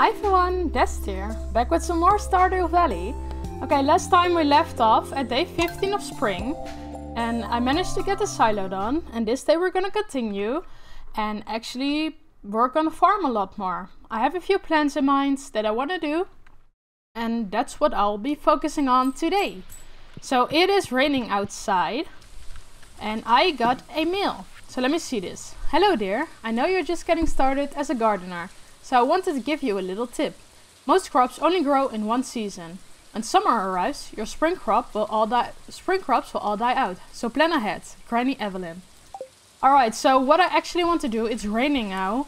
Hi everyone, Dest here, back with some more Stardew Valley. Okay, last time we left off at day 15 of spring, and I managed to get the silo done, and this day we're gonna continue, and actually work on the farm a lot more. I have a few plans in mind that I wanna do, and that's what I'll be focusing on today. So it is raining outside, and I got a mail. So let me see this. Hello dear, I know you're just getting started as a gardener. So I wanted to give you a little tip. Most crops only grow in one season. When summer arrives, your spring crop will all die spring crops will all die out. So plan ahead. Granny Evelyn. Alright, so what I actually want to do, it's raining now.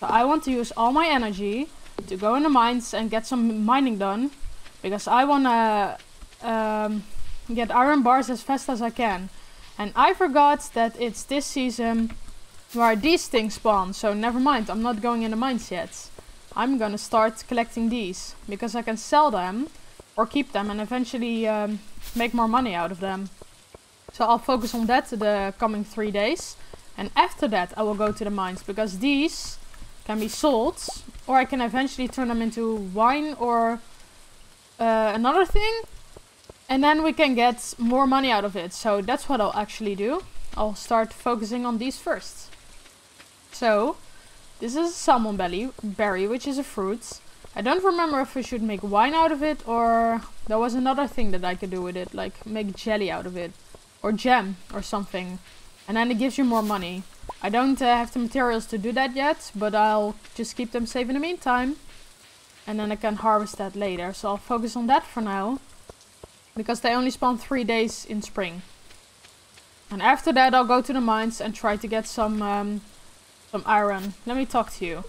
So I want to use all my energy to go in the mines and get some mining done. Because I want to um, get iron bars as fast as I can. And I forgot that it's this season where these things spawn, so never mind, I'm not going in the mines yet. I'm gonna start collecting these, because I can sell them, or keep them and eventually um, make more money out of them. So I'll focus on that the coming three days. And after that I will go to the mines, because these can be sold, or I can eventually turn them into wine or uh, another thing. And then we can get more money out of it. So that's what I'll actually do. I'll start focusing on these first. So, this is a salmon belly, berry, which is a fruit. I don't remember if we should make wine out of it or there was another thing that I could do with it, like make jelly out of it or jam or something. And then it gives you more money. I don't uh, have the materials to do that yet, but I'll just keep them safe in the meantime. And then I can harvest that later. So I'll focus on that for now. Because they only spawn three days in spring. And after that I'll go to the mines and try to get some um, some iron. Let me talk to you.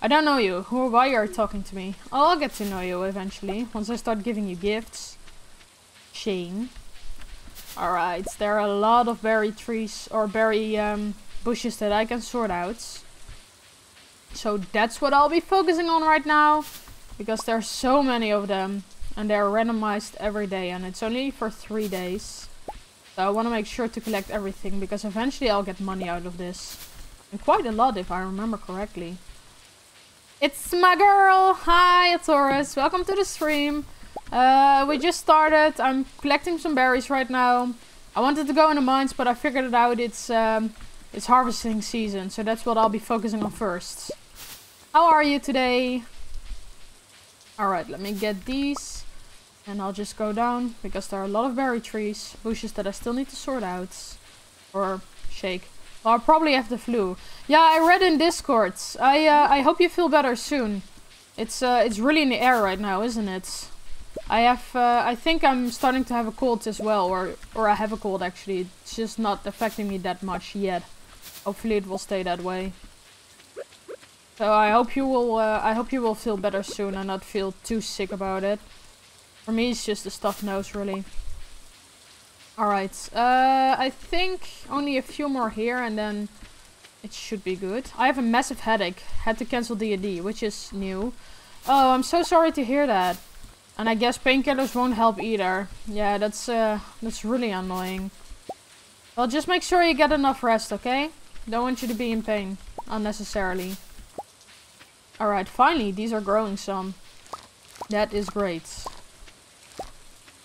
I don't know you. Who or why you're talking to me. I'll get to know you eventually. Once I start giving you gifts. Shane. Alright, there are a lot of berry trees or berry um, bushes that I can sort out. So that's what I'll be focusing on right now. Because there are so many of them. And they're randomized every day. And it's only for three days. So I want to make sure to collect everything. Because eventually I'll get money out of this. And quite a lot if I remember correctly. It's my girl! Hi, Taurus. Welcome to the stream. Uh, we just started. I'm collecting some berries right now. I wanted to go in the mines, but I figured it out. It's um, it's harvesting season, so that's what I'll be focusing on first. How are you today? Alright, let me get these. And I'll just go down, because there are a lot of berry trees, bushes that I still need to sort out. Or shake. Well, I'll probably have the flu. Yeah, I read in Discord. I uh, I hope you feel better soon. It's uh, it's really in the air right now, isn't it? I have uh, I think I'm starting to have a cold as well, or or I have a cold actually. It's just not affecting me that much yet. Hopefully it will stay that way. So I hope you will uh, I hope you will feel better soon and not feel too sick about it. For me, it's just the stuffed nose, really. Alright, uh, I think only a few more here and then it should be good. I have a massive headache. Had to cancel D&D, which is new. Oh, I'm so sorry to hear that. And I guess painkillers won't help either. Yeah, that's uh, that's really annoying. Well, just make sure you get enough rest, okay? Don't want you to be in pain unnecessarily. Alright, finally, these are growing some. That is great.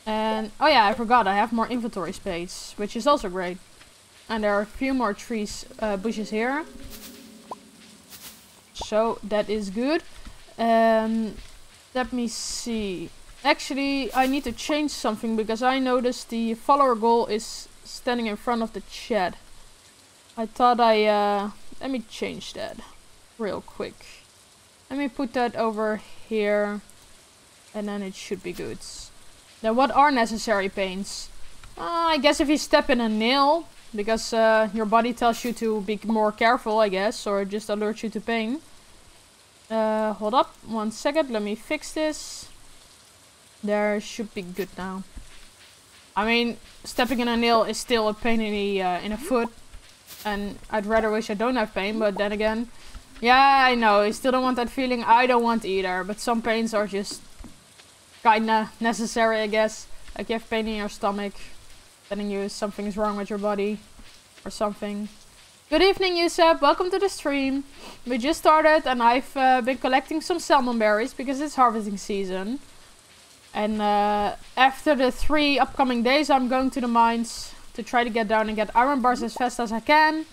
And, oh yeah, I forgot, I have more inventory space, which is also great. And there are a few more trees, uh, bushes here. So, that is good. Um, let me see. Actually, I need to change something because I noticed the follower goal is standing in front of the chat. I thought I, uh, let me change that real quick. Let me put that over here and then it should be good. Then what are necessary pains? Uh, I guess if you step in a nail, because uh, your body tells you to be more careful, I guess, or just alerts you to pain. Uh, hold up, one second, let me fix this. There should be good now. I mean, stepping in a nail is still a pain in the uh, in a foot, and I'd rather wish I don't have pain. But then again, yeah, I know, I still don't want that feeling. I don't want either, but some pains are just kinda necessary, I guess. Like you have pain in your stomach, telling you something's wrong with your body or something. Good evening, Yusuf. Welcome to the stream. We just started and I've uh, been collecting some salmon berries because it's harvesting season. And uh, after the three upcoming days, I'm going to the mines to try to get down and get iron bars as fast as I can.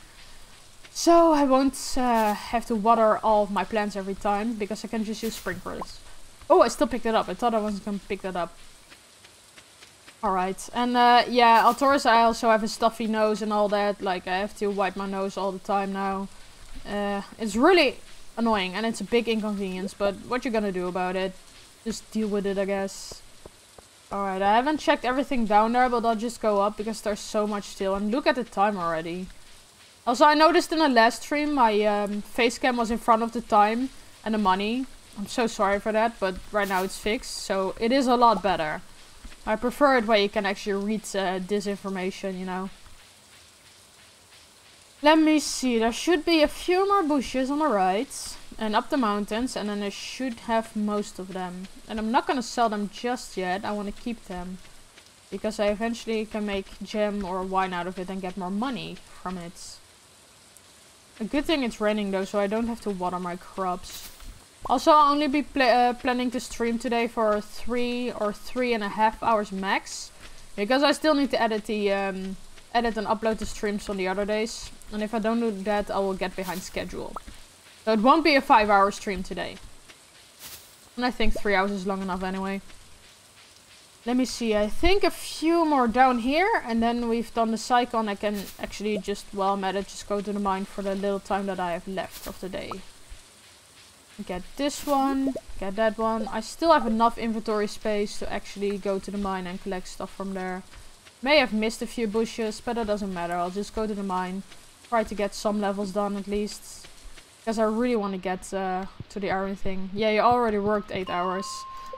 So I won't uh, have to water all of my plants every time because I can just use sprinklers. Oh, I still picked it up. I thought I wasn't going to pick that up. Alright, and uh, yeah, Altoris, I also have a stuffy nose and all that. Like, I have to wipe my nose all the time now. Uh, it's really annoying and it's a big inconvenience, but what you gonna do about it? Just deal with it, I guess. Alright, I haven't checked everything down there, but I'll just go up because there's so much still. And look at the time already. Also, I noticed in the last stream, my um, face cam was in front of the time and the money. I'm so sorry for that, but right now it's fixed, so it is a lot better. I prefer it where you can actually read uh, this information, you know. Let me see, there should be a few more bushes on the right. And up the mountains, and then I should have most of them. And I'm not gonna sell them just yet, I wanna keep them. Because I eventually can make jam or wine out of it and get more money from it. A good thing it's raining though, so I don't have to water my crops. Also, I'll only be pl uh, planning to stream today for three or three and a half hours max. Because I still need to edit the um, edit and upload the streams on the other days. And if I don't do that, I will get behind schedule. So it won't be a five hour stream today. And I think three hours is long enough anyway. Let me see, I think a few more down here. And then we've done the cycle and I can actually just, well, I'm at it, just go to the mine for the little time that I have left of the day. Get this one, get that one. I still have enough inventory space to actually go to the mine and collect stuff from there. May have missed a few bushes, but that doesn't matter. I'll just go to the mine. Try to get some levels done at least. Because I really want to get uh, to the iron thing. Yeah, you already worked 8 hours.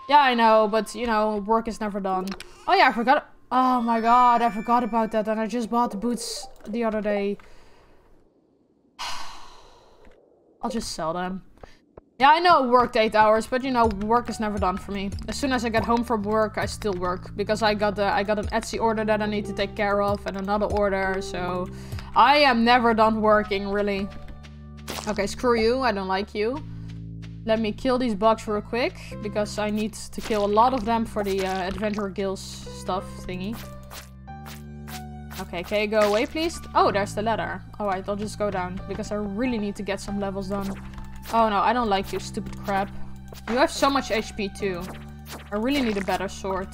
Yeah, I know, but you know, work is never done. Oh yeah, I forgot. Oh my god, I forgot about that. And I just bought the boots the other day. I'll just sell them. Yeah, I know it worked 8 hours, but you know, work is never done for me. As soon as I get home from work, I still work. Because I got, the, I got an Etsy order that I need to take care of and another order, so... I am never done working, really. Okay, screw you, I don't like you. Let me kill these bugs real quick, because I need to kill a lot of them for the uh, Adventure Guilds stuff thingy. Okay, can you go away, please? Oh, there's the ladder. Alright, I'll just go down, because I really need to get some levels done. Oh no, I don't like you, stupid crap. You have so much HP too. I really need a better sword.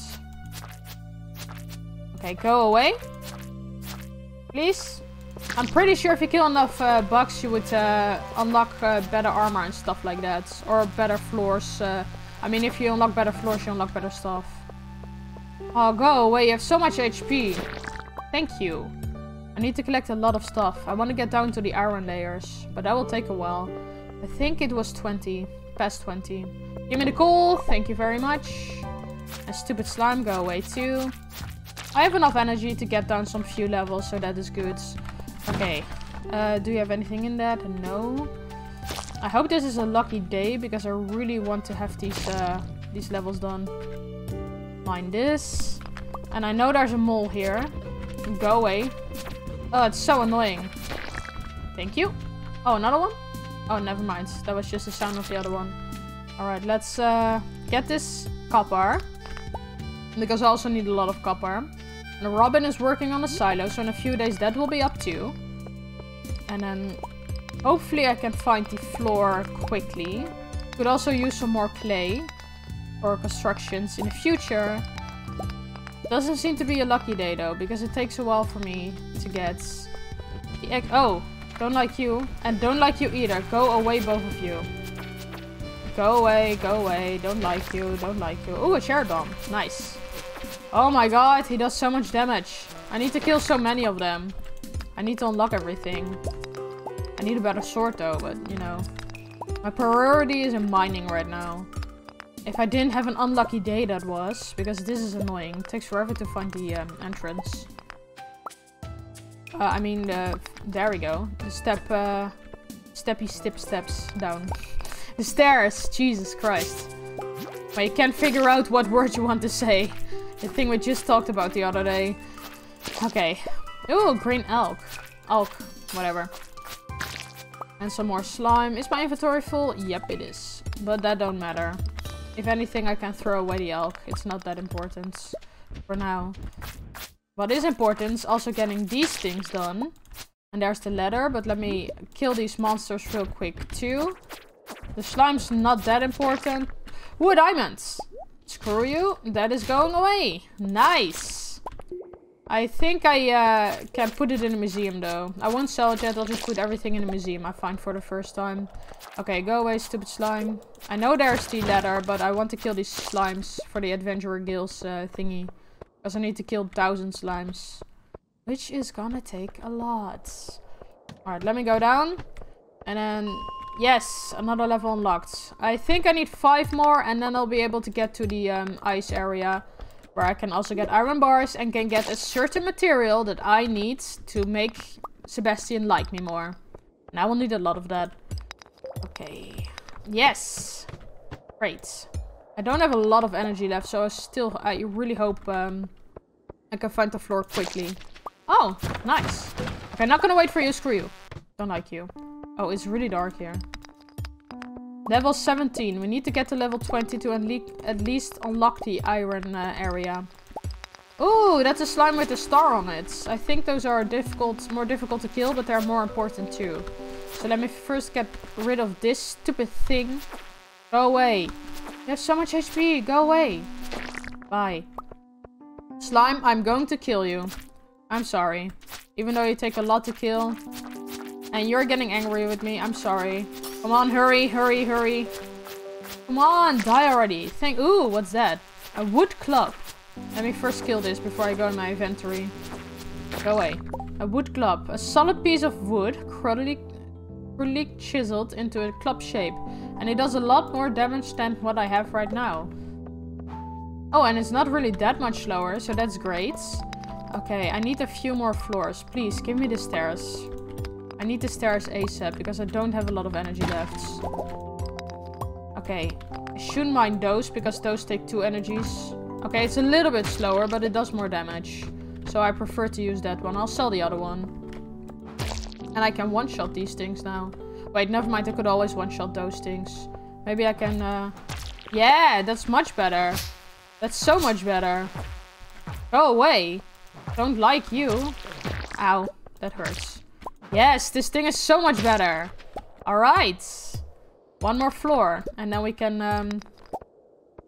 Okay, go away. Please. I'm pretty sure if you kill enough uh, bugs, you would uh, unlock uh, better armor and stuff like that. Or better floors. Uh, I mean, if you unlock better floors, you unlock better stuff. Oh, go away. You have so much HP. Thank you. I need to collect a lot of stuff. I want to get down to the iron layers. But that will take a while. I think it was 20. Past 20. Give me the coal. Thank you very much. A stupid slime, go away too. I have enough energy to get down some few levels, so that is good. Okay. Uh, do you have anything in that? No. I hope this is a lucky day, because I really want to have these, uh, these levels done. Mine this. And I know there's a mole here. Go away. Oh, it's so annoying. Thank you. Oh, another one? Oh, never mind. That was just the sound of the other one. Alright, let's uh, get this copper. Because I also need a lot of copper. And Robin is working on a silo, so in a few days that will be up too. And then hopefully I can find the floor quickly. Could also use some more clay for constructions in the future. Doesn't seem to be a lucky day though, because it takes a while for me to get the egg. Oh, don't like you. And don't like you either. Go away, both of you. Go away, go away. Don't like you, don't like you. Oh, a cherry bomb. Nice. Oh my god, he does so much damage. I need to kill so many of them. I need to unlock everything. I need a better sword though, but you know. My priority is in mining right now. If I didn't have an unlucky day that was, because this is annoying. It takes forever to find the um, entrance. Uh, I mean, there we go. The step, uh, steppy step steps down. The stairs, Jesus Christ. But you can't figure out what word you want to say. The thing we just talked about the other day. Okay. Ooh, green elk. Elk, whatever. And some more slime. Is my inventory full? Yep, it is. But that don't matter. If anything, I can throw away the elk. It's not that important for now. What is important is also getting these things done. And there's the ladder, but let me kill these monsters real quick too. The slime's not that important. Wood diamonds! Screw you, that is going away. Nice! I think I uh, can put it in a museum though. I won't sell it yet, I'll just put everything in a museum I find for the first time. Okay, go away stupid slime. I know there's the ladder, but I want to kill these slimes for the adventurer guilds uh, thingy. Because I need to kill thousand slimes. Which is gonna take a lot. Alright, let me go down. And then, yes, another level unlocked. I think I need five more and then I'll be able to get to the um, ice area. Where I can also get iron bars and can get a certain material that I need to make Sebastian like me more. And I will need a lot of that. Okay. Yes! Great. I don't have a lot of energy left, so I still, I really hope um, I can find the floor quickly. Oh, nice. Okay, not gonna wait for you, screw you. Don't like you. Oh, it's really dark here. Level 17. We need to get to level 20 to at, le at least unlock the iron uh, area. Oh, that's a slime with a star on it. I think those are difficult, more difficult to kill, but they're more important too. So let me first get rid of this stupid thing. Go away. You have so much HP. Go away. Bye. Slime, I'm going to kill you. I'm sorry. Even though you take a lot to kill. And you're getting angry with me. I'm sorry. Come on, hurry, hurry, hurry. Come on, die already. Thank- Ooh, what's that? A wood club. Let me first kill this before I go in my inventory. Go away. A wood club. A solid piece of wood, crudely, crudely chiseled into a club shape. And it does a lot more damage than what I have right now. Oh, and it's not really that much slower, so that's great. Okay, I need a few more floors. Please, give me the stairs. I need the stairs ASAP because I don't have a lot of energy left. Okay, shouldn't mind those because those take two energies. Okay, it's a little bit slower, but it does more damage. So I prefer to use that one. I'll sell the other one. And I can one-shot these things now. Wait, never mind. I could always one-shot those things. Maybe I can... Uh... Yeah, that's much better. That's so much better. Go away. Don't like you. Ow, that hurts. Yes, this thing is so much better. Alright. One more floor. And then we can um,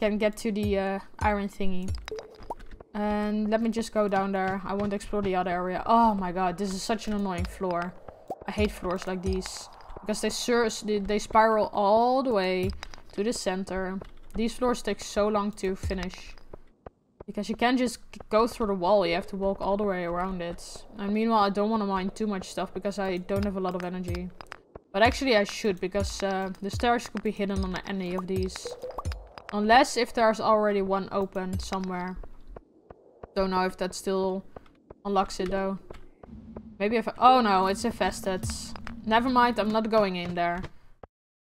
can get to the uh, iron thingy. And let me just go down there. I won't explore the other area. Oh my god, this is such an annoying floor. I hate floors like these. Because they, they spiral all the way to the center. These floors take so long to finish. Because you can't just go through the wall, you have to walk all the way around it. And meanwhile, I don't want to mine too much stuff because I don't have a lot of energy. But actually I should, because uh, the stairs could be hidden on any of these. Unless if there's already one open somewhere. Don't know if that still unlocks it though. Maybe if oh no, it's infested. Never mind, I'm not going in there.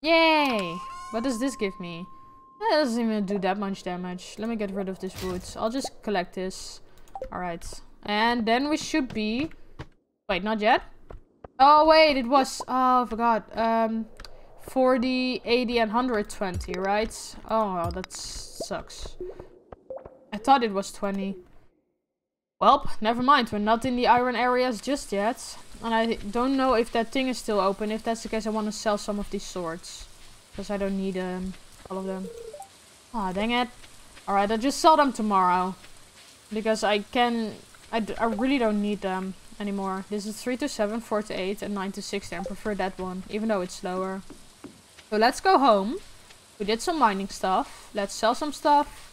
Yay! What does this give me? That doesn't even do that much damage. Let me get rid of this wood. I'll just collect this. Alright. And then we should be... Wait, not yet? Oh, wait, it was... Oh, I forgot. Um, 40, 80, and 120, right? Oh, that sucks. I thought it was 20. Well, never mind. We're not in the iron areas just yet. And I don't know if that thing is still open. If that's the case, I want to sell some of these swords. Because I don't need um, all of them. Ah, oh, dang it. Alright, I'll just sell them tomorrow. Because I can... I, I really don't need them anymore. This is 3 to 7, 4 to 8, and 9 to 60. I prefer that one, even though it's slower. So let's go home. We did some mining stuff. Let's sell some stuff.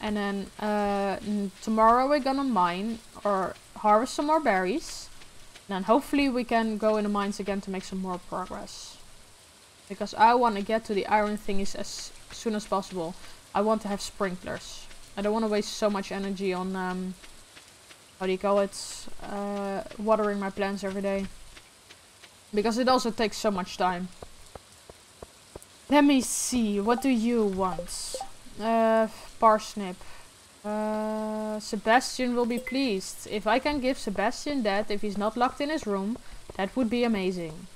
And then uh, tomorrow we're gonna mine or harvest some more berries. And then hopefully we can go in the mines again to make some more progress. Because I want to get to the iron thingies as soon as possible. I want to have sprinklers. I don't want to waste so much energy on, um, how do you call it, uh, watering my plants every day. Because it also takes so much time. Let me see, what do you want? Uh, parsnip. Uh, Sebastian will be pleased. If I can give Sebastian that, if he's not locked in his room, that would be amazing.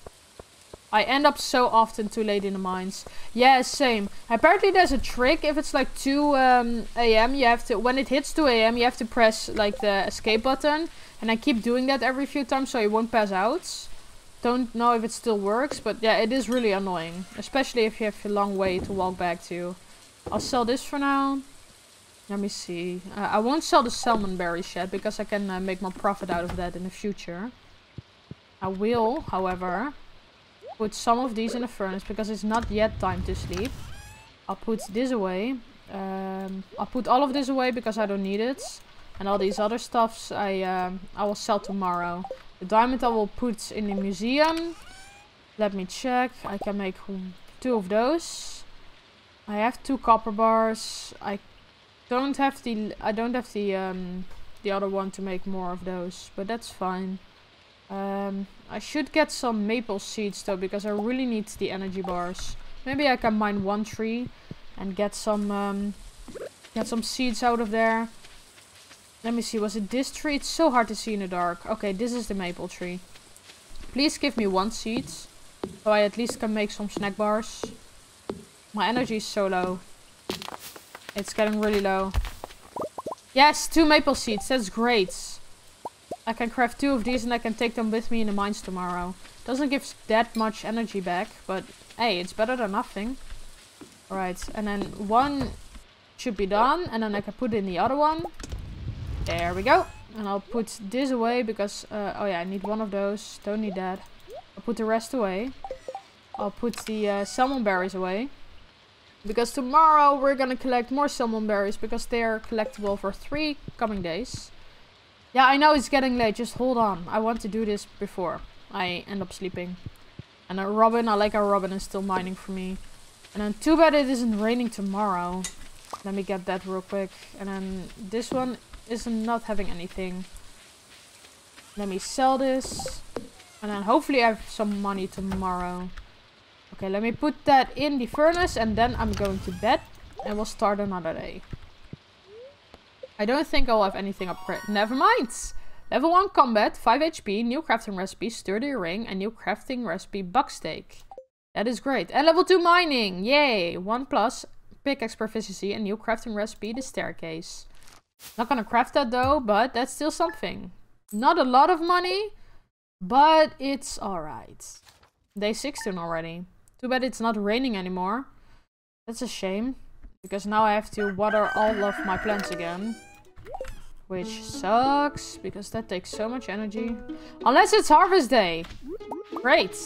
I end up so often too late in the mines. Yeah, same. Apparently there's a trick. If it's like 2 um, a.m. you have to... When it hits 2 a.m. you have to press like the escape button. And I keep doing that every few times so you won't pass out. Don't know if it still works. But yeah, it is really annoying. Especially if you have a long way to walk back to. I'll sell this for now. Let me see. Uh, I won't sell the salmon berries yet. Because I can uh, make more profit out of that in the future. I will, however put some of these in the furnace because it's not yet time to sleep. I'll put this away. Um, I'll put all of this away because I don't need it. And all these other stuffs I, um, I will sell tomorrow. The diamond I will put in the museum. Let me check. I can make two of those. I have two copper bars. I don't have the I don't have the um, the other one to make more of those, but that's fine. Um, I should get some maple seeds though, because I really need the energy bars. Maybe I can mine one tree and get some um, get some seeds out of there. Let me see, was it this tree? It's so hard to see in the dark. Okay, this is the maple tree. Please give me one seed, so I at least can make some snack bars. My energy is so low. It's getting really low. Yes, two maple seeds, that's great. I can craft two of these and I can take them with me in the mines tomorrow. Doesn't give that much energy back, but hey, it's better than nothing. Alright, and then one should be done, and then I can put in the other one. There we go. And I'll put this away because, uh, oh yeah, I need one of those. Don't need that. I'll put the rest away. I'll put the uh, salmon berries away. Because tomorrow we're gonna collect more salmon berries because they are collectible for three coming days. Yeah, I know it's getting late. Just hold on. I want to do this before I end up sleeping. And a Robin, I like our Robin is still mining for me. And then too bad it isn't raining tomorrow. Let me get that real quick. And then this one is not having anything. Let me sell this. And then hopefully I have some money tomorrow. Okay, let me put that in the furnace and then I'm going to bed. And we'll start another day. I don't think I'll have anything upgrade. Never mind. Level 1 combat, 5 HP, new crafting recipe, sturdy ring, and new crafting recipe, Bug Steak. That is great. And level 2 mining, yay! 1 plus, pickaxe proficiency, and new crafting recipe, the staircase. Not gonna craft that though, but that's still something. Not a lot of money, but it's alright. Day 16 already. Too bad it's not raining anymore. That's a shame. Because now I have to water all of my plants again. Which sucks, because that takes so much energy. Unless it's harvest day. Great.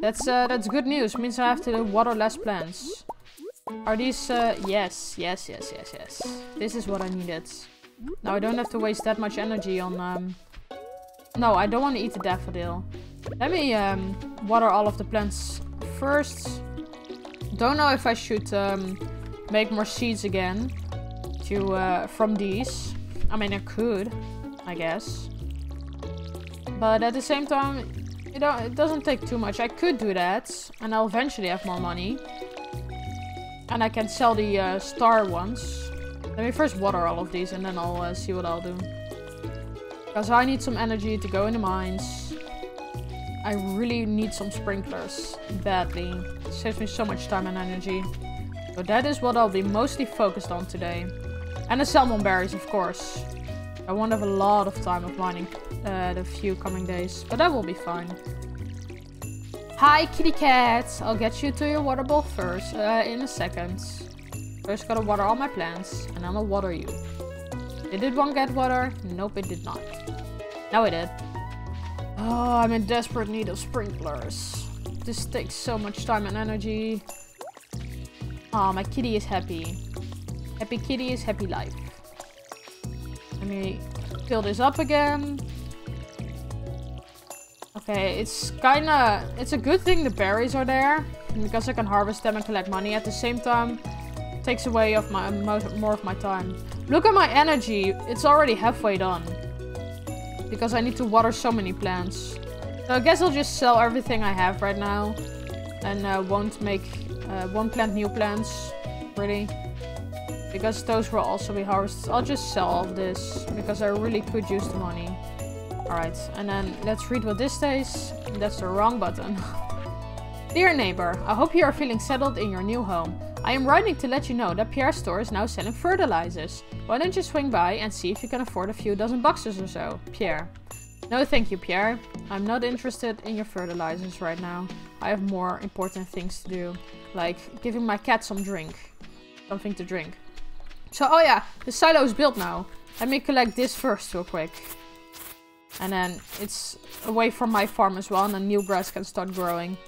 That's uh, that's good news. Means I have to water less plants. Are these... Uh, yes, yes, yes, yes, yes. This is what I needed. Now I don't have to waste that much energy on... Um... No, I don't want to eat the daffodil. Let me um, water all of the plants first. Don't know if I should um, make more seeds again to uh, from these. I mean, I could, I guess. But at the same time, you know, it doesn't take too much. I could do that, and I'll eventually have more money. And I can sell the uh, star ones. Let me first water all of these, and then I'll uh, see what I'll do. Because I need some energy to go in the mines. I really need some sprinklers. Badly. It saves me so much time and energy. So that is what I'll be mostly focused on today. And the salmon berries, of course. I won't have a lot of time of mining uh, the few coming days, but that will be fine. Hi, kitty cat! I'll get you to your water bowl first, uh, in a second. First gotta water all my plants, and then I'll water you. Did it one get water? Nope, it did not. Now it did. Oh, I'm in desperate need of sprinklers. This takes so much time and energy. Oh, my kitty is happy. Happy kitty is happy life. Let me fill this up again. Okay, it's kinda... It's a good thing the berries are there. Because I can harvest them and collect money. At the same time, takes away of my more of my time. Look at my energy. It's already halfway done. Because I need to water so many plants. So I guess I'll just sell everything I have right now. And uh, won't make... Uh, won't plant new plants. Really. Because those will also be harvested. I'll just sell all this. Because I really could use the money. Alright, and then let's read what this says. That's the wrong button. Dear neighbor, I hope you are feeling settled in your new home. I am writing to let you know that Pierre's store is now selling fertilizers. Why don't you swing by and see if you can afford a few dozen boxes or so? Pierre. No thank you, Pierre. I'm not interested in your fertilizers right now. I have more important things to do. Like giving my cat some drink. Something to drink. So, oh yeah, the silo is built now. Let me collect this first real quick. And then it's away from my farm as well. And then new grass can start growing.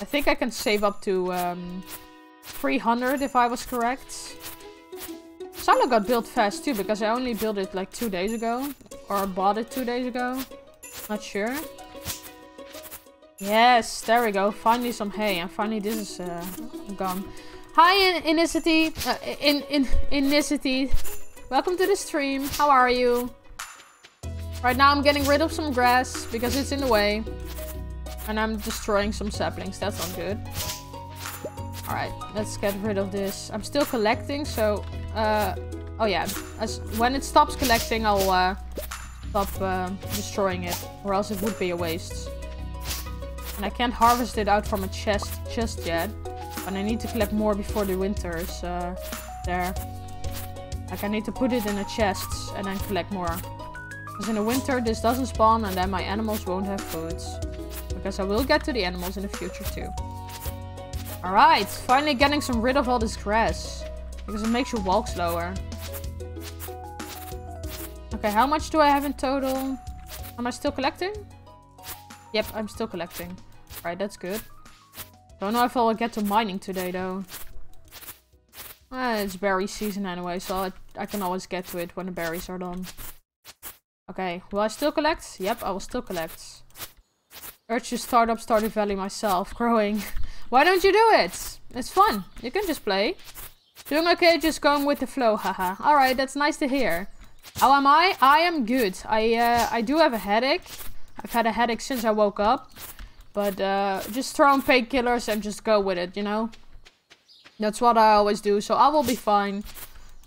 I think I can save up to um, 300 if I was correct. Silo got built fast too, because I only built it like two days ago. Or bought it two days ago. Not sure. Yes, there we go. Finally some hay. And finally this is uh, gone. Hi, in Inicity. Uh, in, in, Inicity. Welcome to the stream. How are you? Right now I'm getting rid of some grass because it's in the way. And I'm destroying some saplings. That's not good. Alright, let's get rid of this. I'm still collecting, so... Uh, oh yeah, as when it stops collecting, I'll uh, stop uh, destroying it. Or else it would be a waste. And I can't harvest it out from a chest just yet. And I need to collect more before the winter is uh, there. Like I need to put it in a chest and then collect more. Because in the winter this doesn't spawn and then my animals won't have food. Because I will get to the animals in the future too. Alright, finally getting some rid of all this grass. Because it makes you walk slower. Okay, how much do I have in total? Am I still collecting? Yep, I'm still collecting. Alright, that's good. Don't know if I'll get to mining today though. Uh, it's berry season anyway, so I, I can always get to it when the berries are done. Okay, will I still collect? Yep, I will still collect. Urge to start up Stardew Valley myself, growing. Why don't you do it? It's fun. You can just play. Doing okay, just going with the flow, haha. Alright, that's nice to hear. How am I? I am good. I uh, I do have a headache. I've had a headache since I woke up. But uh, just throw on painkillers and just go with it, you know? That's what I always do, so I will be fine.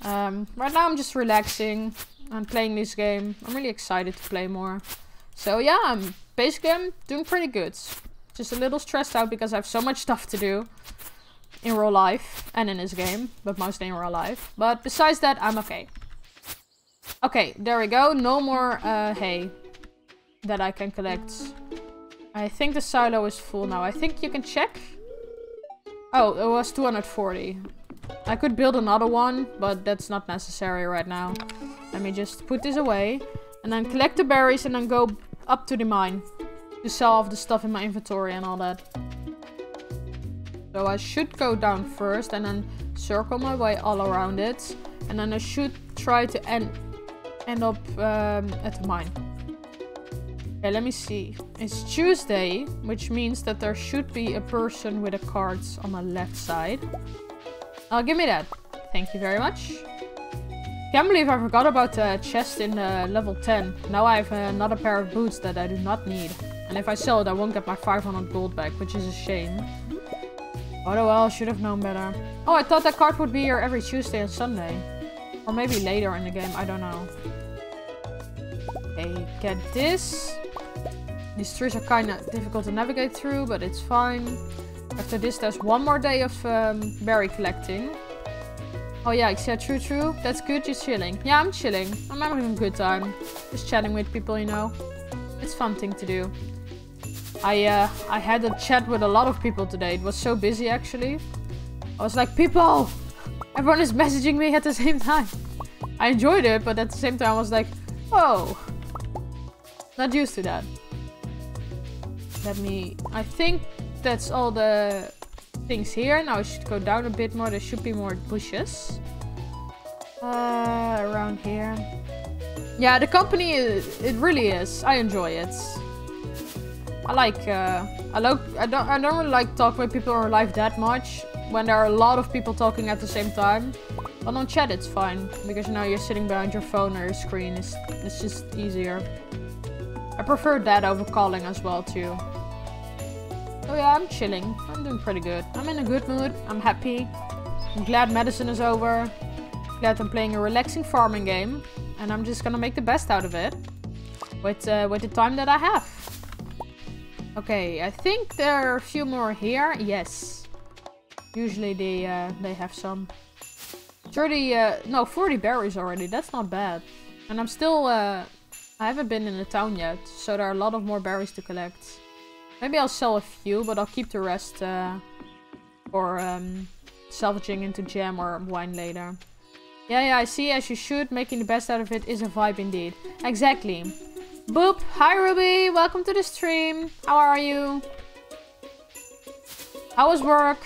Um, right now I'm just relaxing. I'm playing this game. I'm really excited to play more. So yeah, I'm basically I'm doing pretty good. Just a little stressed out because I have so much stuff to do in real life and in this game, but mostly in real life. But besides that, I'm okay. Okay, there we go. No more uh, hay that I can collect. I think the silo is full now. I think you can check. Oh, it was 240. I could build another one, but that's not necessary right now. Let me just put this away. And then collect the berries and then go up to the mine to sell off the stuff in my inventory and all that. So I should go down first and then circle my way all around it. And then I should try to end, end up um, at the mine. Okay, let me see. It's Tuesday, which means that there should be a person with a card on the left side. Oh, give me that. Thank you very much. Can't believe I forgot about the chest in uh, level 10. Now I have another pair of boots that I do not need. And if I sell it, I won't get my 500 gold back, which is a shame. Oh well, should have known better. Oh, I thought that card would be here every Tuesday and Sunday. Or maybe later in the game, I don't know. Okay, get this. These trees are kind of difficult to navigate through, but it's fine. After this, there's one more day of um, berry collecting. Oh yeah, yeah, true, true. That's good, you're chilling. Yeah, I'm chilling. I'm having a good time. Just chatting with people, you know. It's fun thing to do. I uh, I had a chat with a lot of people today. It was so busy actually. I was like, people! Everyone is messaging me at the same time. I enjoyed it, but at the same time I was like, whoa. Not used to that. Let me... I think that's all the things here. Now I should go down a bit more. There should be more bushes. Uh, around here. Yeah, the company, it really is. I enjoy it. I like, uh, I, I, don't, I don't really like talking with people in real life that much. When there are a lot of people talking at the same time. But on chat it's fine. Because you know you're sitting behind your phone or your screen. It's, it's just easier. I prefer that over calling as well too. Oh yeah, I'm chilling. I'm doing pretty good. I'm in a good mood. I'm happy. I'm glad medicine is over. Glad I'm playing a relaxing farming game. And I'm just gonna make the best out of it. With, uh, with the time that I have. Okay, I think there are a few more here. Yes. Usually they uh, they have some. 30, uh, no, 40 berries already. That's not bad. And I'm still, uh, I haven't been in the town yet. So there are a lot of more berries to collect. Maybe I'll sell a few, but I'll keep the rest uh, for um, salvaging into jam or wine later. Yeah, yeah, I see as you should. Making the best out of it is a vibe indeed. Exactly. Boop. Hi, Ruby. Welcome to the stream. How are you? How was work?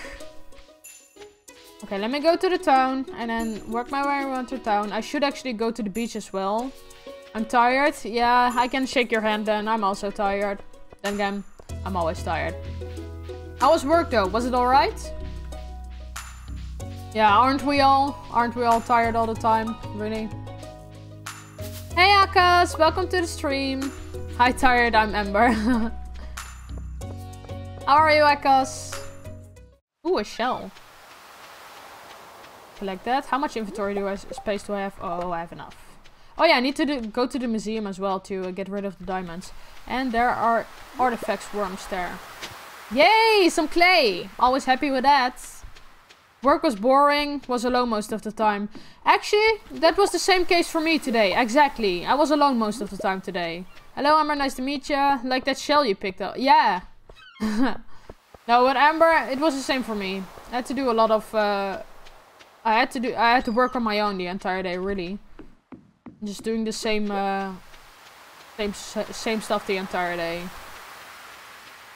Okay, let me go to the town and then work my way around the town. I should actually go to the beach as well. I'm tired. Yeah, I can shake your hand then. I'm also tired. Then again, I'm always tired. How was work though? Was it alright? Yeah, aren't we all? Aren't we all tired all the time? Really? Hey Akas, welcome to the stream. Hi tired, I'm Ember. How are you Akas? Ooh, a shell. Collect that. How much inventory do I space do I have? Oh, I have enough. Oh yeah, I need to do, go to the museum as well to uh, get rid of the diamonds. And there are artifacts worms there. Yay, some clay. Always happy with that. Work was boring, was alone most of the time. Actually, that was the same case for me today. Exactly. I was alone most of the time today. Hello, Amber. Nice to meet you. Like that shell you picked up. Yeah. no, with Amber, it was the same for me. I had to do a lot of... Uh, I had to do. I had to work on my own the entire day, really. Just doing the same, uh, same, same stuff the entire day.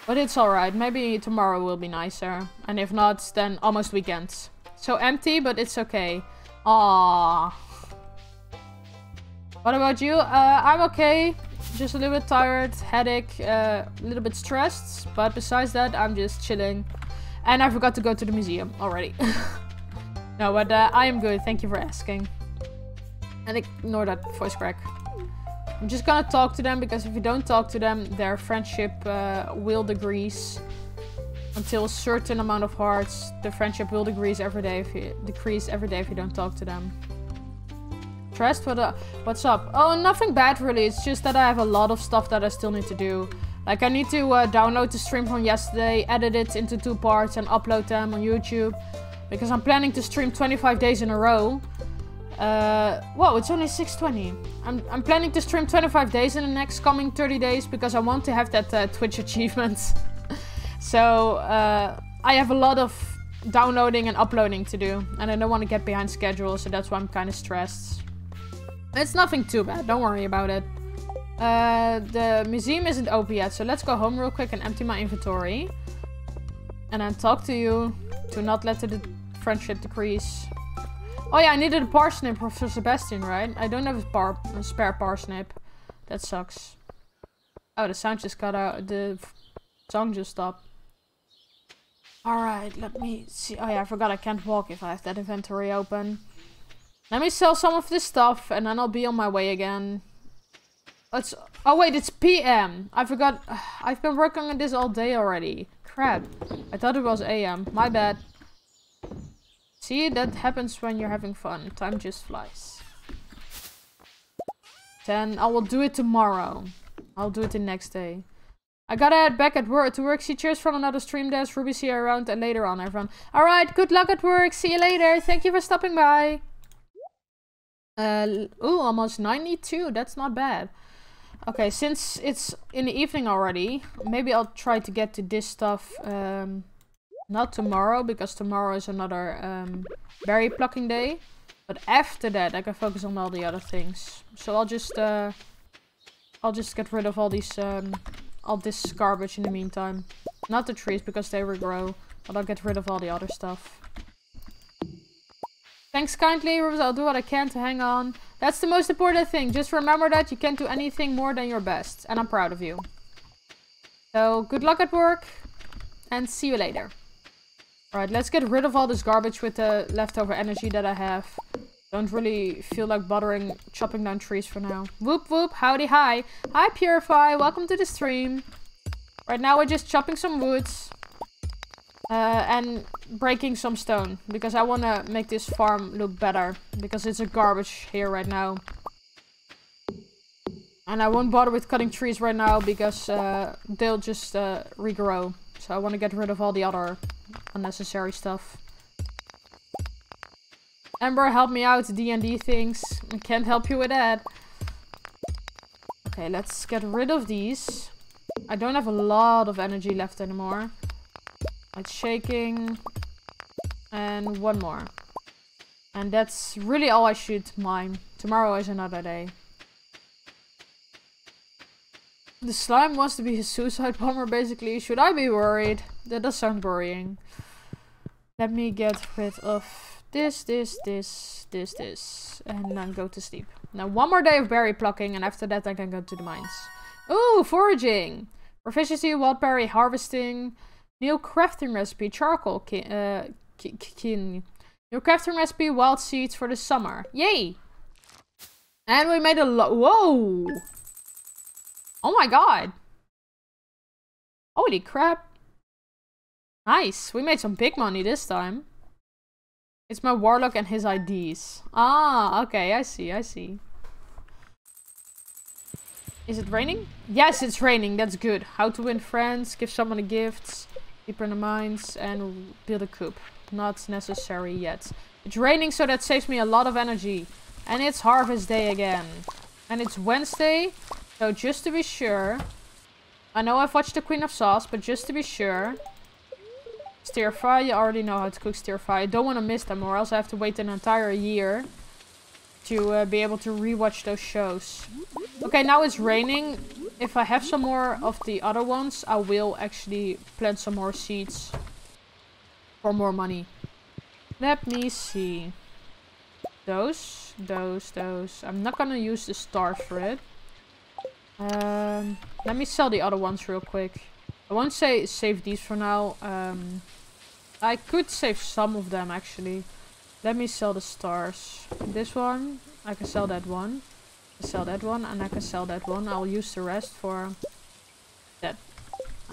But it's alright. Maybe tomorrow will be nicer. And if not, then almost weekends. So empty, but it's okay. Ah. What about you? Uh, I'm okay. Just a little bit tired, headache, uh, a little bit stressed. But besides that, I'm just chilling. And I forgot to go to the museum already. no, but uh, I am good. Thank you for asking. And ignore that voice crack. I'm just gonna talk to them because if you don't talk to them, their friendship uh, will decrease until a certain amount of hearts. The friendship will decrease every day if you decrease every day if you don't talk to them. Trust, what, uh, what's up? Oh, nothing bad really. It's just that I have a lot of stuff that I still need to do. Like I need to uh, download the stream from yesterday, edit it into two parts and upload them on YouTube. Because I'm planning to stream 25 days in a row. Uh, whoa, it's only 6.20. I'm, I'm planning to stream 25 days in the next coming 30 days because I want to have that uh, Twitch achievement. so, uh, I have a lot of downloading and uploading to do. And I don't want to get behind schedule, so that's why I'm kind of stressed. It's nothing too bad, don't worry about it. Uh, the museum isn't open yet, so let's go home real quick and empty my inventory. And then talk to you to not let the friendship decrease. Oh yeah, I needed a parsnip for Sebastian, right? I don't have a, a spare parsnip. That sucks. Oh, the sound just got out. The song just stopped. Alright, let me see. Oh yeah, I forgot I can't walk if I have that inventory open. Let me sell some of this stuff and then I'll be on my way again. Let's... oh wait, it's PM. I forgot. I've been working on this all day already. Crap. I thought it was AM. My bad. See, that happens when you're having fun. Time just flies. Then I will do it tomorrow. I'll do it the next day. I gotta head back at work to work. See, cheers from another stream. There's Ruby. See you around and later on, everyone. Alright, good luck at work. See you later. Thank you for stopping by. Uh, oh, almost 92. That's not bad. Okay, since it's in the evening already, maybe I'll try to get to this stuff um, not tomorrow, because tomorrow is another um, berry plucking day. But after that, I can focus on all the other things. So I'll just, uh, I'll just get rid of all these, um, all this garbage in the meantime. Not the trees, because they regrow. But I'll get rid of all the other stuff. Thanks kindly, I'll do what I can to hang on. That's the most important thing. Just remember that you can't do anything more than your best. And I'm proud of you. So, good luck at work. And see you later. Alright, let's get rid of all this garbage with the leftover energy that I have. Don't really feel like bothering chopping down trees for now. Whoop whoop, howdy hi. Hi Purify, welcome to the stream. Right now we're just chopping some woods. Uh, and breaking some stone. Because I want to make this farm look better. Because it's a garbage here right now. And I won't bother with cutting trees right now because uh, they'll just uh, regrow. So I want to get rid of all the other unnecessary stuff. Ember, help me out. D&D things. I can't help you with that. Okay, let's get rid of these. I don't have a lot of energy left anymore. It's shaking. And one more. And that's really all I should mine. Tomorrow is another day. The slime wants to be a suicide bomber, basically. Should I be worried? That does sound worrying. Let me get rid of this, this, this, this, this. And then go to sleep. Now, one more day of berry plucking, and after that I can go to the mines. Ooh, foraging! Proficiency, wildberry harvesting. New crafting recipe, charcoal kin. Uh, kin. New crafting recipe, wild seeds for the summer. Yay! And we made a lot. Whoa! Oh my god. Holy crap. Nice. We made some big money this time. It's my warlock and his IDs. Ah, okay. I see. I see. Is it raining? Yes, it's raining. That's good. How to win friends. Give someone a gift. Deeper in the mines. And build a coop. Not necessary yet. It's raining so that saves me a lot of energy. And it's harvest day again. And it's Wednesday. So just to be sure. I know I've watched the Queen of Sauce. But just to be sure. Stir fry. You already know how to cook stir fry. I don't want to miss them. Or else I have to wait an entire year. To uh, be able to rewatch those shows. Okay, now it's raining. If I have some more of the other ones, I will actually plant some more seeds. For more money. Let me see. Those, those, those. I'm not gonna use the star for it. Um, let me sell the other ones real quick. I won't say save these for now. Um, I could save some of them actually. Let me sell the stars. This one, I can sell that one. sell that one and I can sell that one. I'll use the rest for that.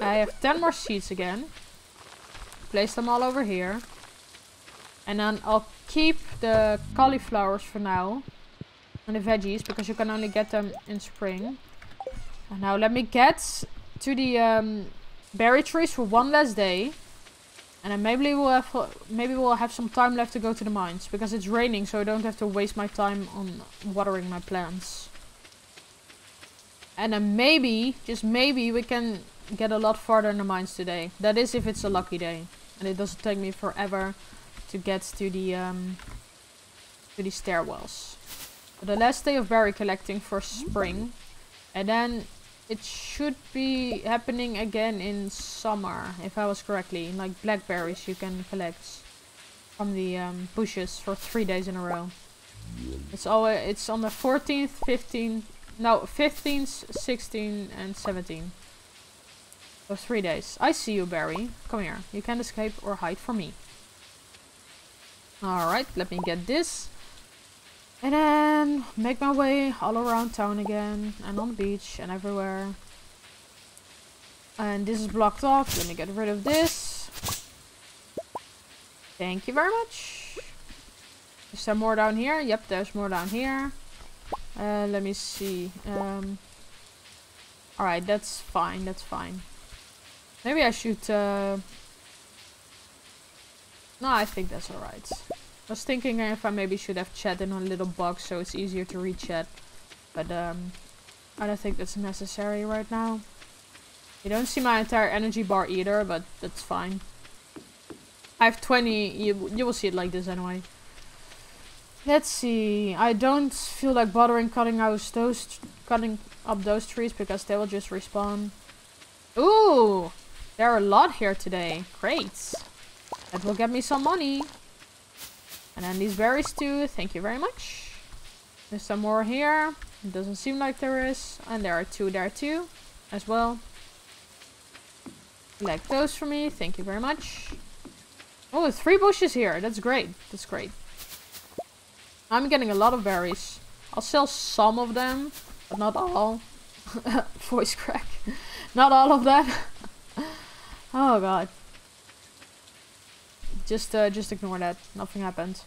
I have 10 more seeds again. Place them all over here. And then I'll keep the cauliflowers for now. And the veggies because you can only get them in spring. And now let me get to the um, berry trees for one last day. And then maybe we'll have maybe we'll have some time left to go to the mines because it's raining, so I don't have to waste my time on watering my plants. And then maybe, just maybe, we can get a lot farther in the mines today. That is if it's a lucky day, and it doesn't take me forever to get to the um, to the stairwells. But the last day of berry collecting for spring, and then it should be happening again in summer, if I was correctly. Like blackberries you can collect from the um, bushes for three days in a row. It's always it's on the 14th, 15th, no 15th, 16th, and 17th. For three days. I see you, Barry. Come here. You can't escape or hide from me. Alright, let me get this. And then make my way all around town again and on the beach and everywhere. And this is blocked off. Let me get rid of this. Thank you very much. Is there more down here? Yep, there's more down here. Uh, let me see. Um, Alright, that's fine. That's fine. Maybe I should... Uh, no, I think that's alright. I was thinking if I maybe should have chat in a little box so it's easier to read chat. But um, I don't think that's necessary right now. You don't see my entire energy bar either, but that's fine. I have 20, you, you will see it like this anyway. Let's see, I don't feel like bothering cutting out those, cutting up those trees because they will just respawn. Ooh, there are a lot here today. Great. That will get me some money. And then these berries too. Thank you very much. There's some more here. It doesn't seem like there is. And there are two there too. As well. Like those for me. Thank you very much. Oh, three bushes here. That's great. That's great. I'm getting a lot of berries. I'll sell some of them. But not all. Voice crack. not all of them. oh god. Just uh, just ignore that. Nothing happened.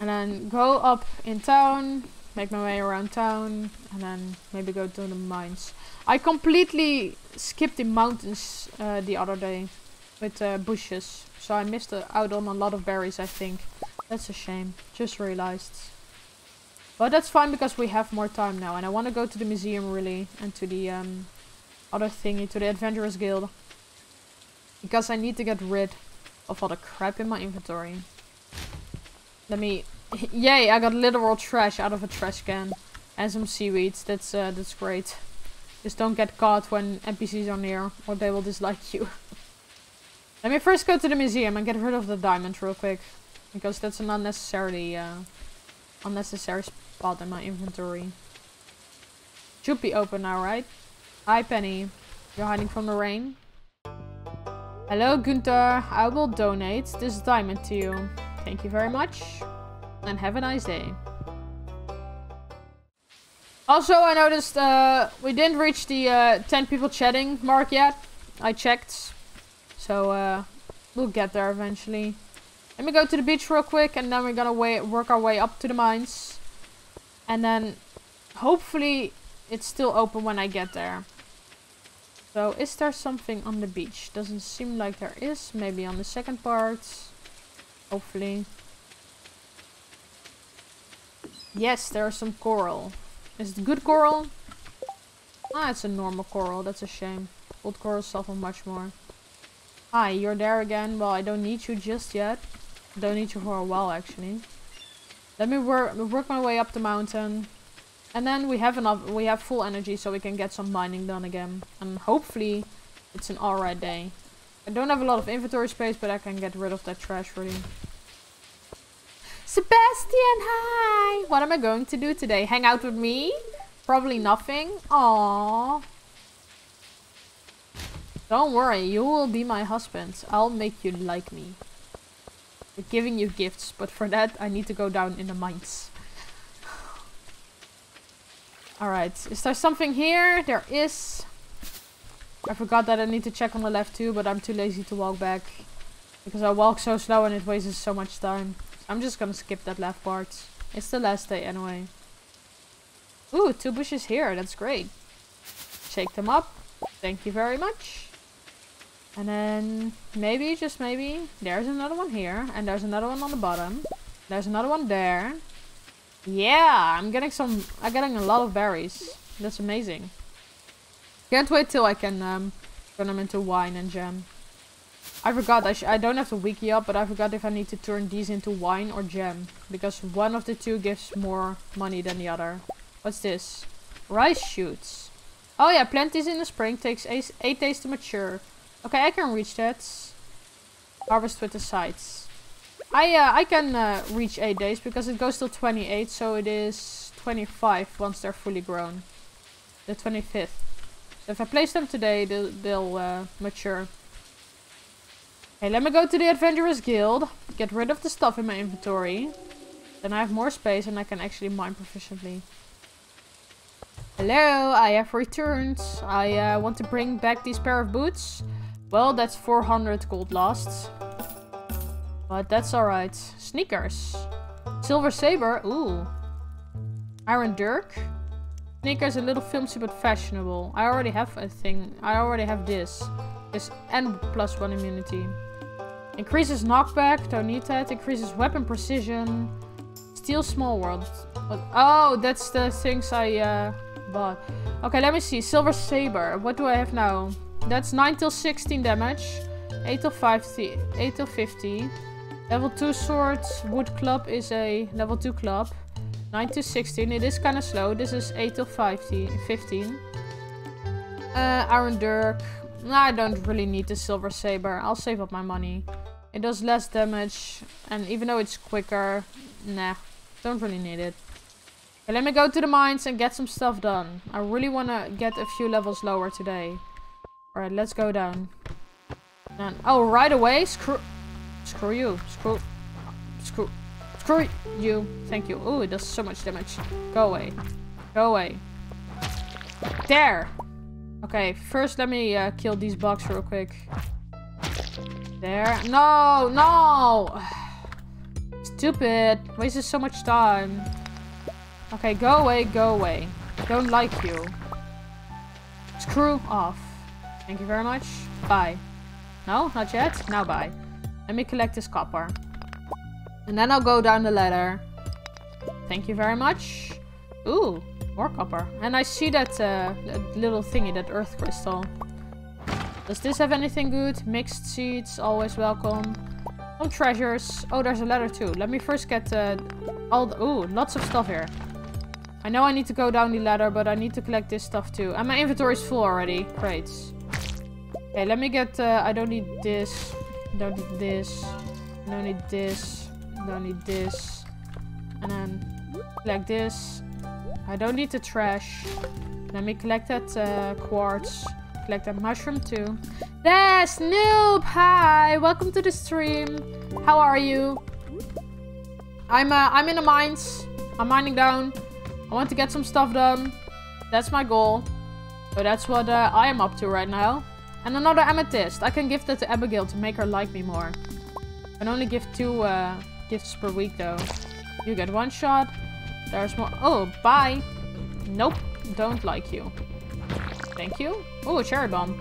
And then go up in town. make my way around town, and then maybe go to the mines. I completely skipped the mountains uh, the other day with uh, bushes. So I missed uh, out on a lot of berries, I think. That's a shame. Just realized. But that's fine because we have more time now. And I want to go to the museum really. And to the um, other thingy, to the Adventurers Guild. Because I need to get rid of all the crap in my inventory. Let me... Yay, I got literal trash out of a trash can. And some seaweeds. That's, uh, that's great. Just don't get caught when NPCs are near. Or they will dislike you. Let me first go to the museum and get rid of the diamond real quick. Because that's an unnecessarily, uh, unnecessary spot in my inventory. Should be open now, right? Hi, Penny. You're hiding from the rain? Hello, Gunther. I will donate this diamond to you. Thank you very much. And have a nice day. Also, I noticed uh, we didn't reach the uh, 10 people chatting mark yet. I checked. So uh, we'll get there eventually. Let me go to the beach real quick and then we're gonna way work our way up to the mines. And then hopefully it's still open when I get there. So is there something on the beach? Doesn't seem like there is. Maybe on the second part. Hopefully. Yes, there's some coral. Is it good coral? Ah, it's a normal coral. That's a shame. Old corals suffer much more. Hi, you're there again. Well, I don't need you just yet. Don't need you for a while, actually. Let me work work my way up the mountain. And then we have enough, we have full energy so we can get some mining done again. And hopefully it's an alright day. I don't have a lot of inventory space, but I can get rid of that trash really. Sebastian, hi! What am I going to do today? Hang out with me? Probably nothing. Aww. Don't worry, you will be my husband. I'll make you like me giving you gifts, but for that I need to go down in the mines. Alright, is there something here? There is. I forgot that I need to check on the left too, but I'm too lazy to walk back. Because I walk so slow and it wastes so much time. I'm just gonna skip that left part. It's the last day anyway. Ooh, two bushes here. That's great. Shake them up. Thank you very much. And then maybe, just maybe, there's another one here. And there's another one on the bottom. There's another one there. Yeah, I'm getting some, I'm getting a lot of berries. That's amazing. Can't wait till I can um, turn them into wine and jam. I forgot, I, I don't have the wiki up, but I forgot if I need to turn these into wine or jam. Because one of the two gives more money than the other. What's this? Rice shoots. Oh yeah, plant these in the spring, takes eight, eight days to mature. Okay, I can reach that. Harvest with the scythe. I uh, I can uh, reach 8 days because it goes till 28, so it is 25 once they're fully grown. The 25th. So if I place them today, they'll, they'll uh, mature. Okay, let me go to the Adventurers Guild. Get rid of the stuff in my inventory. Then I have more space and I can actually mine proficiently. Hello, I have returned. I uh, want to bring back these pair of boots. Well, that's 400 gold lost. But that's alright. Sneakers. Silver Saber. Ooh. Iron Dirk. Sneakers a little filmy but fashionable. I already have a thing. I already have this. This and plus one immunity. Increases knockback. Don't need that. Increases weapon precision. Steel Smallsword. Oh, that's the things I uh, bought. Okay, let me see. Silver Saber. What do I have now? That's 9 till 16 damage. 8 till 50. 8 till 50. Level 2 sword. Wood club is a level 2 club. 9 to 16. It is kind of slow. This is 8 to 50, 15. Uh, Iron Dirk. Nah, I don't really need the Silver Saber. I'll save up my money. It does less damage. And even though it's quicker, nah. Don't really need it. Okay, let me go to the mines and get some stuff done. I really want to get a few levels lower today. Alright, let's go down. And, oh, right away? Screw... Screw you. Screw... Screw... Screw you. Thank you. Oh, it does so much damage. Go away. Go away. There! Okay, first let me uh, kill these bugs real quick. There. No! No! Stupid. Wasted so much time. Okay, go away, go away. Don't like you. Screw off. Thank you very much. Bye. No, not yet? Now bye. Let me collect this copper. And then I'll go down the ladder. Thank you very much. Ooh, more copper. And I see that, uh, that little thingy, that earth crystal. Does this have anything good? Mixed seeds, always welcome. Some treasures. Oh, there's a ladder too. Let me first get uh, all the... Ooh, lots of stuff here. I know I need to go down the ladder, but I need to collect this stuff too. And my inventory is full already. Great. Okay, let me get... Uh, I don't need this. Don't need this. Don't need this. Don't need this. And then like this. I don't need the trash. Let me collect that uh, quartz. Collect that mushroom too. Yes, Noob! Hi! Welcome to the stream. How are you? I'm uh, I'm in the mines. I'm mining down. I want to get some stuff done. That's my goal. So that's what uh, I am up to right now. And another amethyst. I can give that to Abigail to make her like me more. I can only give two uh, gifts per week though. You get one shot. There's more. Oh, bye. Nope. Don't like you. Thank you. Oh, cherry bomb.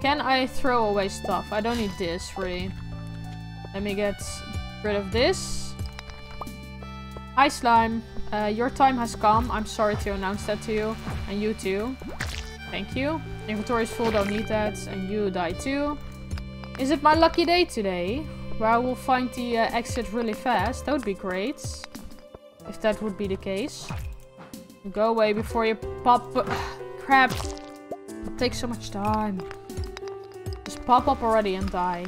Can I throw away stuff? I don't need this, really. Let me get rid of this. Hi, slime. Uh, your time has come. I'm sorry to announce that to you. And you too. Thank you. Inventory is full, don't need that. And you die too. Is it my lucky day today? Where I will find the uh, exit really fast? That would be great. If that would be the case. Go away before you pop... Crap. It takes so much time. Just pop up already and die.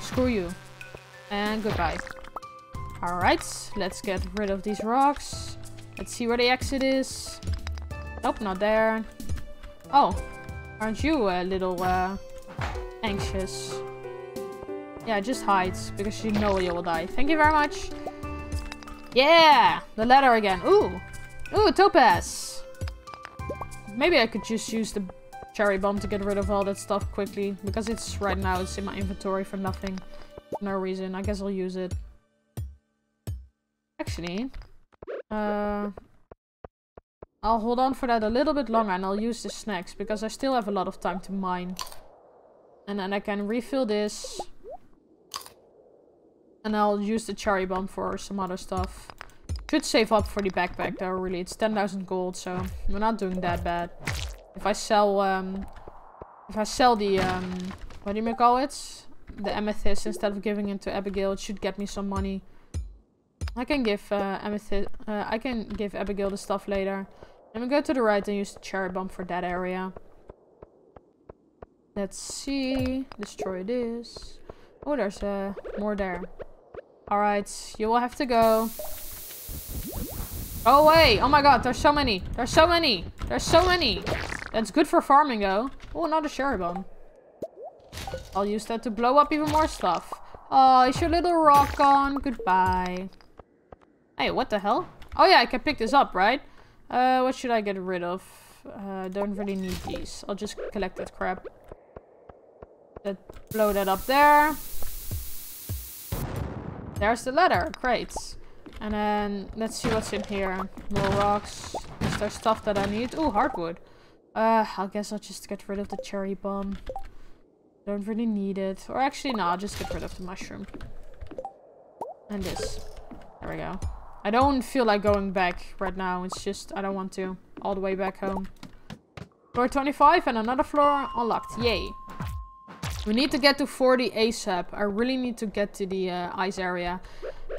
Screw you. And goodbye. Alright, let's get rid of these rocks. Let's see where the exit is. Nope, not there. Oh, aren't you a little uh, anxious? Yeah, just hide, because you know you will die. Thank you very much. Yeah, the ladder again. Ooh, ooh, topaz. Maybe I could just use the cherry bomb to get rid of all that stuff quickly. Because it's right now, it's in my inventory for nothing. no reason. I guess I'll use it. Actually, uh, I'll hold on for that a little bit longer and I'll use the snacks because I still have a lot of time to mine. And then I can refill this. And I'll use the cherry bomb for some other stuff. Should save up for the backpack though, really. It's 10,000 gold, so we're not doing that bad. If I sell, um, if I sell the, um, what do you call it? The amethyst instead of giving it to Abigail, it should get me some money. I can give uh, Amethyst, uh, I can give Abigail the stuff later. Let me go to the right and use the cherry bomb for that area. Let's see. Destroy this. Oh, there's uh, more there. Alright, you will have to go. Oh, wait. Oh my god, there's so many. There's so many. There's so many. That's good for farming, though. Oh, another cherry bomb. I'll use that to blow up even more stuff. Oh, is your little rock gone? Goodbye. Hey, what the hell? Oh yeah, I can pick this up, right? Uh, what should I get rid of? Uh, don't really need these. I'll just collect that crap. That, blow that up there. There's the ladder. Great. And then, let's see what's in here. More rocks. Is there stuff that I need? Oh, hardwood. Uh, I guess I'll just get rid of the cherry bomb. Don't really need it. Or actually, no, I'll just get rid of the mushroom. And this. There we go. I don't feel like going back right now. It's just, I don't want to. All the way back home. Floor 25 and another floor unlocked. Yay. We need to get to 40 ASAP. I really need to get to the uh, ice area.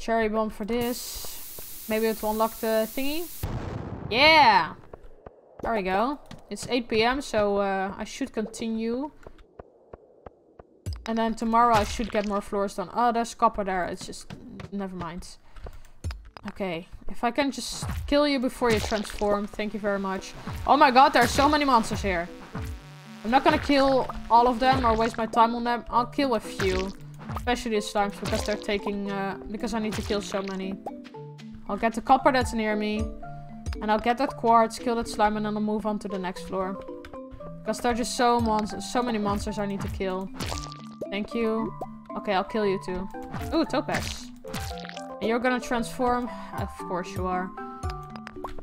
Cherry bomb for this. Maybe it will unlock the thingy. Yeah. There we go. It's 8 p.m. so uh, I should continue. And then tomorrow I should get more floors done. Oh, there's copper there. It's just... Never mind. Okay, if I can just kill you before you transform, thank you very much. Oh my god, there are so many monsters here. I'm not gonna kill all of them or waste my time on them. I'll kill a few. Especially these slimes because they're taking, uh, because I need to kill so many. I'll get the copper that's near me. And I'll get that quartz, kill that slime and then I'll move on to the next floor. Because there are just so so many monsters I need to kill. Thank you. Okay, I'll kill you too. Ooh, topaz. And you're gonna transform? Of course you are.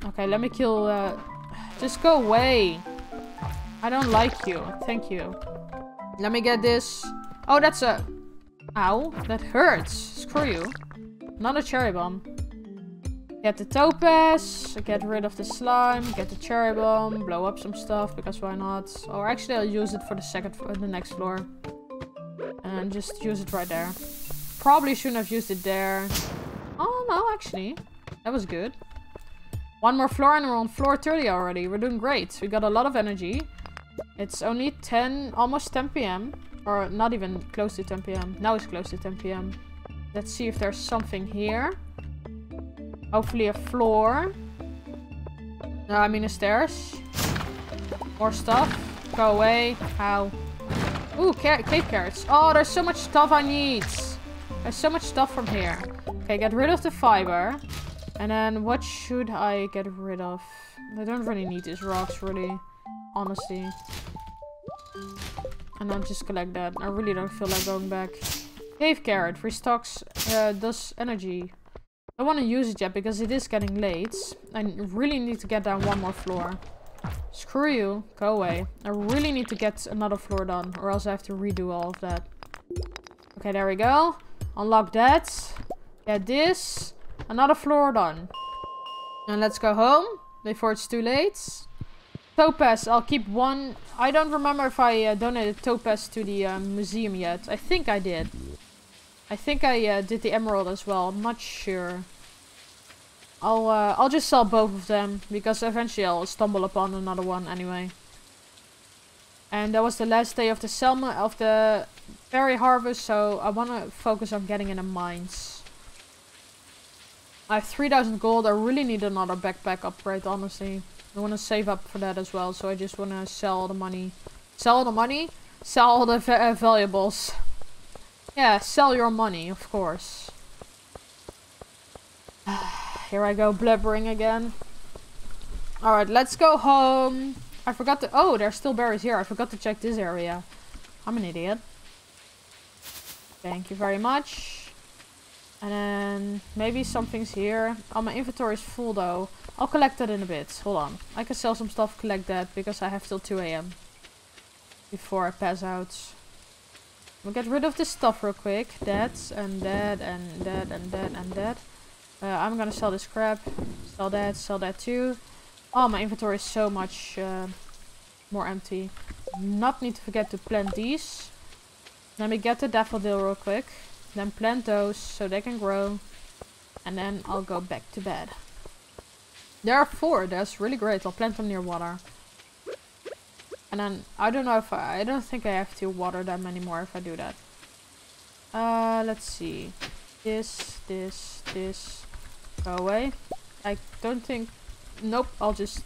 Okay, let me kill... Uh, just go away. I don't like you. Thank you. Let me get this. Oh, that's a... Ow. That hurts. Screw you. Another cherry bomb. Get the topaz. Get rid of the slime. Get the cherry bomb. Blow up some stuff, because why not? Or actually, I'll use it for the second, for the next floor. And just use it right there. Probably shouldn't have used it there. Oh, no, actually. That was good. One more floor and we're on floor 30 already. We're doing great. We got a lot of energy. It's only 10, almost 10 p.m. Or not even close to 10 p.m. Now it's close to 10 p.m. Let's see if there's something here. Hopefully a floor. No, I mean a stairs. More stuff. Go away. How? Ooh, ca cave carrots. Oh, there's so much stuff I need. There's so much stuff from here. Okay, get rid of the fiber. And then what should I get rid of? I don't really need these rocks, really. Honestly. And I'll just collect that. I really don't feel like going back. Cave carrot restocks, uh, does energy. I want to use it yet because it is getting late. I really need to get down one more floor. Screw you. Go away. I really need to get another floor done or else I have to redo all of that. Okay, there we go. Unlock that. Get this. Another floor done. And let's go home before it's too late. Topaz, I'll keep one. I don't remember if I uh, donated Topaz to the um, museum yet. I think I did. I think I uh, did the emerald as well. I'm not sure. I'll uh, I'll just sell both of them because eventually I'll stumble upon another one anyway. And that was the last day of the Selma of the berry harvest, so I want to focus on getting in the mines. I have 3000 gold. I really need another backpack upgrade, honestly. I want to save up for that as well. So I just want to sell the money. Sell all the money? Sell all the uh, valuables. Yeah, sell your money, of course. Here I go blubbering again. Alright, let's go home. I forgot to- Oh, there's still berries here. I forgot to check this area. I'm an idiot. Thank you very much. And then maybe something's here. Oh, my inventory is full though. I'll collect that in a bit. Hold on. I can sell some stuff, collect that, because I have till 2 a.m. Before I pass out. We'll get rid of this stuff real quick. That, and that, and that, and that, and that. Uh, I'm gonna sell this crap. Sell that, sell that too. Oh, my inventory is so much uh, more empty. Not need to forget to plant these. Let me get the daffodil real quick. Then plant those so they can grow. And then I'll go back to bed. There are four. That's really great. I'll plant them near water. And then I don't know if I, I don't think I have to water them anymore if I do that. Uh, let's see. This, this, this. Go away. I don't think... Nope, I'll just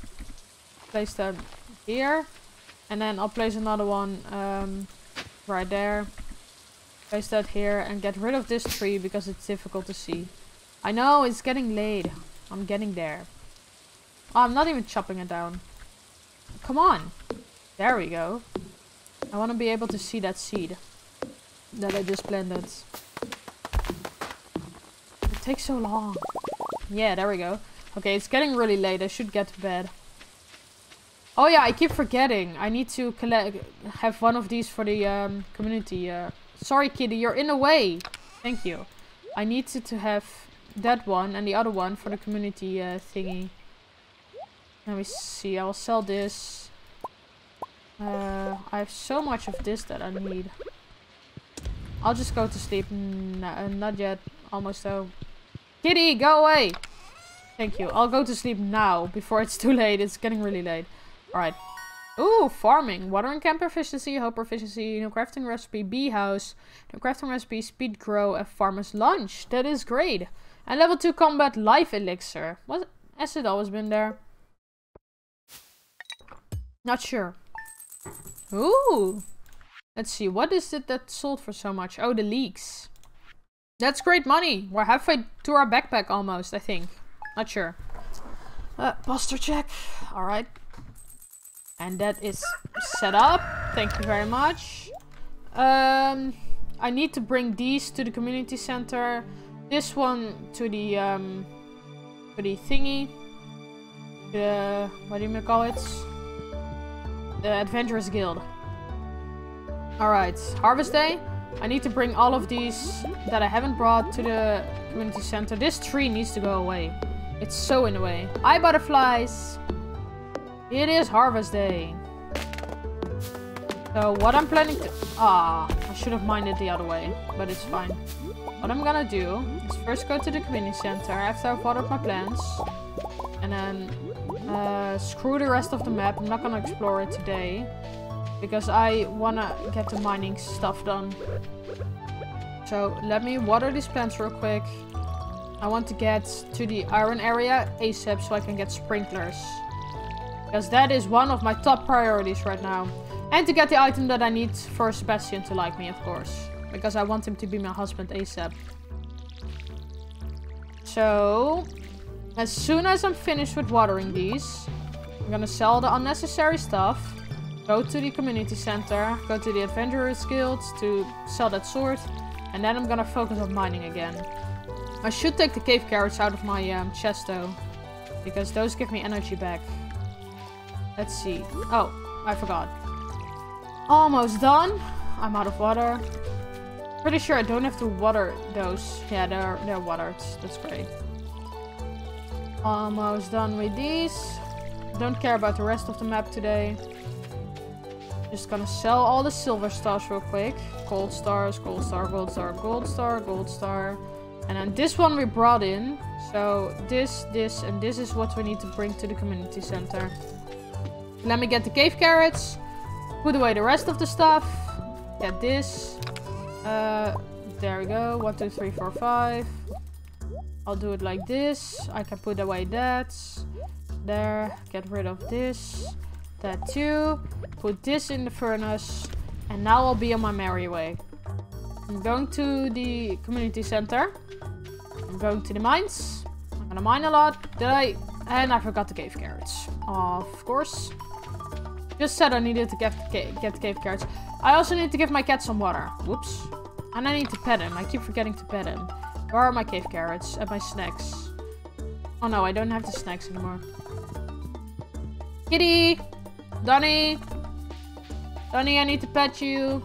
place them here. And then I'll place another one um, right there. Place that here and get rid of this tree because it's difficult to see. I know, it's getting late. I'm getting there. Oh, I'm not even chopping it down. Come on. There we go. I want to be able to see that seed that I just planted. It takes so long. Yeah, there we go. Okay, it's getting really late. I should get to bed. Oh yeah, I keep forgetting. I need to collect, have one of these for the um, community uh, Sorry, kitty, you're in the way. Thank you. I need to, to have that one and the other one for the community uh, thingy. Let me see. I'll sell this. Uh, I have so much of this that I need. I'll just go to sleep. N uh, not yet. Almost though. Kitty, go away! Thank you. I'll go to sleep now before it's too late. It's getting really late. Alright. Ooh, farming. Water and camp efficiency, hope proficiency, new crafting recipe, bee house, new crafting recipe, speed grow, a farmer's lunch. That is great. And level 2 combat life elixir. What has it always been there? Not sure. Ooh. Let's see, what is it that sold for so much? Oh, the leeks. That's great money. We're halfway to our backpack almost, I think. Not sure. Uh, posture check. Alright. And that is set up. Thank you very much. Um, I need to bring these to the community center. This one to the um, to the thingy. the, what do you call it? The Adventurers Guild. Alright, Harvest Day. I need to bring all of these that I haven't brought to the community center. This tree needs to go away. It's so in the way. Hi, butterflies. It is Harvest Day. So what I'm planning to... Ah, I should have minded the other way, but it's fine. What I'm gonna do is first go to the community center after I've watered my plants. And then uh, screw the rest of the map. I'm not gonna explore it today. Because I wanna get the mining stuff done. So let me water these plants real quick. I want to get to the iron area ASAP so I can get sprinklers. Because that is one of my top priorities right now. And to get the item that I need for Sebastian to like me, of course. Because I want him to be my husband ASAP. So, as soon as I'm finished with watering these, I'm gonna sell the unnecessary stuff. Go to the community center, go to the adventurers guild to sell that sword. And then I'm gonna focus on mining again. I should take the cave carrots out of my um, chest though. Because those give me energy back. Let's see. Oh, I forgot. Almost done. I'm out of water. Pretty sure I don't have to water those. Yeah, they're, they're watered. That's great. Almost done with these. Don't care about the rest of the map today. Just gonna sell all the silver stars real quick. Gold stars, gold star, gold star, gold star, gold star. And then this one we brought in. So this, this, and this is what we need to bring to the community center. Let me get the cave carrots. Put away the rest of the stuff. Get this. Uh, there we go. One, two, three, four, five. I'll do it like this. I can put away that. There. Get rid of this. That too. Put this in the furnace. And now I'll be on my merry way. I'm going to the community center. I'm going to the mines. I'm gonna mine a lot. Did I? And I forgot the cave carrots. Of course. Just said I needed to get, get cave carrots. I also need to give my cat some water. Whoops. And I need to pet him. I keep forgetting to pet him. Where are my cave carrots? And my snacks? Oh no, I don't have the snacks anymore. Kitty! Donny! Donny, I need to pet you.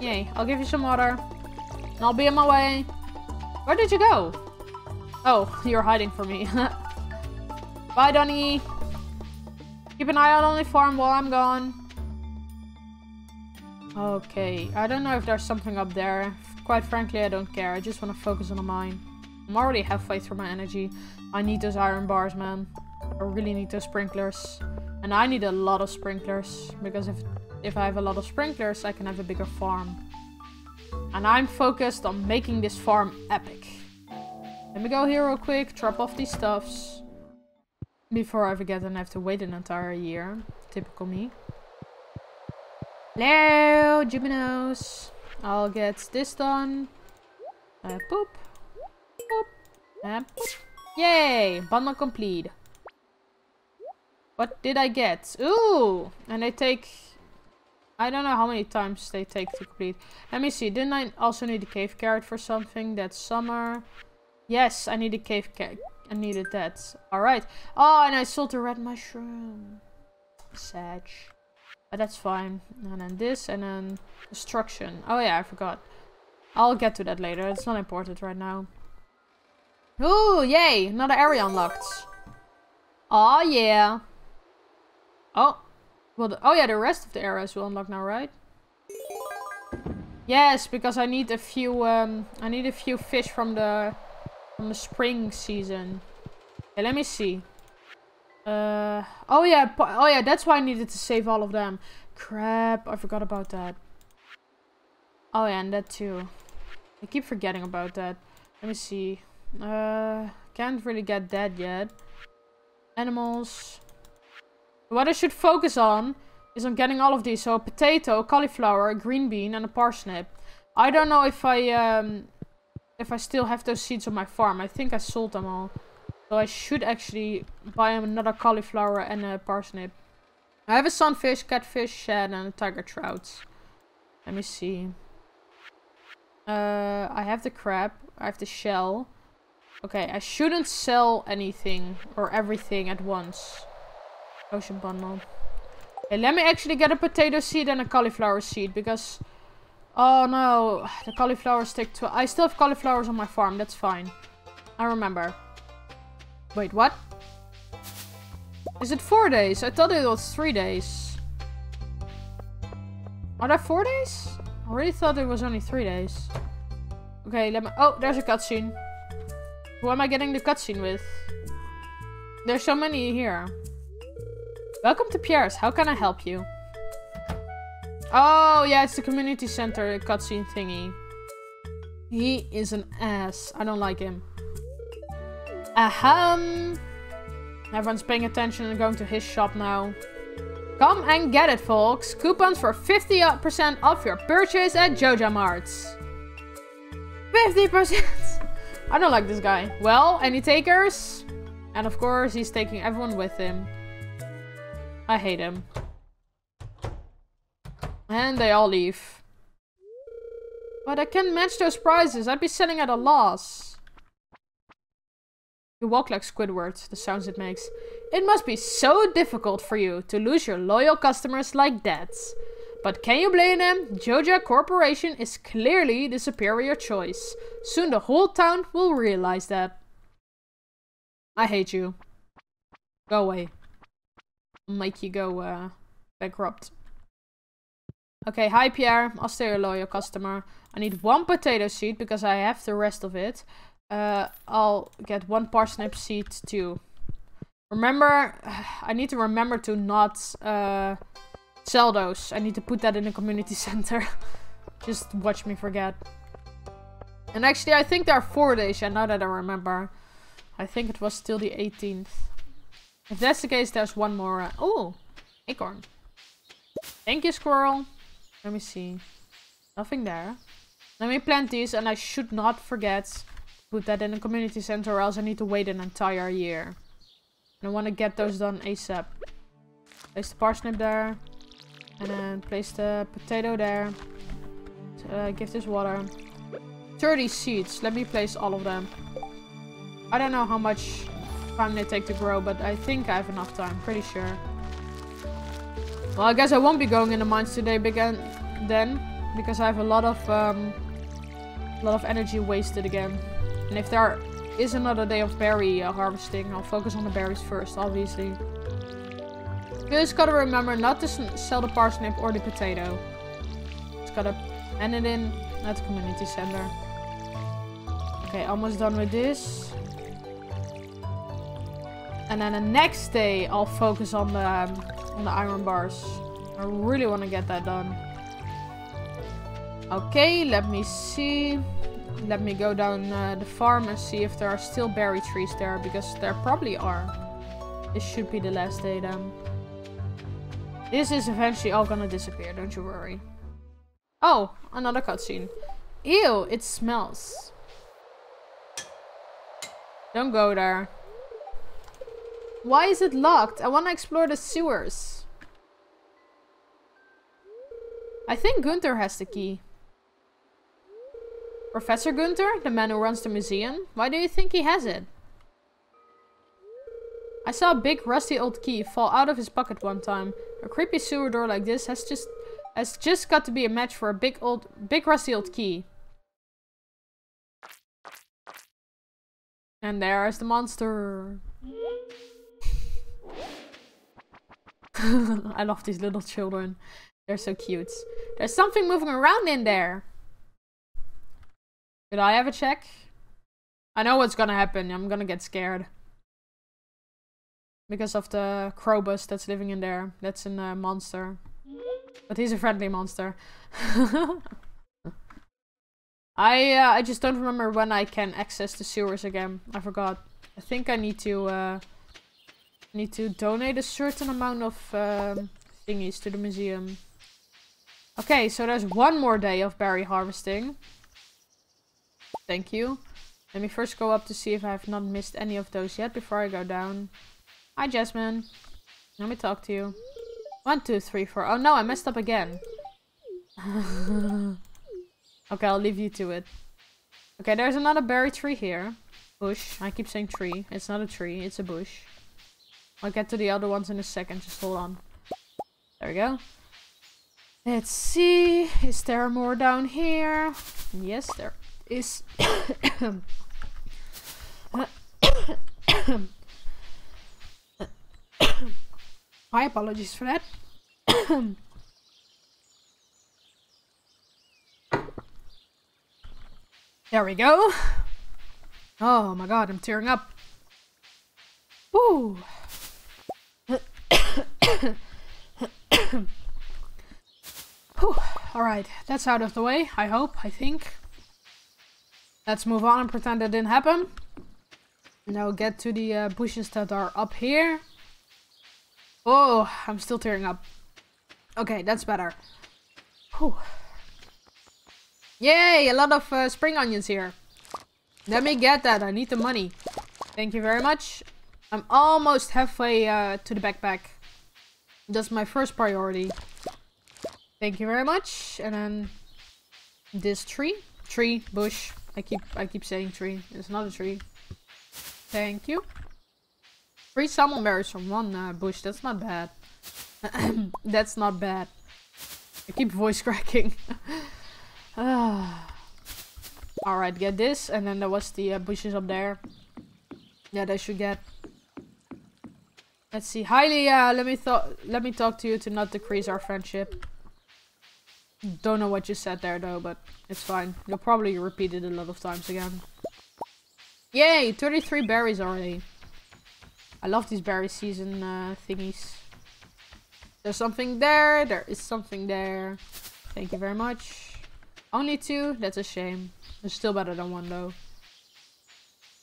Yay, I'll give you some water. And I'll be on my way. Where did you go? Oh, you're hiding from me. Bye, Donny! Keep an eye out on the farm while I'm gone. Okay, I don't know if there's something up there. Quite frankly, I don't care. I just want to focus on the mine. I'm already halfway through my energy. I need those iron bars, man. I really need those sprinklers. And I need a lot of sprinklers. Because if, if I have a lot of sprinklers, I can have a bigger farm. And I'm focused on making this farm epic. Let me go here real quick, drop off these stuffs. Before I forget and I have to wait an entire year. Typical me. Hello, Junimos. I'll get this done. Uh, poop. Poop. Uh, poop. Yay! Bundle complete. What did I get? Ooh! And they take... I don't know how many times they take to complete. Let me see. Didn't I also need a cave carrot for something? That's summer. Yes, I need a cave carrot. I needed that. Alright. Oh, and I sold the red mushroom. Sad. But that's fine. And then this, and then destruction. Oh yeah, I forgot. I'll get to that later. It's not important right now. Ooh, yay! Another area unlocked. Oh yeah. Oh. Well, the, oh yeah, the rest of the areas will unlock now, right? Yes, because I need a few, um, I need a few fish from the from the spring season. Okay, let me see. Uh, oh yeah, oh yeah, that's why I needed to save all of them. Crap, I forgot about that. Oh yeah, and that too. I keep forgetting about that. Let me see. Uh, can't really get that yet. Animals. What I should focus on is on getting all of these. So a potato, a cauliflower, a green bean, and a parsnip. I don't know if I um, if I still have those seeds on my farm. I think I sold them all. So I should actually buy another cauliflower and a parsnip. I have a sunfish, catfish, shad, and a tiger trout. Let me see. Uh, I have the crab. I have the shell. Okay, I shouldn't sell anything or everything at once. Ocean bundle. Okay, let me actually get a potato seed and a cauliflower seed because... Oh no, the cauliflowers take to... I still have cauliflowers on my farm, that's fine. I remember. Wait, what? Is it four days? I thought it was three days. Are there four days? I really thought it was only three days. Okay, let me... Oh, there's a cutscene. Who am I getting the cutscene with? There's so many here. Welcome to Pierre's. How can I help you? Oh, yeah, it's the community center cutscene thingy. He is an ass. I don't like him. Ahem. Everyone's paying attention and going to his shop now. Come and get it, folks. Coupons for 50% off your purchase at Joja Marts. 50%! I don't like this guy. Well, any takers? And of course, he's taking everyone with him. I hate him. And they all leave. But I can't match those prices. I'd be selling at a loss. You walk like Squidward, the sounds it makes. It must be so difficult for you to lose your loyal customers like that. But can you blame them? Joja Corporation is clearly the superior choice. Soon the whole town will realize that. I hate you. Go away. make you go uh, bankrupt. Okay, hi Pierre. I'll stay a loyal customer. I need one potato seed because I have the rest of it. Uh, I'll get one parsnip seed too. Remember, I need to remember to not uh, sell those. I need to put that in the community center. Just watch me forget. And actually, I think there are four days, yeah, now that I remember. I think it was still the 18th. If that's the case, there's one more. Uh, oh, acorn. Thank you, squirrel. Let me see. Nothing there. Let me plant these, and I should not forget put that in a community center or else I need to wait an entire year. And I want to get those done ASAP. Place the parsnip there. And then place the potato there. Uh, give this water. 30 seeds. Let me place all of them. I don't know how much time they take to grow, but I think I have enough time. Pretty sure. Well, I guess I won't be going in the mines today again then. Because I have a lot of um, a lot of energy wasted again. And if there is another day of berry uh, harvesting, I'll focus on the berries first, obviously. Just gotta remember not to sell the parsnip or the potato. Just gotta end it in at the community center. Okay, almost done with this. And then the next day, I'll focus on the, um, on the iron bars. I really want to get that done. Okay, let me see. Let me go down uh, the farm and see if there are still berry trees there, because there probably are. This should be the last day then. This is eventually all gonna disappear, don't you worry. Oh, another cutscene. Ew, it smells. Don't go there. Why is it locked? I want to explore the sewers. I think Gunther has the key. Professor Gunther, the man who runs the museum? Why do you think he has it? I saw a big rusty old key fall out of his pocket one time. A creepy sewer door like this has just has just got to be a match for a big old big rusty old key. And there's the monster. I love these little children. They're so cute. There's something moving around in there. Did I have a check? I know what's gonna happen. I'm gonna get scared. Because of the Krobus that's living in there. That's a uh, monster. But he's a friendly monster. I uh, I just don't remember when I can access the sewers again. I forgot. I think I need to uh, need to donate a certain amount of um, thingies to the museum. Okay, so there's one more day of berry harvesting. Thank you. Let me first go up to see if I have not missed any of those yet before I go down. Hi, Jasmine. Let me talk to you. One, two, three, four. Oh no, I messed up again. okay, I'll leave you to it. Okay, there's another berry tree here. Bush. I keep saying tree. It's not a tree, it's a bush. I'll get to the other ones in a second, just hold on. There we go. Let's see, is there more down here? Yes, there is. My apologies for that. there we go. Oh my god, I'm tearing up. Woo. Alright, that's out of the way, I hope, I think. Let's move on and pretend that didn't happen. Now get to the uh, bushes that are up here. Oh, I'm still tearing up. Okay, that's better. Whew. Yay, a lot of uh, spring onions here. Let me get that, I need the money. Thank you very much. I'm almost halfway uh, to the backpack. That's my first priority. Thank you very much. And then this tree, tree, bush. I keep I keep saying tree. It's not a tree. Thank you. Three salmon berries from one uh, bush. That's not bad. That's not bad. I keep voice cracking. Alright, get this. And then there was the uh, bushes up there. Yeah, they should get. Let's see. Highly, uh, let me let me talk to you to not decrease our friendship. Don't know what you said there though, but it's fine. You'll probably repeat it a lot of times again. Yay! 33 berries already. I love these berry season uh, thingies. There's something there. There is something there. Thank you very much. Only two? That's a shame. It's still better than one though.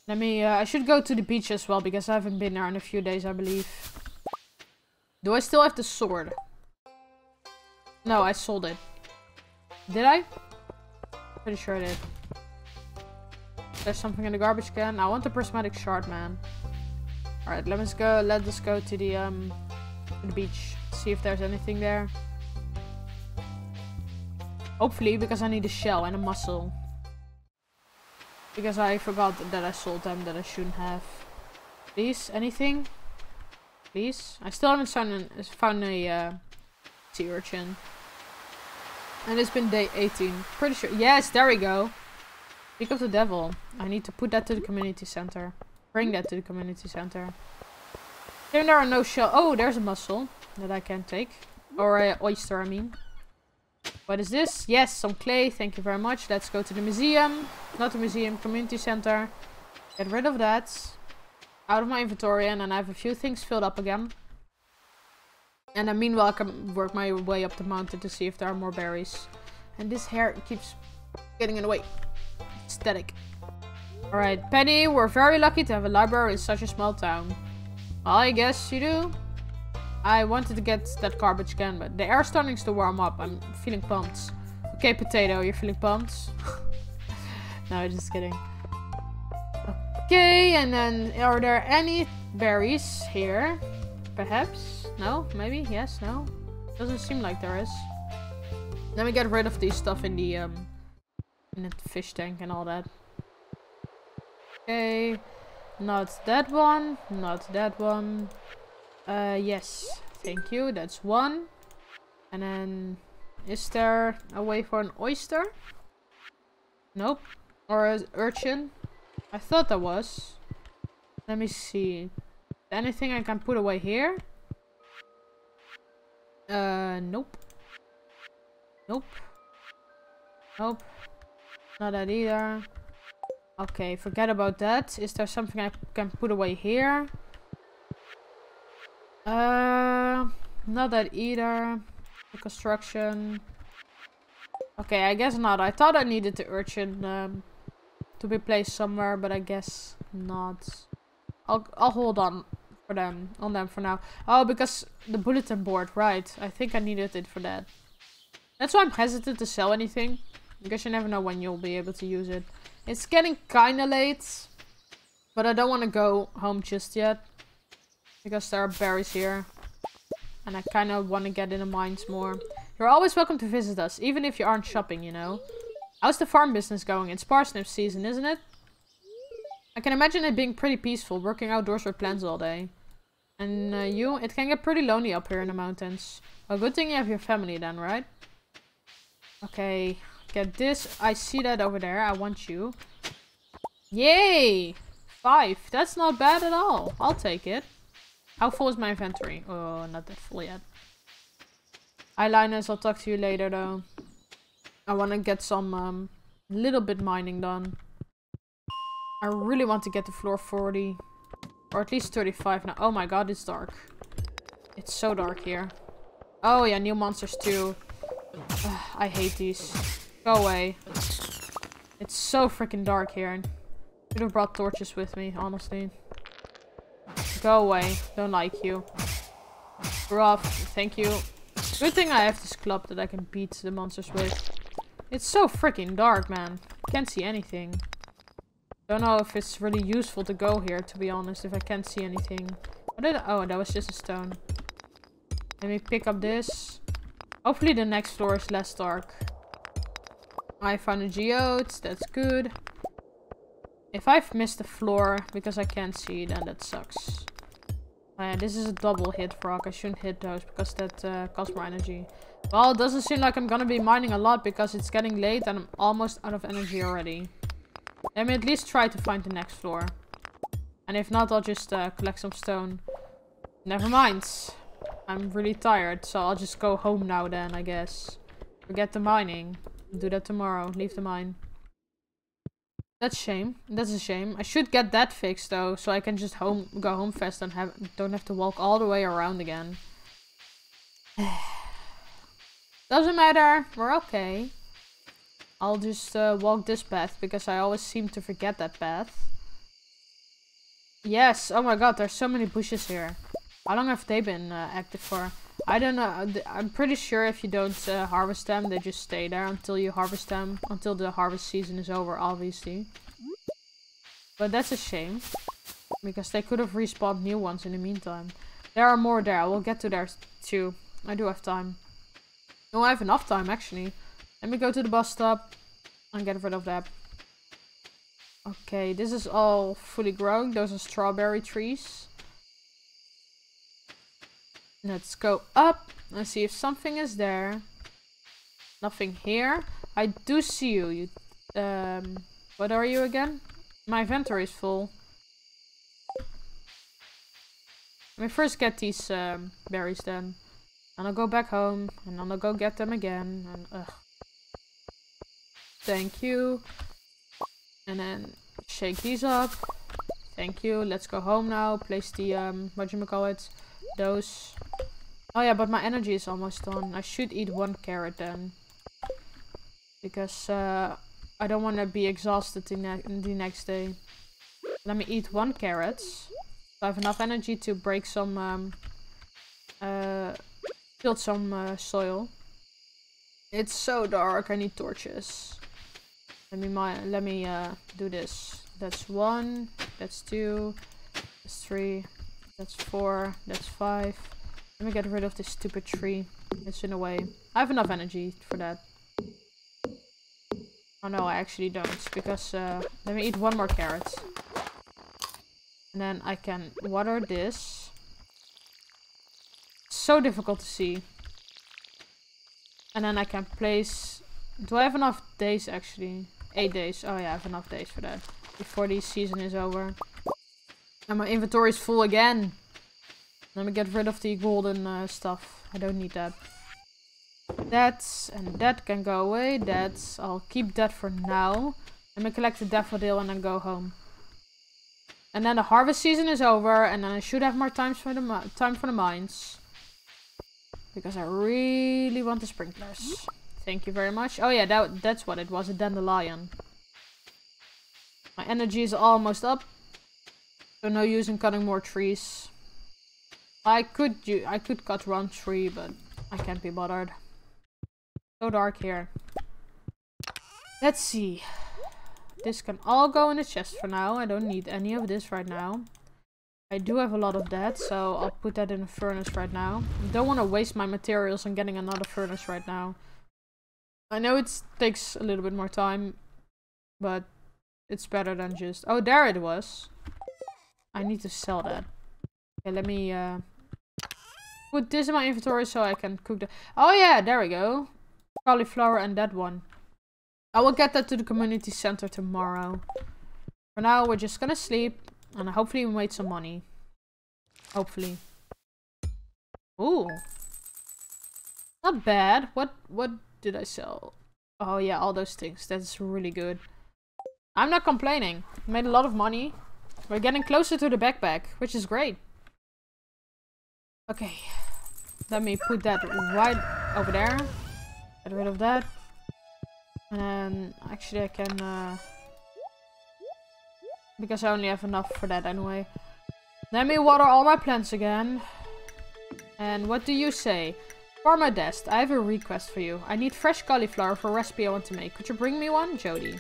Let me, uh, I should go to the beach as well because I haven't been there in a few days I believe. Do I still have the sword? No, I sold it. Did I? Pretty sure I did. There's something in the garbage can. I want the prismatic shard, man. Alright, let us go let us go to the um to the beach. See if there's anything there. Hopefully, because I need a shell and a mussel. Because I forgot that I sold them that I shouldn't have. Please, anything? Please? I still haven't found, found a uh, sea urchin. And it's been day 18. Pretty sure. Yes, there we go. Speak of the devil. I need to put that to the community center. Bring that to the community center. Here there are no shell. Oh, there's a mussel that I can take. Or a oyster, I mean. What is this? Yes, some clay. Thank you very much. Let's go to the museum. Not the museum, community center. Get rid of that. Out of my inventory and then I have a few things filled up again. And then meanwhile I can work my way up the mountain to see if there are more berries. And this hair keeps getting in the way. Static. Alright, Penny, we're very lucky to have a library in such a small town. I guess you do. I wanted to get that garbage can, but the air's starting to warm up. I'm feeling pumped. Okay, Potato, you're feeling pumped? no, just kidding. Okay, and then are there any berries here? Perhaps? No? Maybe? Yes? No? Doesn't seem like there is. Let me get rid of these stuff in the um in the fish tank and all that. Okay. Not that one. Not that one. Uh yes. Thank you. That's one. And then is there a way for an oyster? Nope. Or an urchin? I thought there was. Let me see. Anything I can put away here? Uh, nope. Nope. Nope. Not that either. Okay, forget about that. Is there something I can put away here? Uh, not that either. The construction. Okay, I guess not. I thought I needed the urchin um, to be placed somewhere, but I guess not. I'll I'll hold on for them on them for now. Oh, because the bulletin board, right? I think I needed it for that. That's why I'm hesitant to sell anything, because you never know when you'll be able to use it. It's getting kind of late, but I don't want to go home just yet, because there are berries here, and I kind of want to get in the mines more. You're always welcome to visit us, even if you aren't shopping, you know. How's the farm business going? It's parsnip season, isn't it? I can imagine it being pretty peaceful, working outdoors with plants all day. And uh, you, it can get pretty lonely up here in the mountains. Well, good thing you have your family then, right? Okay, get this. I see that over there. I want you. Yay! Five. That's not bad at all. I'll take it. How full is my inventory? Oh, not that full yet. Hi Eyeliners, I'll talk to you later though. I want to get some um, little bit mining done. I really want to get to floor 40. Or at least 35 now. Oh my god, it's dark. It's so dark here. Oh yeah, new monsters too. Ugh, I hate these. Go away. It's so freaking dark here. Should have brought torches with me, honestly. Go away. Don't like you. Rough. Thank you. Good thing I have this club that I can beat the monsters with. It's so freaking dark, man. Can't see anything. Don't know if it's really useful to go here, to be honest, if I can't see anything. Oh, that was just a stone. Let me pick up this. Hopefully the next floor is less dark. I found a geode, that's good. If I've missed a floor because I can't see, then that sucks. Uh, this is a double hit frog. I shouldn't hit those because that uh, costs more energy. Well, it doesn't seem like I'm gonna be mining a lot because it's getting late and I'm almost out of energy already. Let me at least try to find the next floor. And if not, I'll just uh, collect some stone. Never mind. I'm really tired, so I'll just go home now then, I guess. Forget the mining. Do that tomorrow. Leave the mine. That's shame. That's a shame. I should get that fixed though, so I can just home go home fast and have don't have to walk all the way around again. Doesn't matter. We're okay. I'll just uh, walk this path because I always seem to forget that path. Yes. Oh my god, there's so many bushes here. How long have they been uh, active for? I don't know. I'm pretty sure if you don't uh, harvest them, they just stay there until you harvest them. Until the harvest season is over, obviously. But that's a shame. Because they could have respawned new ones in the meantime. There are more there. We'll get to there too. I do have time. No, I have enough time actually. Let me go to the bus stop and get rid of that. Okay, this is all fully grown. Those are strawberry trees. Let's go up and see if something is there. Nothing here. I do see you. You, um, what are you again? My inventory is full. Let me first get these um, berries then. And I'll go back home. And then I'll go get them again. And ugh. Thank you. And then shake these up. Thank you. Let's go home now. Place the, um, what you call it? Those. Oh yeah, but my energy is almost done. I should eat one carrot then. Because uh, I don't want to be exhausted the, ne the next day. Let me eat one carrot. So I have enough energy to break some... Um, uh, build some uh, soil. It's so dark. I need torches. Let me my let me uh, do this. That's one. That's two. That's three. That's four. That's five. Let me get rid of this stupid tree. It's in the way. I have enough energy for that. Oh no, I actually don't. Because, uh, let me eat one more carrot. And then I can water this. So difficult to see. And then I can place... Do I have enough days actually? Eight days. Oh yeah, I have enough days for that. Before the season is over. And my inventory is full again. Let me get rid of the golden uh, stuff. I don't need that. That and that can go away. That's I'll keep that for now. Let me collect the daffodil and then go home. And then the harvest season is over, and then I should have more time for the time for the mines. Because I really want the sprinklers. Thank you very much. Oh yeah, that that's what it was, a dandelion. My energy is almost up. So no use in cutting more trees. I could I could cut one tree, but I can't be bothered. So dark here. Let's see. This can all go in the chest for now. I don't need any of this right now. I do have a lot of that, so I'll put that in a furnace right now. Don't want to waste my materials on getting another furnace right now. I know it takes a little bit more time, but it's better than just... Oh, there it was. I need to sell that. Okay, let me uh, put this in my inventory so I can cook the... Oh yeah, there we go. Cauliflower and that one. I will get that to the community center tomorrow. For now, we're just gonna sleep. And hopefully we made some money. Hopefully. Ooh. Not bad. What what did I sell? Oh yeah, all those things. That's really good. I'm not complaining. Made a lot of money. We're getting closer to the backpack, which is great. Okay. Let me put that right over there. Get rid of that. And then actually I can uh, because I only have enough for that anyway. Let me water all my plants again. And what do you say? Farmer Dest, I have a request for you. I need fresh cauliflower for a recipe I want to make. Could you bring me one? Jodi.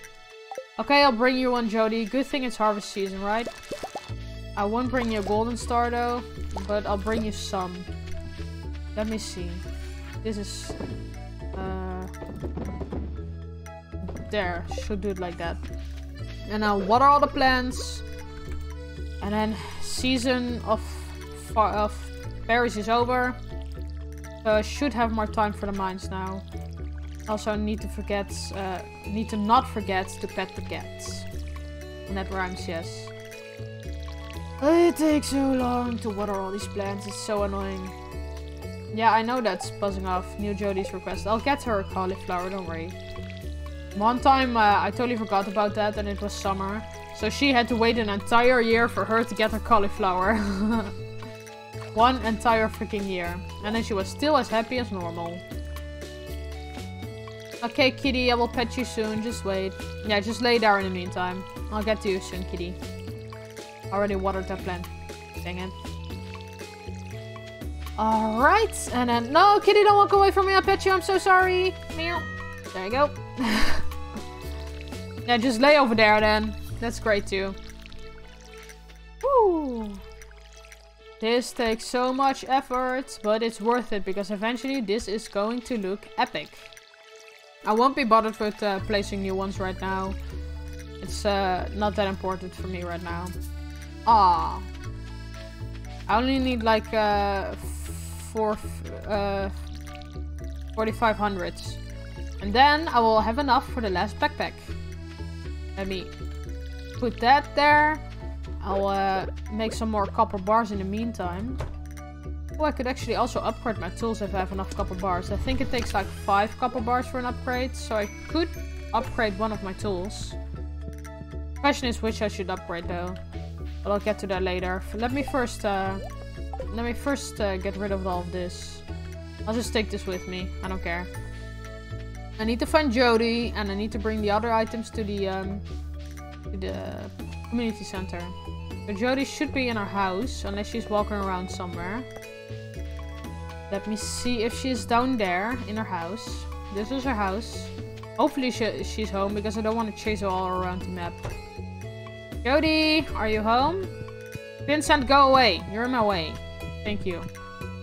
Okay, I'll bring you one, Jodi. Good thing it's harvest season, right? I won't bring you a golden star though, but I'll bring you some. Let me see. This is... Uh, there, should do it like that. And I'll water all the plants. And then season of, of berries is over. So I should have more time for the mines now. Also need to forget, uh, need to not forget to pet the cats. And that rhymes, yes. It takes so long to water all these plants, it's so annoying. Yeah, I know that's buzzing off New Jodi's request. I'll get her a cauliflower, don't worry. One time uh, I totally forgot about that and it was summer. So she had to wait an entire year for her to get her cauliflower. One entire freaking year. And then she was still as happy as normal. Okay, kitty, I will pet you soon. Just wait. Yeah, just lay there in the meantime. I'll get to you soon, kitty. Already watered that plant. Dang it. Alright, and then... No, kitty, don't walk away from me. I'll pet you. I'm so sorry. Meow. There you go. Yeah, just lay over there then. That's great too. Woo! This takes so much effort, but it's worth it because eventually this is going to look epic. I won't be bothered with uh, placing new ones right now. It's uh, not that important for me right now. Ah, I only need like uh, four, uh, 4500s. And then I will have enough for the last backpack. Let me put that there. I'll uh, make some more copper bars in the meantime. Oh, I could actually also upgrade my tools if I have enough copper bars. I think it takes like 5 copper bars for an upgrade, so I could upgrade one of my tools. Question is which I should upgrade though. But I'll get to that later. Let me first, uh, let me first uh, get rid of all of this. I'll just take this with me. I don't care. I need to find Jodi and I need to bring the other items to the um, to the community center. But Jodi should be in her house unless she's walking around somewhere. Let me see if she's down there in her house. This is her house. Hopefully she, she's home because I don't want to chase her all around the map. Jodi, are you home? Vincent, go away. You're in my way. Thank you.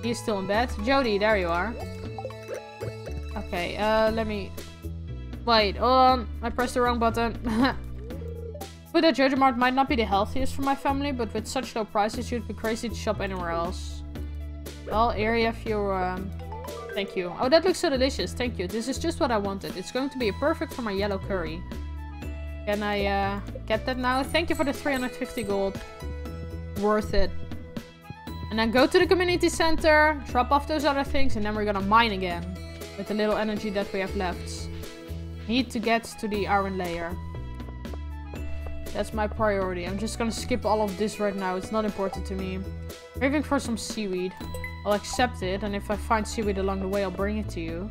He's still in bed. Jodi, there you are. Okay, uh, let me... Wait, hold on. I pressed the wrong button. Food at JojaMart might not be the healthiest for my family, but with such low prices, you'd be crazy to shop anywhere else. Well, area you... Um, thank you. Oh, that looks so delicious. Thank you. This is just what I wanted. It's going to be perfect for my yellow curry. Can I uh, get that now? Thank you for the 350 gold. Worth it. And then go to the community center, drop off those other things, and then we're gonna mine again with the little energy that we have left. Need to get to the iron layer. That's my priority. I'm just gonna skip all of this right now. It's not important to me. Craving for some seaweed. I'll accept it, and if I find seaweed along the way, I'll bring it to you.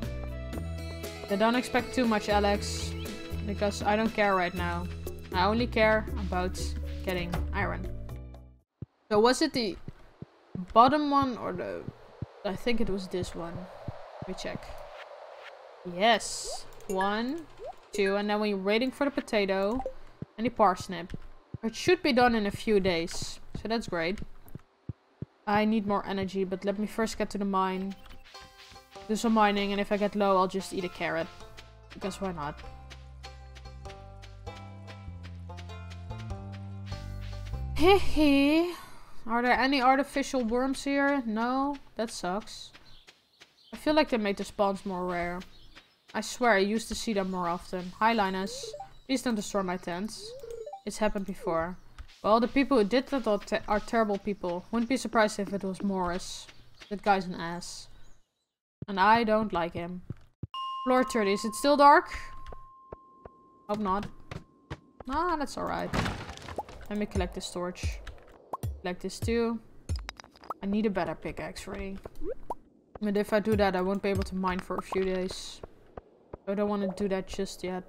But don't expect too much, Alex. Because I don't care right now. I only care about getting iron. So was it the bottom one or the... I think it was this one. Let me check. Yes. One, two, and then we're waiting for the potato and the parsnip. It should be done in a few days. So that's great. I need more energy, but let me first get to the mine. Do some mining, and if I get low, I'll just eat a carrot. Because why not? Hehe. Are there any artificial worms here? No, that sucks. I feel like they made the spawns more rare. I swear, I used to see them more often. Hi, Linus. Please don't destroy my tents. It's happened before. Well, the people who did that are, te are terrible people. Wouldn't be surprised if it was Morris. That guy's an ass. And I don't like him. Floor 30. Is it still dark? Hope not. Ah, that's alright. Let me collect this torch. Collect this too. I need a better pickaxe ready. But if I do that, I won't be able to mine for a few days. I don't want to do that just yet.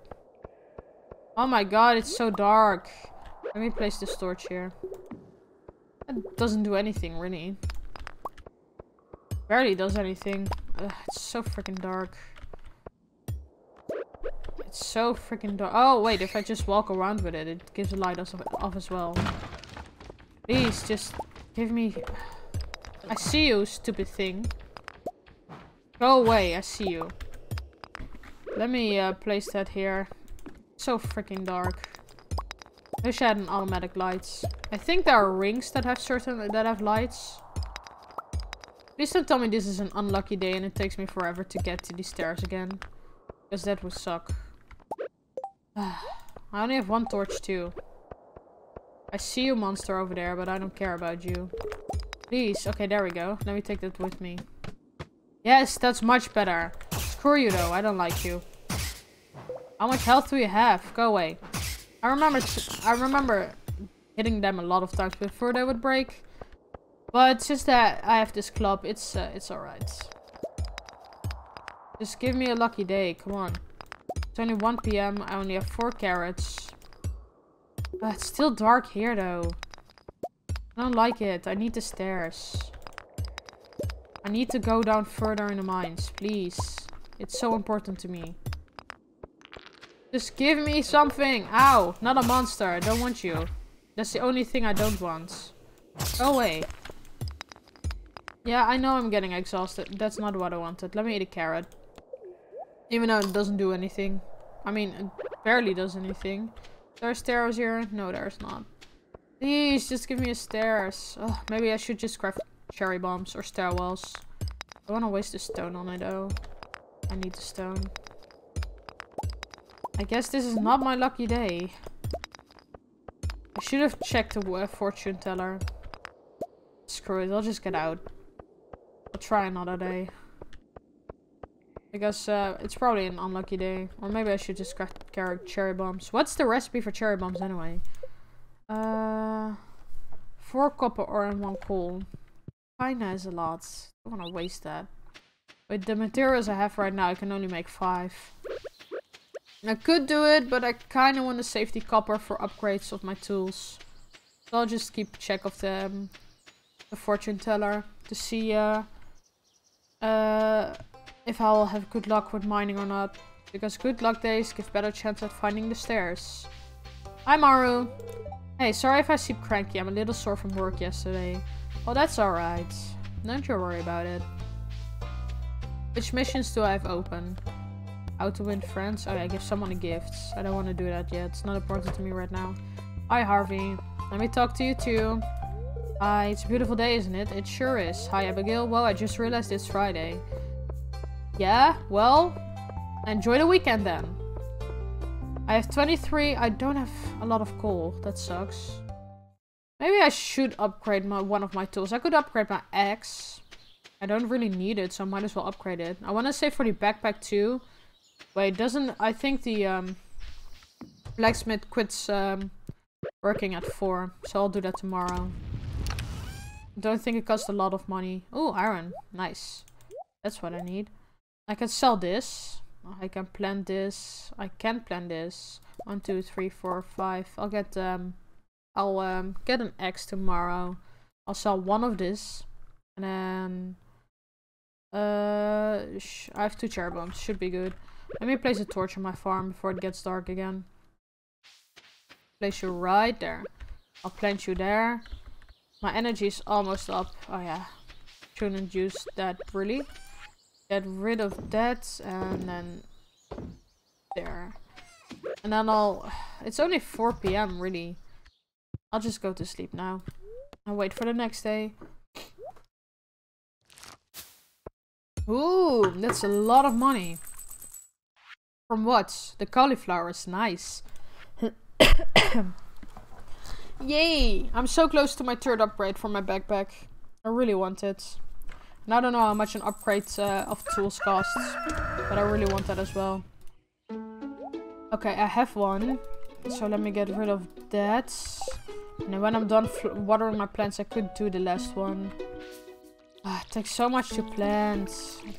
Oh my god, it's so dark. Let me place this torch here. It doesn't do anything, really. Barely does anything. Ugh, it's so freaking dark. It's so freaking dark. Oh, wait, if I just walk around with it, it gives a light off, off as well. Please, just give me... I see you, stupid thing. Go away, I see you. Let me uh, place that here. So freaking dark. Wish I had an automatic lights. I think there are rings that have certain that have lights. Please don't tell me this is an unlucky day and it takes me forever to get to these stairs again. Because that would suck. I only have one torch too. I see you monster over there, but I don't care about you. Please. Okay, there we go. Let me take that with me. Yes, that's much better. Screw you though, I don't like you. How much health do you have? Go away. I remember I remember hitting them a lot of times before they would break. But it's just that I have this club, it's uh, it's alright. Just give me a lucky day, come on. It's only 1 p.m. I only have 4 carrots. But it's still dark here though. I don't like it. I need the stairs. I need to go down further in the mines, please. It's so important to me. Just give me something. Ow, not a monster. I don't want you. That's the only thing I don't want. Go away. Yeah, I know I'm getting exhausted. That's not what I wanted. Let me eat a carrot. Even though it doesn't do anything. I mean, it barely does anything. There's stairs here? No, there's not. Please, just give me a stairs. Ugh, maybe I should just craft cherry bombs or stairwells. I don't want to waste the stone on it though. I need the stone. I guess this is not my lucky day. I should have checked the fortune teller. Screw it, I'll just get out. I'll try another day. Because uh, it's probably an unlucky day. Or maybe I should just craft cherry bombs. What's the recipe for cherry bombs anyway? Uh, four copper ore and one coal. Kinda is a lot. I don't want to waste that. With the materials I have right now, I can only make five. I could do it, but I kind of want to save the copper for upgrades of my tools. So I'll just keep check of the, um, the fortune teller to see uh, uh, if I'll have good luck with mining or not. Because good luck days give better chance at finding the stairs. Hi Maru! Hey, sorry if I seem cranky, I'm a little sore from work yesterday. Oh, that's alright. Don't you worry about it. Which missions do I have open? How to win friends? Oh yeah, give someone a gift. I don't want to do that yet. It's not important to me right now. Hi Harvey. Let me talk to you too. Hi, it's a beautiful day, isn't it? It sure is. Hi Abigail. Well, I just realized it's Friday. Yeah, well, enjoy the weekend then. I have 23. I don't have a lot of coal. That sucks. Maybe I should upgrade my one of my tools. I could upgrade my axe. I don't really need it, so I might as well upgrade it. I want to save for the backpack too. Wait, doesn't... I think the um, blacksmith quits um, working at 4. So I'll do that tomorrow. Don't think it costs a lot of money. Oh, iron. Nice. That's what I need. I can sell this. I can plant this. I can plant this. One, two, three, four, five. I'll get um I'll um get an X tomorrow. I'll sell one of this. And then uh I have two cherry bombs. Should be good. Let me place a torch on my farm before it gets dark again. Place you right there. I'll plant you there. My energy is almost up. Oh yeah. Shouldn't use that really. Get rid of that and then there. And then I'll... It's only 4 p.m. really. I'll just go to sleep now. I'll wait for the next day. Ooh, that's a lot of money. From what? The cauliflower is nice. Yay! I'm so close to my third upgrade for my backpack. I really want it. And I don't know how much an upgrade uh, of tools costs. But I really want that as well. Okay, I have one. So let me get rid of that. And then when I'm done watering my plants, I could do the last one. Ah, it takes so much to plant,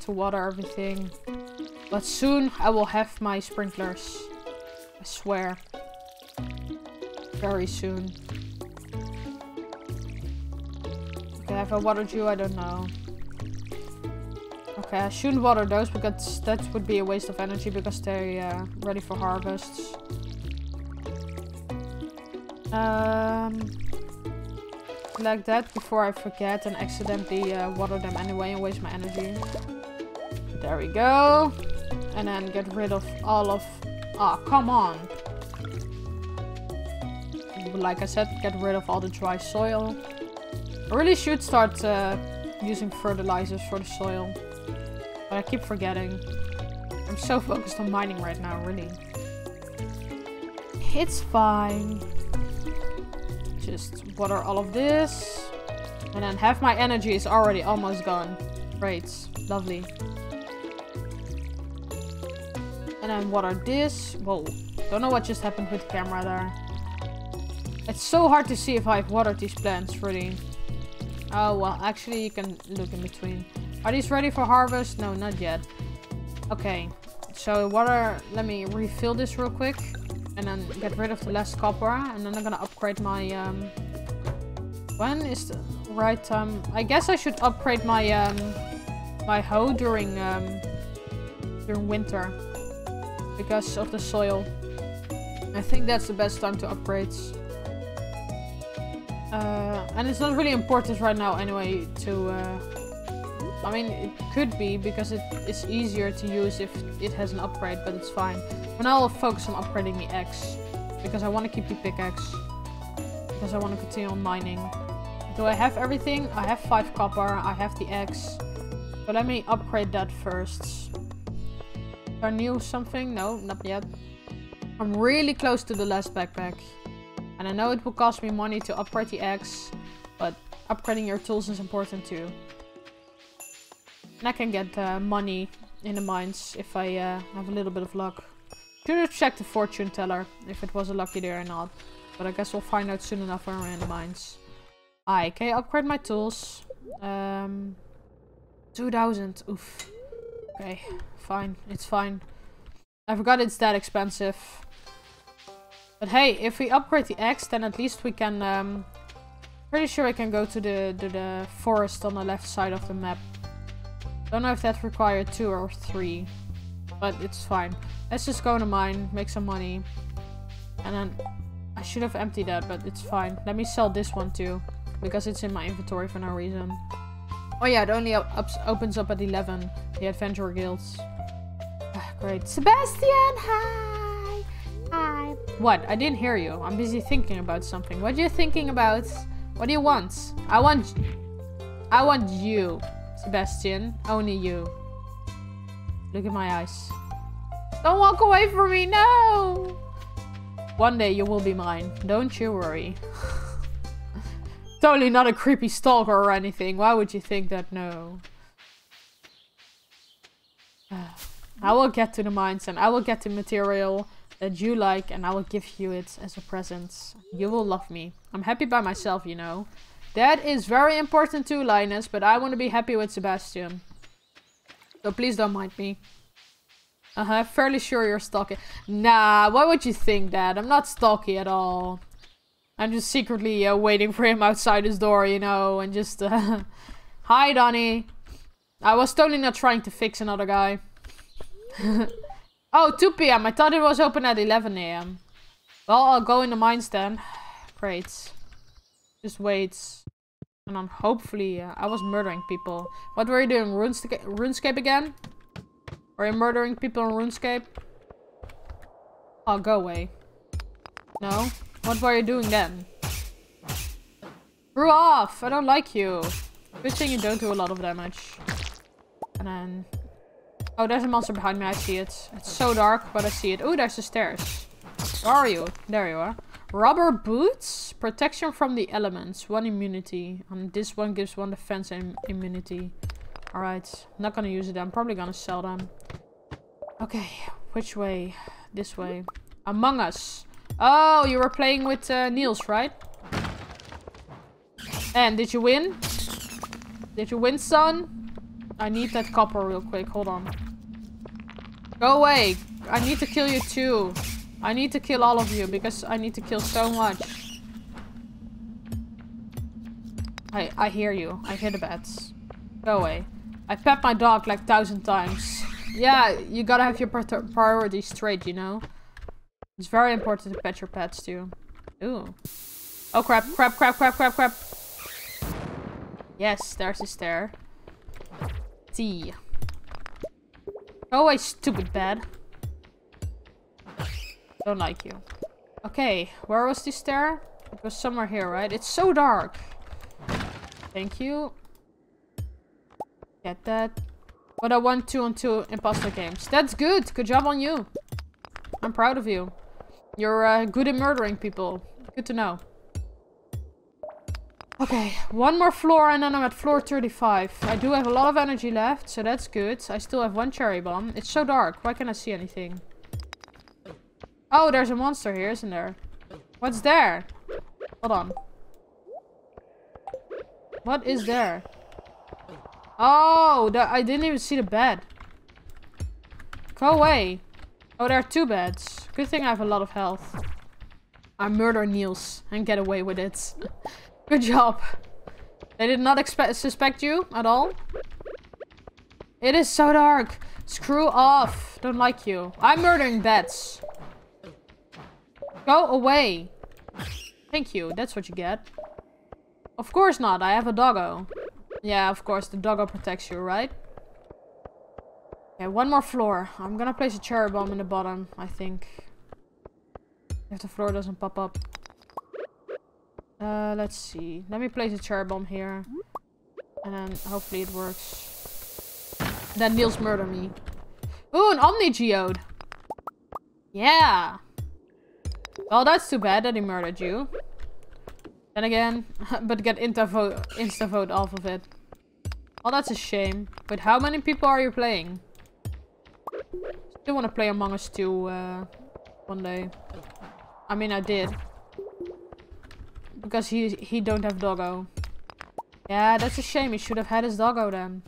to water everything. But soon I will have my sprinklers. I swear. Very soon. Okay, have I watered you? I don't know. Okay, I shouldn't water those because that would be a waste of energy because they're uh, ready for harvests. Um, like that before I forget and accidentally uh, water them anyway and waste my energy. There we go. And then get rid of all of... Ah, oh, come on. Like I said, get rid of all the dry soil. I really should start uh, using fertilizers for the soil. But I keep forgetting. I'm so focused on mining right now, really. It's fine. Just water all of this. And then half my energy is already almost gone. Great. Lovely. And then water this. Whoa. Don't know what just happened with the camera there. It's so hard to see if I've watered these plants, really. Oh, well, actually you can look in between. Are these ready for harvest? No, not yet. Okay, so water, let me refill this real quick. And then get rid of the last copper. And then I'm gonna upgrade my, um... When is the right time? I guess I should upgrade my, um... My hoe during, um... During winter. Because of the soil. I think that's the best time to upgrade. Uh, and it's not really important right now anyway to... Uh, I mean, it could be because it is easier to use if it has an upgrade, but it's fine. For now, I'll focus on upgrading the X. Because I want to keep the pickaxe. Because I want to continue on mining. Do I have everything? I have 5 copper, I have the X. But let me upgrade that first. I new something? No, not yet. I'm really close to the last backpack. And I know it will cost me money to upgrade the X, but upgrading your tools is important too. And I can get uh, money in the mines if I uh, have a little bit of luck. Should have checked the fortune teller if it was a lucky day or not. But I guess we'll find out soon enough when we're in the mines. I okay, upgrade my tools. Um, 2000. Oof. Okay, fine. It's fine. I forgot it's that expensive. But hey, if we upgrade the axe, then at least we can... Um, pretty sure I can go to the, to the forest on the left side of the map. Don't know if that required two or three. But it's fine. Let's just go to mine, make some money. And then... I should have emptied that, but it's fine. Let me sell this one too. Because it's in my inventory for no reason. Oh yeah, it only opens up at 11. The Adventure Guilds. Ah, great. Sebastian, hi! Hi. What? I didn't hear you. I'm busy thinking about something. What are you thinking about? What do you want? I want... I want you, Sebastian. Only you. Look at my eyes. Don't walk away from me, no! One day you will be mine. Don't you worry. totally not a creepy stalker or anything. Why would you think that? No. I will get to the mines and I will get the material that you like and I will give you it as a present. You will love me. I'm happy by myself, you know. That is very important too, Linus, but I want to be happy with Sebastian. So please don't mind me. Uh-huh, fairly sure you're stalking. Nah, why would you think that? I'm not stalky at all. I'm just secretly uh, waiting for him outside his door, you know, and just... Uh, Hi, Donny. I was totally not trying to fix another guy. Oh, 2 p.m. I thought it was open at 11 a.m. Well, I'll go in the mines then. Great. Just wait. And then hopefully... Uh, I was murdering people. What were you doing? RuneScape, RuneScape again? Were you murdering people in RuneScape? Oh, go away. No? What were you doing then? Screw off! I don't like you. Good thing you don't do a lot of damage. And then... Oh, there's a monster behind me. I see it. It's so dark, but I see it. Oh, there's the stairs. Where are you? There you are. Rubber boots? Protection from the elements. One immunity. And this one gives one defense and immunity. Alright. Not gonna use it. I'm probably gonna sell them. Okay. Which way? This way. Among Us. Oh, you were playing with uh, Niels, right? And did you win? Did you win, son? I need that copper real quick. Hold on. Go away. I need to kill you too. I need to kill all of you because I need to kill so much. I, I hear you. I hear the bats. Go away. I pet my dog like thousand times. Yeah, you gotta have your priorities straight, you know? It's very important to pet your pets too. Ooh. Oh crap, crap, crap, crap, crap, crap. Yes, there's a stair. T. Go away, stupid bed. Don't like you. Okay, where was the stair? It was somewhere here, right? It's so dark. Thank you. Get that. But I won two on two imposter games. That's good. Good job on you. I'm proud of you. You're uh, good at murdering people. Good to know. Okay, one more floor and then I'm at floor 35. I do have a lot of energy left, so that's good. I still have one cherry bomb. It's so dark. Why can't I see anything? Oh, there's a monster here, isn't there? What's there? Hold on. What is there? Oh, the, I didn't even see the bed. Go away. Oh, there are two beds. Good thing I have a lot of health. I murder Niels and get away with it. Good job. They did not expect suspect you at all. It is so dark. Screw off. Don't like you. I'm murdering beds. Go away. Thank you. That's what you get. Of course not. I have a doggo. Yeah, of course. The doggo protects you, right? Okay, one more floor. I'm gonna place a cherry bomb in the bottom, I think. If the floor doesn't pop up. Uh, let's see. Let me place a cherry bomb here. And then hopefully it works. Then Niels murder me. Ooh, an Omni Geode. Yeah. Well, that's too bad that he murdered you. Then again, but get insta vote, insta vote off of it. Oh, that's a shame. But how many people are you playing? Still want to play Among Us 2 uh, one day. I mean, I did. Because he he don't have doggo. Yeah, that's a shame. He should have had his doggo then.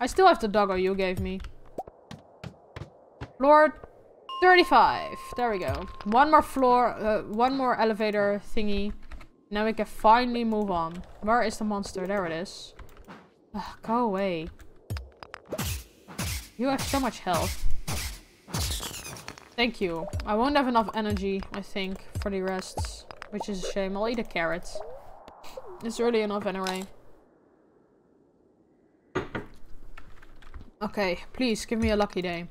I still have the doggo you gave me. Lord 35. There we go. One more floor, uh, one more elevator thingy. Now we can finally move on. Where is the monster? There it is. Ugh, go away. You have so much health. Thank you. I won't have enough energy, I think, for the rest. Which is a shame. I'll eat a carrot. It's really enough anyway. Okay, please give me a lucky day.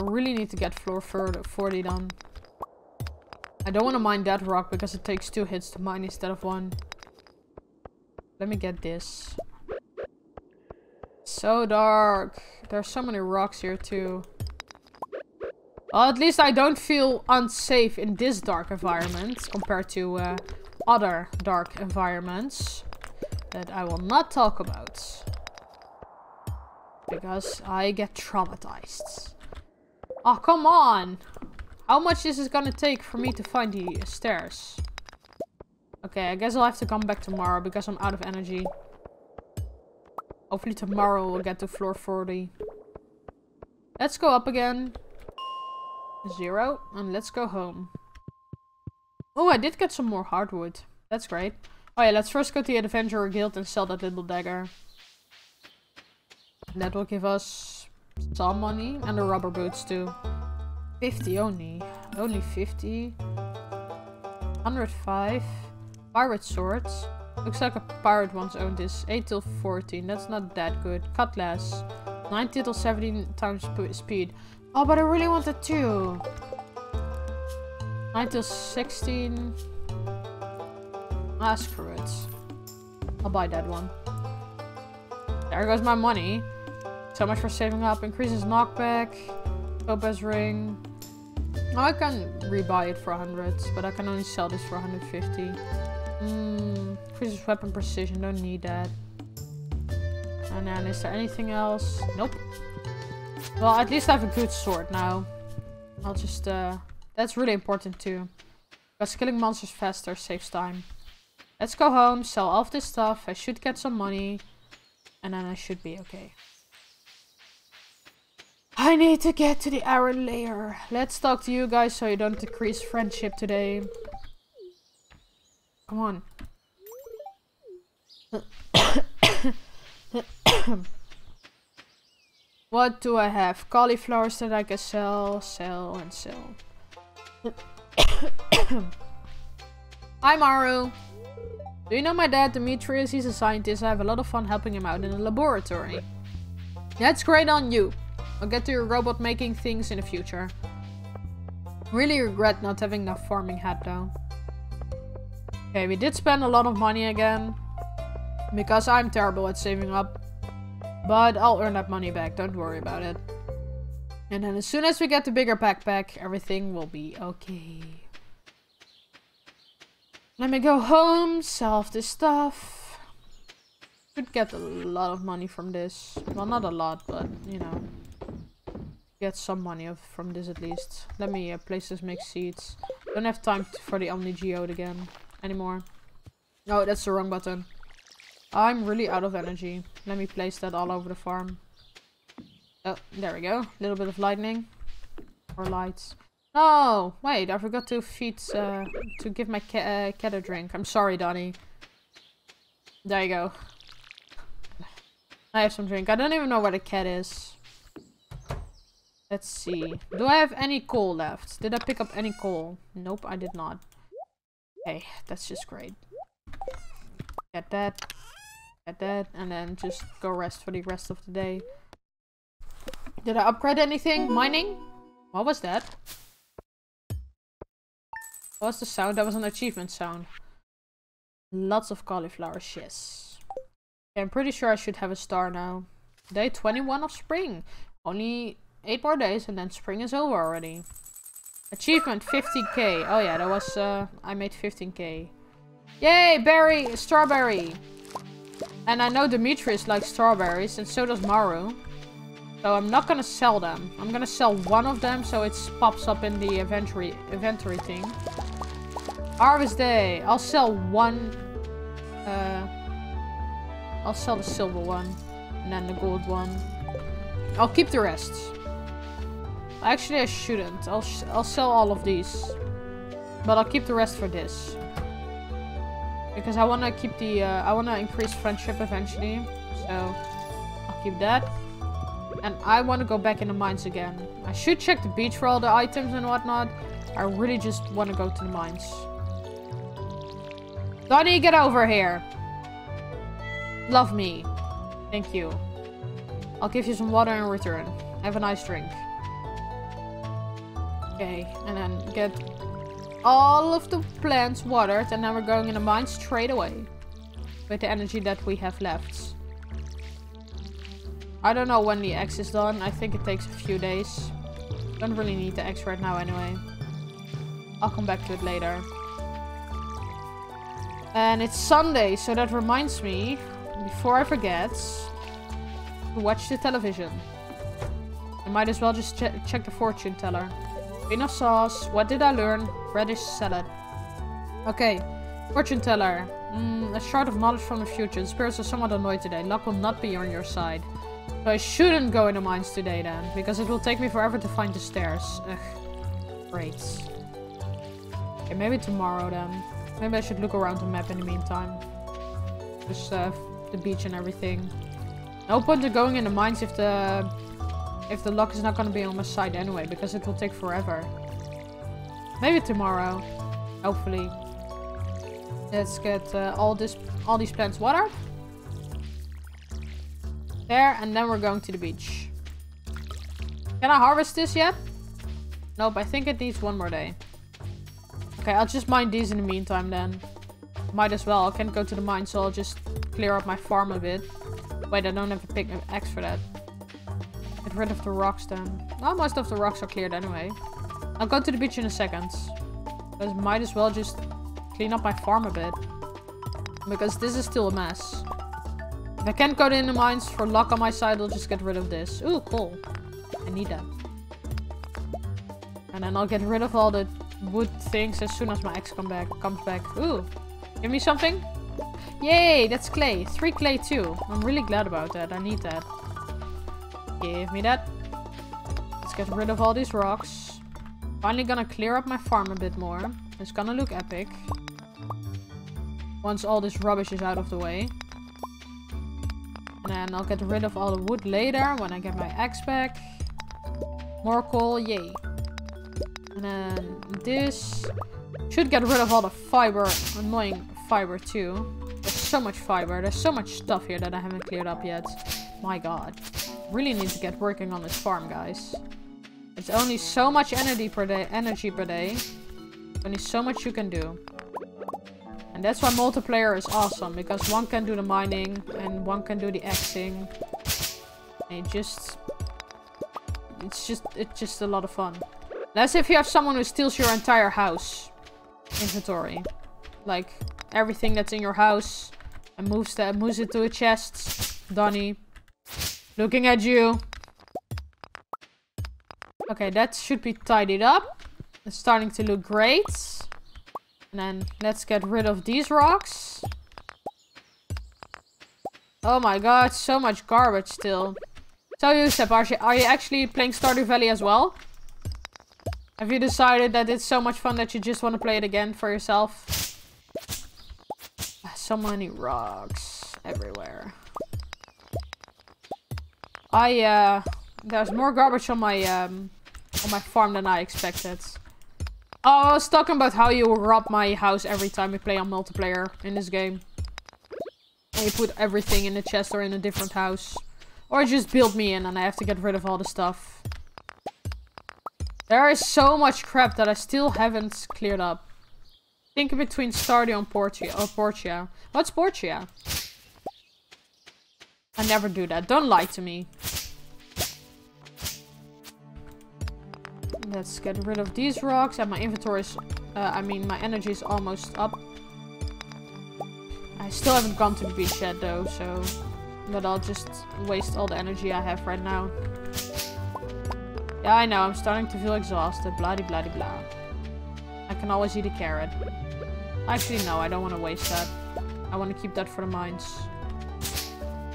I really need to get floor 40 done. I don't want to mine that rock because it takes two hits to mine instead of one. Let me get this. So dark. There's so many rocks here too. Well, at least I don't feel unsafe in this dark environment compared to uh, other dark environments that I will not talk about. Because I get traumatized. Oh, come on! How much this is this gonna take for me to find the stairs? Okay, I guess I'll have to come back tomorrow because I'm out of energy. Hopefully tomorrow we'll get to floor 40. Let's go up again. Zero. And let's go home. Oh, I did get some more hardwood. That's great. Oh yeah, let's first go to the Adventurer Guild and sell that little dagger. That will give us some money. And the rubber boots too. 50 only. Only 50. 105. Pirate swords. Looks like a pirate once owned this. 8 till 14. That's not that good. Cutlass. 19 till 17 times speed. Oh, but I really wanted two. 9 till 16. Ah, screw it. I'll buy that one. There goes my money. So much for saving up. Increases knockback. Topaz ring. Oh, I can rebuy it for 100, but I can only sell this for 150. Hmm, increases weapon precision. Don't need that. And then is there anything else? Nope. Well, at least I have a good sword now. I'll just, uh... That's really important too. Because killing monsters faster saves time. Let's go home, sell all of this stuff. I should get some money. And then I should be okay. I need to get to the iron layer. Let's talk to you guys so you don't decrease friendship today. Come on. what do I have? Cauliflowers that I can sell, sell, and sell. Hi Maru! Do you know my dad Demetrius? He's a scientist. I have a lot of fun helping him out in the laboratory. That's great on you. I'll get to your robot making things in the future. Really regret not having enough farming hat though. Okay, we did spend a lot of money again. Because I'm terrible at saving up. But I'll earn that money back, don't worry about it. And then as soon as we get the bigger backpack, everything will be okay. Let me go home, sell off this stuff. Could get a lot of money from this. Well, not a lot, but, you know. Get some money from this at least. Let me uh, place this make seeds. Don't have time for the Omni Geode again anymore. No, that's the wrong button. I'm really out of energy. Let me place that all over the farm. Oh, there we go. A little bit of lightning. Or lights. Oh, wait, I forgot to feed, uh, to give my uh, cat a drink. I'm sorry, Donny. There you go. I have some drink. I don't even know where the cat is. Let's see. Do I have any coal left? Did I pick up any coal? Nope, I did not. Okay, that's just great. Get that. Get that. And then just go rest for the rest of the day. Did I upgrade anything? Mining? What was that? What was the sound? That was an achievement sound. Lots of cauliflower yes. Okay, I'm pretty sure I should have a star now. Day 21 of spring. Only 8 more days and then spring is over already. Achievement 15k. Oh yeah, that was, uh, I made 15k. Yay, berry, strawberry. And I know Demetrius likes strawberries and so does Maru. So I'm not gonna sell them. I'm gonna sell one of them so it pops up in the inventory, inventory thing. Harvest day. I'll sell one. Uh, I'll sell the silver one. And then the gold one. I'll keep the rest. Actually, I shouldn't. I'll, I'll sell all of these. But I'll keep the rest for this. Because I want to keep the... Uh, I want to increase friendship eventually. So, I'll keep that. And I want to go back in the mines again. I should check the beach for all the items and whatnot. I really just want to go to the mines. Donnie, get over here. Love me. Thank you. I'll give you some water in return. Have a nice drink. Okay, and then get all of the plants watered and then we're going in the mine straight away. With the energy that we have left. I don't know when the axe is done. I think it takes a few days. Don't really need the axe right now anyway. I'll come back to it later. And it's Sunday, so that reminds me, before I forget, to watch the television. I might as well just ch check the fortune teller. Enough sauce. What did I learn? Radish salad. Okay, fortune teller. Mm, a shard of knowledge from the future. The spirits are somewhat annoyed today. Luck will not be on your side. So I shouldn't go in the mines today then, because it will take me forever to find the stairs. Ugh. Great. Okay, maybe tomorrow then. Maybe I should look around the map in the meantime. Just uh, the beach and everything. No point in going in the mines if the if the luck is not gonna be on my side anyway, because it will take forever. Maybe tomorrow. Hopefully. Let's get uh, all this all these plants watered. There, and then we're going to the beach. Can I harvest this yet? Nope, I think it needs one more day. Okay, I'll just mine these in the meantime then. Might as well. I can't go to the mine, so I'll just clear up my farm a bit. Wait, I don't have a pick X for that. Get rid of the rocks then. Well, most of the rocks are cleared anyway. I'll go to the beach in a second. But might as well just clean up my farm a bit. Because this is still a mess. If I can't go in the mines for luck on my side, I'll just get rid of this. Ooh, cool. I need that. And then I'll get rid of all the wood things as soon as my ex come back comes back. Ooh. Give me something. Yay, that's clay. Three clay too. I'm really glad about that. I need that. Give me that. Let's get rid of all these rocks. Finally gonna clear up my farm a bit more. It's gonna look epic. Once all this rubbish is out of the way. And then I'll get rid of all the wood later when I get my axe back. More coal, yay. And then this should get rid of all the fiber, annoying fiber too. There's so much fiber, there's so much stuff here that I haven't cleared up yet. My god. Really need to get working on this farm, guys. It's only so much energy per day, energy per day. Only so much you can do. And that's why multiplayer is awesome, because one can do the mining, and one can do the axing. And it just... It's just, it's just a lot of fun. That's if you have someone who steals your entire house. Inventory. Like, everything that's in your house. And moves, that, moves it to a chest. Donnie. Looking at you. Okay, that should be tidied up. It's starting to look great. And then let's get rid of these rocks. Oh my god, so much garbage still. So Yusef, are you, are you actually playing Stardew Valley as well? Have you decided that it's so much fun that you just want to play it again for yourself? Ah, so many rocks everywhere. I, uh, there's more garbage on my, um, on my farm than I expected. Oh, I was talking about how you rob my house every time we play on multiplayer in this game. And you put everything in a chest or in a different house. Or just build me in and I have to get rid of all the stuff. There is so much crap that I still haven't cleared up. Think between Stardew and Portia. Or Portia. What's Portia? I never do that. Don't lie to me. Let's get rid of these rocks. And my inventory is... Uh, I mean, my energy is almost up. I still haven't gone to the beach yet, though, so... But I'll just waste all the energy I have right now. Yeah, I know. I'm starting to feel exhausted. Blah, blah, blah, blah. I can always eat a carrot. Actually, no. I don't want to waste that. I want to keep that for the mines.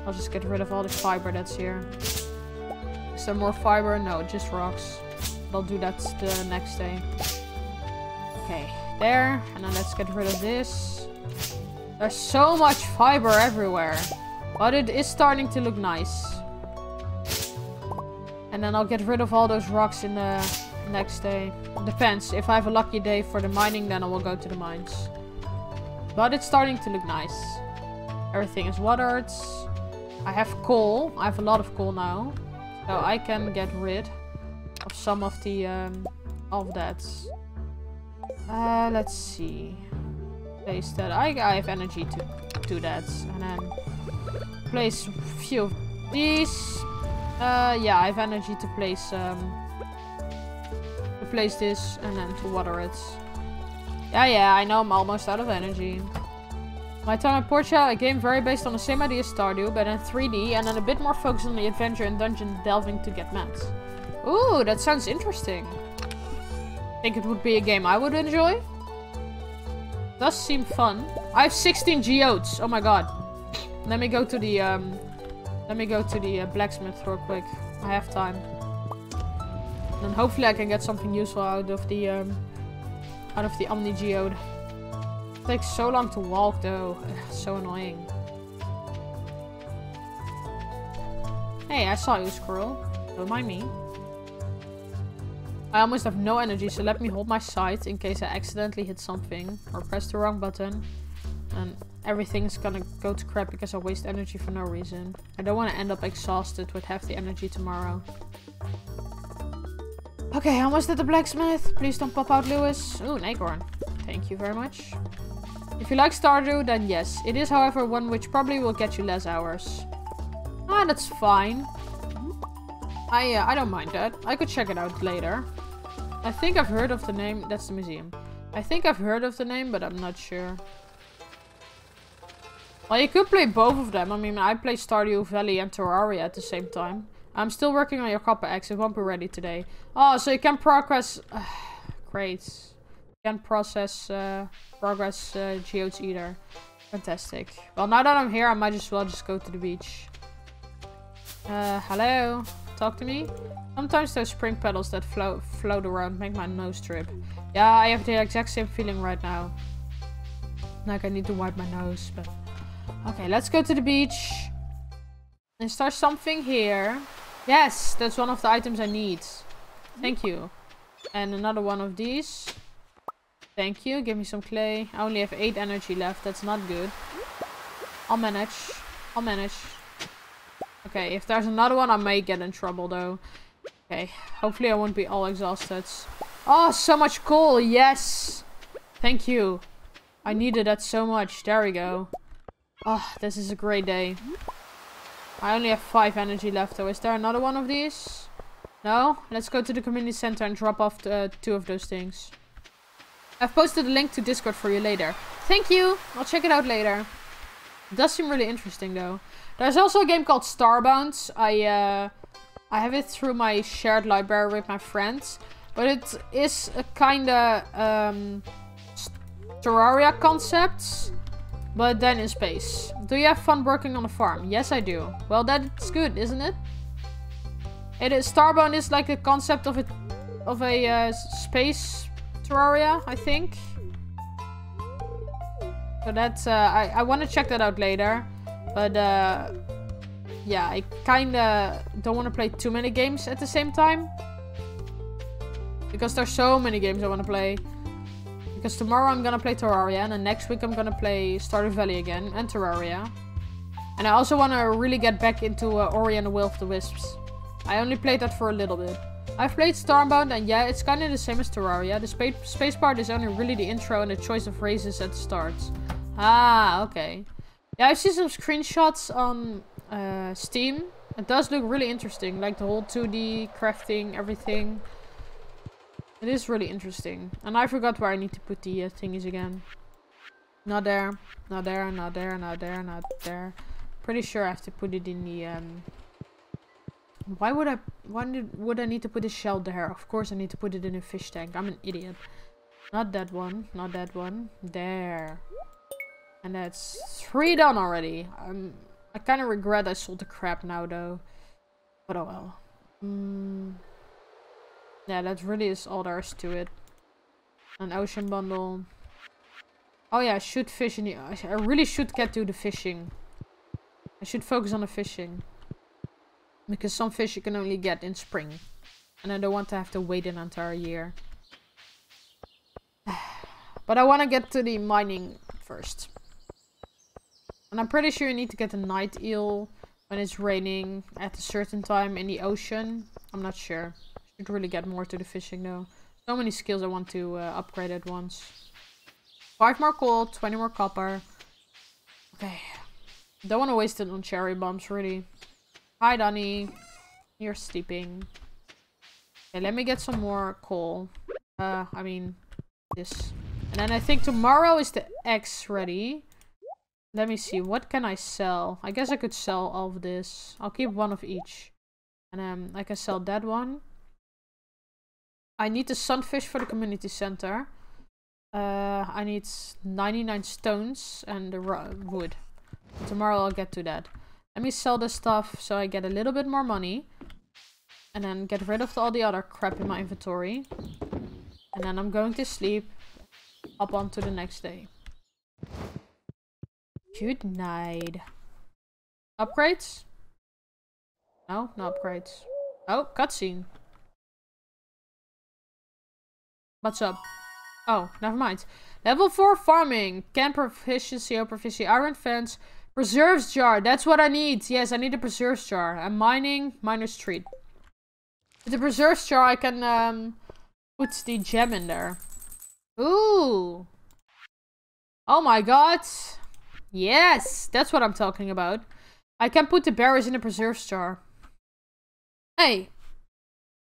I'll just get rid of all the fiber that's here. There more fiber? No, just rocks. I'll do that the next day. Okay, there. And then let's get rid of this. There's so much fiber everywhere. But it is starting to look nice. And then I'll get rid of all those rocks in the next day. Depends. If I have a lucky day for the mining, then I will go to the mines. But it's starting to look nice. Everything is watered. I have coal. I have a lot of coal now. So I can get rid of some of the um, of that. Uh, let's see. Place that. I, I have energy to do that. And then place a few of these. Uh, yeah, I have energy to place um, to place this and then to water it. Yeah, yeah, I know I'm almost out of energy. My time at Portia, a game very based on the same idea as Stardew, but in 3D, and then a bit more focused on the adventure and dungeon delving to get mats. Ooh, that sounds interesting. Think it would be a game I would enjoy? Does seem fun. I have 16 geodes. Oh my god. Let me go to the um, let me go to the uh, blacksmith real quick. I have time. And hopefully I can get something useful out of the um, out of the Omni Geode. It takes so long to walk though. So annoying. Hey, I saw you, squirrel. Don't mind me. I almost have no energy, so let me hold my side in case I accidentally hit something or press the wrong button. And everything's gonna go to crap because I waste energy for no reason. I don't want to end up exhausted with half the energy tomorrow. Okay, I almost at the blacksmith. Please don't pop out, Lewis. Ooh, an acorn. Thank you very much. If you like Stardew, then yes. It is, however, one which probably will get you less hours. Ah, that's fine. I, uh, I don't mind that. I could check it out later. I think I've heard of the name. That's the museum. I think I've heard of the name, but I'm not sure. Well, you could play both of them. I mean, I play Stardew Valley and Terraria at the same time. I'm still working on your copper axe. It won't be ready today. Oh, so you can progress... Great. You can process... Uh, progress uh, geodes either. Fantastic. Well, now that I'm here, I might as well just go to the beach. Uh, hello? Talk to me? Sometimes those spring petals that float, float around make my nose trip. Yeah, I have the exact same feeling right now. Like I need to wipe my nose, but... Okay, let's go to the beach. And start something here. Yes, that's one of the items I need. Thank you. And another one of these. Thank you. Give me some clay. I only have 8 energy left. That's not good. I'll manage. I'll manage. Okay, if there's another one, I may get in trouble though. Okay, hopefully I won't be all exhausted. Oh, so much coal. Yes. Thank you. I needed that so much. There we go. Oh, this is a great day. I only have 5 energy left though. Is there another one of these? No? Let's go to the community center and drop off the, uh, two of those things. I've posted a link to Discord for you later. Thank you! I'll check it out later. It does seem really interesting though. There's also a game called Starbound. I uh, I have it through my shared library with my friends. But it is a kind of um, Terraria concept. But then in space. Do you have fun working on a farm? Yes, I do. Well, that's good, isn't it? It is Starbound is like a concept of a of a uh, space Terraria, I think. So that's uh, I I want to check that out later. But uh, yeah, I kind of don't want to play too many games at the same time. Because there's so many games I want to play. Because tomorrow I'm gonna play Terraria, and then next week I'm gonna play Stardew Valley again, and Terraria. And I also want to really get back into uh, Ori and the Will of the Wisps. I only played that for a little bit. I've played Starbound, and yeah, it's kind of the same as Terraria. The spa space part is only really the intro and the choice of races at the start. Ah, okay. Yeah, I've seen some screenshots on uh, Steam. It does look really interesting, like the whole 2D crafting, everything. It is really interesting. And I forgot where I need to put the uh, thingies again. Not there, not there, not there, not there, not there. Pretty sure I have to put it in the... Um... Why would I... Why would I need to put a shell there? Of course I need to put it in a fish tank. I'm an idiot. Not that one. Not that one. There. And that's three done already. I'm, I kind of regret I sold the crap now, though. But oh well. Mm. Yeah, that really is all there is to it. An ocean bundle. Oh yeah, I should fish in the... I really should get to the fishing. I should focus on the fishing. Because some fish you can only get in spring. And I don't want to have to wait an entire year. but I want to get to the mining first. And I'm pretty sure you need to get a night eel when it's raining at a certain time in the ocean. I'm not sure. Should really get more to the fishing though. So many skills I want to uh, upgrade at once. 5 more coal, 20 more copper. Okay. Don't want to waste it on cherry bombs really. Hi Donny. You're sleeping. Okay, let me get some more coal. Uh, I mean, this. And then I think tomorrow is the axe ready. Let me see. What can I sell? I guess I could sell all of this. I'll keep one of each. And um, I can sell that one. I need the sunfish for the community center. Uh, I need 99 stones and the wood. Tomorrow I'll get to that. Let me sell this stuff so I get a little bit more money. And then get rid of all the other crap in my inventory. And then I'm going to sleep. Up on to the next day. Good night. Upgrades? No, no upgrades. Oh, cutscene. What's up? Oh, never mind. Level 4 farming. Can proficiency or proficiency. Iron fence. Preserves jar. That's what I need. Yes, I need a preserves jar. I'm mining. Miner's treat. With the preserves jar, I can um, put the gem in there. Ooh. Oh my god. Yes, that's what I'm talking about. I can put the berries in the preserves jar. Hey.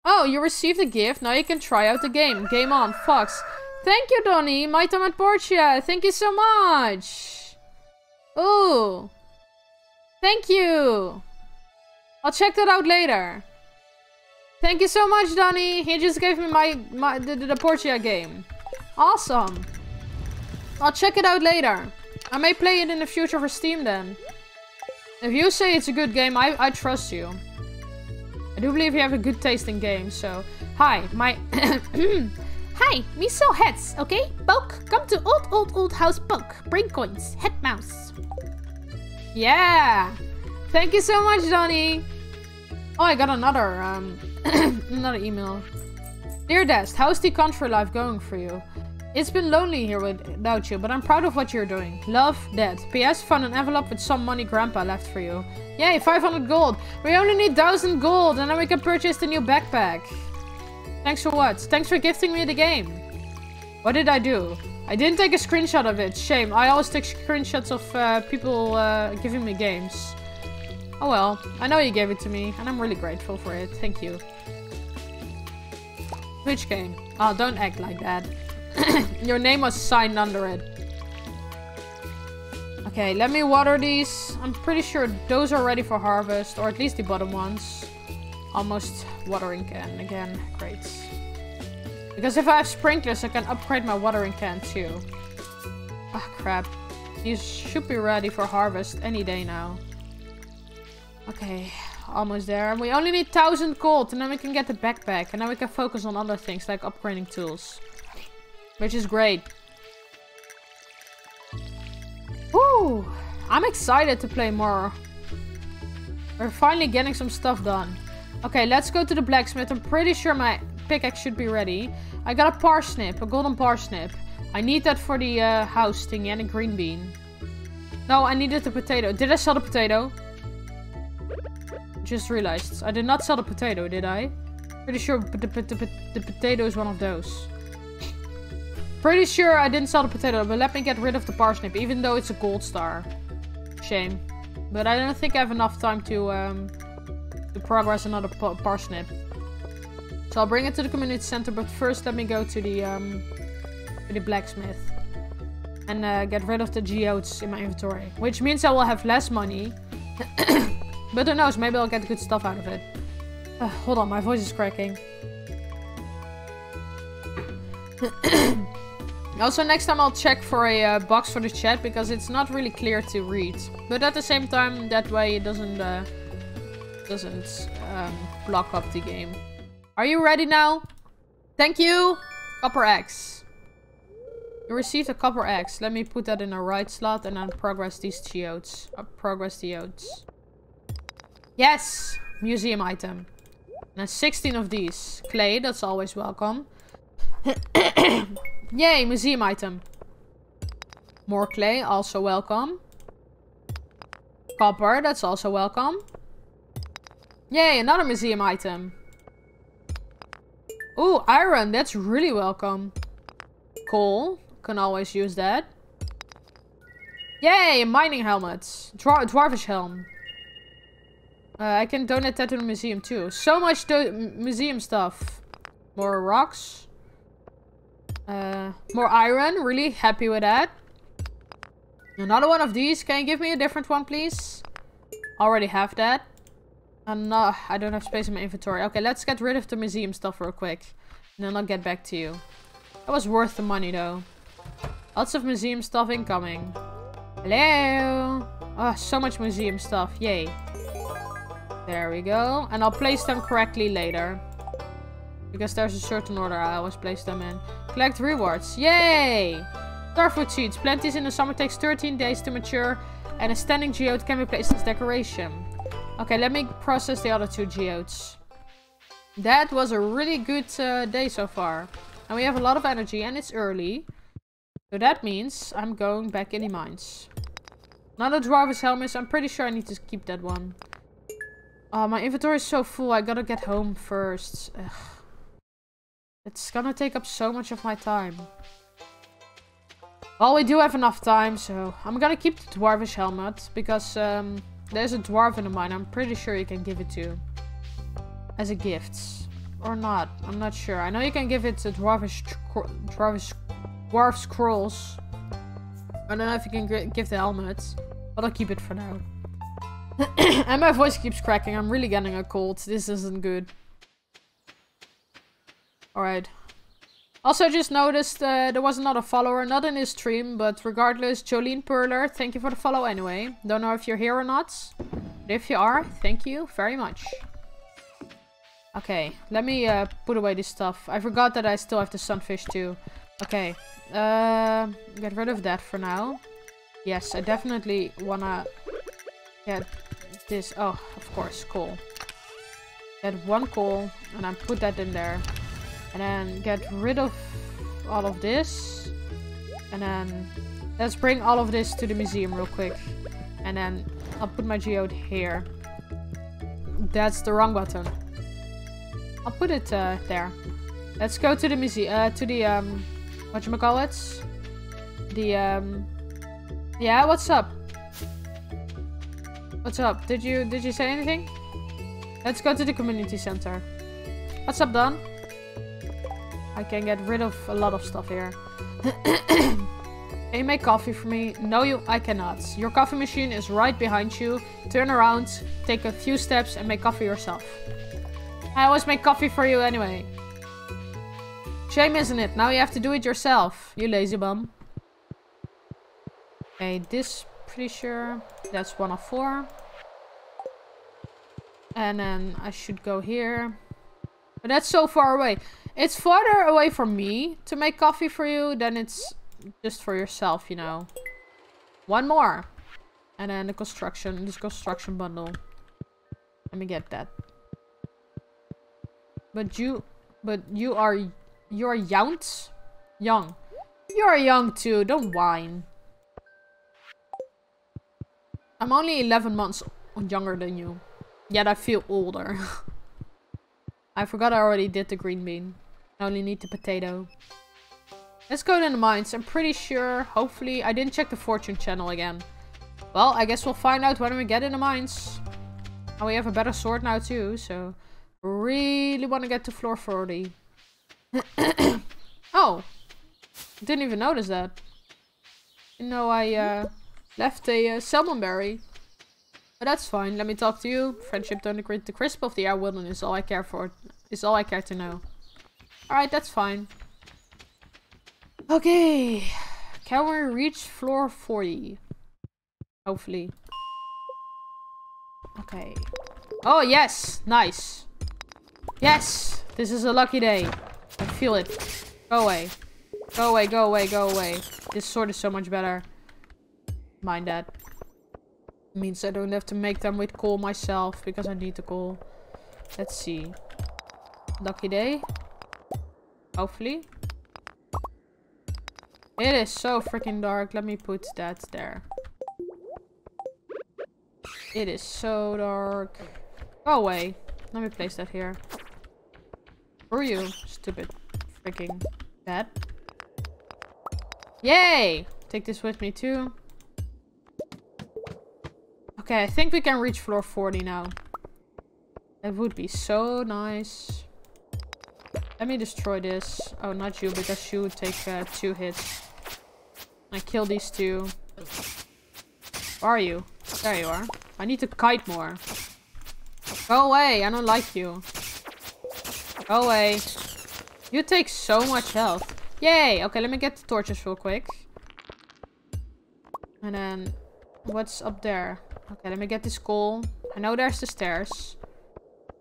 Oh, you received a gift. Now you can try out the game. Game on. Fox. Thank you, Donny. My time at Portia. Thank you so much. Ooh. Thank you. I'll check that out later. Thank you so much, Donny. He just gave me my, my the, the Portia game. Awesome. I'll check it out later. I may play it in the future for Steam then. If you say it's a good game, I, I trust you. I do believe you have a good taste in games, so... Hi, my... Hi, me sell heads, okay? Poke, come to old old old house Poke. Bring coins, head mouse. Yeah! Thank you so much, Donny! Oh, I got another, um... another email. Dear Dest, how's the country life going for you? It's been lonely here without you, but I'm proud of what you're doing. Love, Dad. P.S. Found an envelope with some money Grandpa left for you. Yay, 500 gold. We only need 1000 gold and then we can purchase the new backpack. Thanks for what? Thanks for gifting me the game. What did I do? I didn't take a screenshot of it. Shame. I always take screenshots of uh, people uh, giving me games. Oh well. I know you gave it to me and I'm really grateful for it. Thank you. Which game? Oh, don't act like that. Your name was signed under it. Okay, let me water these. I'm pretty sure those are ready for harvest, or at least the bottom ones. Almost watering can again. Great. Because if I have sprinklers, I can upgrade my watering can too. Ah, oh, crap. These should be ready for harvest any day now. Okay, almost there. We only need 1000 gold and then we can get the backpack. And then we can focus on other things like upgrading tools. Which is great. Woo! I'm excited to play more. We're finally getting some stuff done. Okay, let's go to the blacksmith. I'm pretty sure my pickaxe should be ready. I got a parsnip, a golden parsnip. I need that for the uh, house thingy and a green bean. No, I needed the potato. Did I sell the potato? Just realized. I did not sell the potato, did I? Pretty sure the, the, the, potato is one of those. Pretty sure I didn't sell the potato, but let me get rid of the parsnip, even though it's a gold star. Shame. But I don't think I have enough time to, um, to progress another parsnip. So I'll bring it to the community center, but first let me go to the, um, to the blacksmith. And uh, get rid of the geodes in my inventory. Which means I will have less money. but who knows, maybe I'll get good stuff out of it. Uh, hold on, my voice is cracking. Also, next time I'll check for a uh, box for the chat because it's not really clear to read. But at the same time, that way it doesn't uh, doesn't um, block up the game. Are you ready now? Thank you! Copper Axe. You received a copper axe. Let me put that in the right slot and then progress these geodes. Uh, progress the geodes. Yes! Museum item. And 16 of these. Clay, that's always welcome. Yay, museum item. More clay, also welcome. Copper, that's also welcome. Yay, another museum item. Ooh, iron, that's really welcome. Coal, can always use that. Yay, mining helmets. Dwar dwarfish helm. Uh, I can donate that to the museum too. So much museum stuff. More rocks. Uh, more iron. Really happy with that. Another one of these. Can you give me a different one, please? Already have that. And uh, I don't have space in my inventory. Okay, let's get rid of the museum stuff real quick. And then I'll get back to you. That was worth the money, though. Lots of museum stuff incoming. Hello! Oh, so much museum stuff. Yay. There we go. And I'll place them correctly later. Because there's a certain order I always place them in. Collect rewards. Yay! Starfruit seeds. Planties in the summer takes 13 days to mature. And a standing geode can be placed as decoration. Okay, let me process the other two geodes. That was a really good uh, day so far. And we have a lot of energy and it's early. So that means I'm going back in the mines. Another Dwarf's helmet. I'm pretty sure I need to keep that one. Oh, my inventory is so full. I gotta get home first. Ugh. It's gonna take up so much of my time. Well, we do have enough time, so I'm gonna keep the dwarvish helmet because um, there's a dwarf in the mine. I'm pretty sure you can give it to as a gift or not. I'm not sure. I know you can give it to dwarvish dwarvish dwarf scrolls. I don't know if you can give the helmet, but I'll keep it for now. and my voice keeps cracking. I'm really getting a cold. This isn't good. Alright. Also just noticed uh, there was another follower, not in his stream, but regardless, Jolene Perler, thank you for the follow anyway. Don't know if you're here or not, but if you are, thank you very much. Okay, let me uh, put away this stuff. I forgot that I still have the sunfish too. Okay, uh, get rid of that for now. Yes, I definitely wanna get this. Oh, of course, coal. Get one coal, and I put that in there. And then get rid of all of this. And then let's bring all of this to the museum real quick. And then I'll put my geode here. That's the wrong button. I'll put it uh, there. Let's go to the museum, uh, to the, um, whatchamacallit? The, um, yeah, what's up? What's up? Did you, did you say anything? Let's go to the community center. What's up, Don? I can get rid of a lot of stuff here. can you make coffee for me? No, you, I cannot. Your coffee machine is right behind you. Turn around, take a few steps and make coffee yourself. I always make coffee for you anyway. Shame, isn't it? Now you have to do it yourself, you lazy bum. Okay, this pretty sure that's one of four. And then I should go here. But that's so far away. It's farther away from me to make coffee for you than it's just for yourself, you know. One more. And then the construction, this construction bundle. Let me get that. But you, but you are, you're young? Young. You're young too, don't whine. I'm only 11 months younger than you. Yet I feel older. I forgot I already did the green bean. I only need the potato. Let's go to the mines. I'm pretty sure, hopefully, I didn't check the fortune channel again. Well, I guess we'll find out when we get in the mines. And we have a better sword now too, so... Really want to get to floor 40. oh! Didn't even notice that. You know, I uh, left a uh, salmon berry. But that's fine. Let me talk to you. Friendship don't agree. The crisp of the air wilderness is all I care for. Is all I care to know. Alright, that's fine. Okay. Can we reach floor 40? Hopefully. Okay. Oh, yes. Nice. Yes! This is a lucky day. I feel it. Go away. Go away, go away, go away. This sword is so much better. Mind that. Means I don't have to make them with coal myself because I need the coal. Let's see. Lucky day. Hopefully. It is so freaking dark. Let me put that there. It is so dark. Go away. Let me place that here. Who are you? Stupid freaking bat. Yay! Take this with me too. Okay, I think we can reach floor 40 now. That would be so nice. Let me destroy this. Oh, not you, because you take uh, two hits. I kill these two. Where are you? There you are. I need to kite more. Go away, I don't like you. Go away. You take so much health. Yay! Okay, let me get the torches real quick. And then, what's up there? Okay, let me get this coal. I know there's the stairs.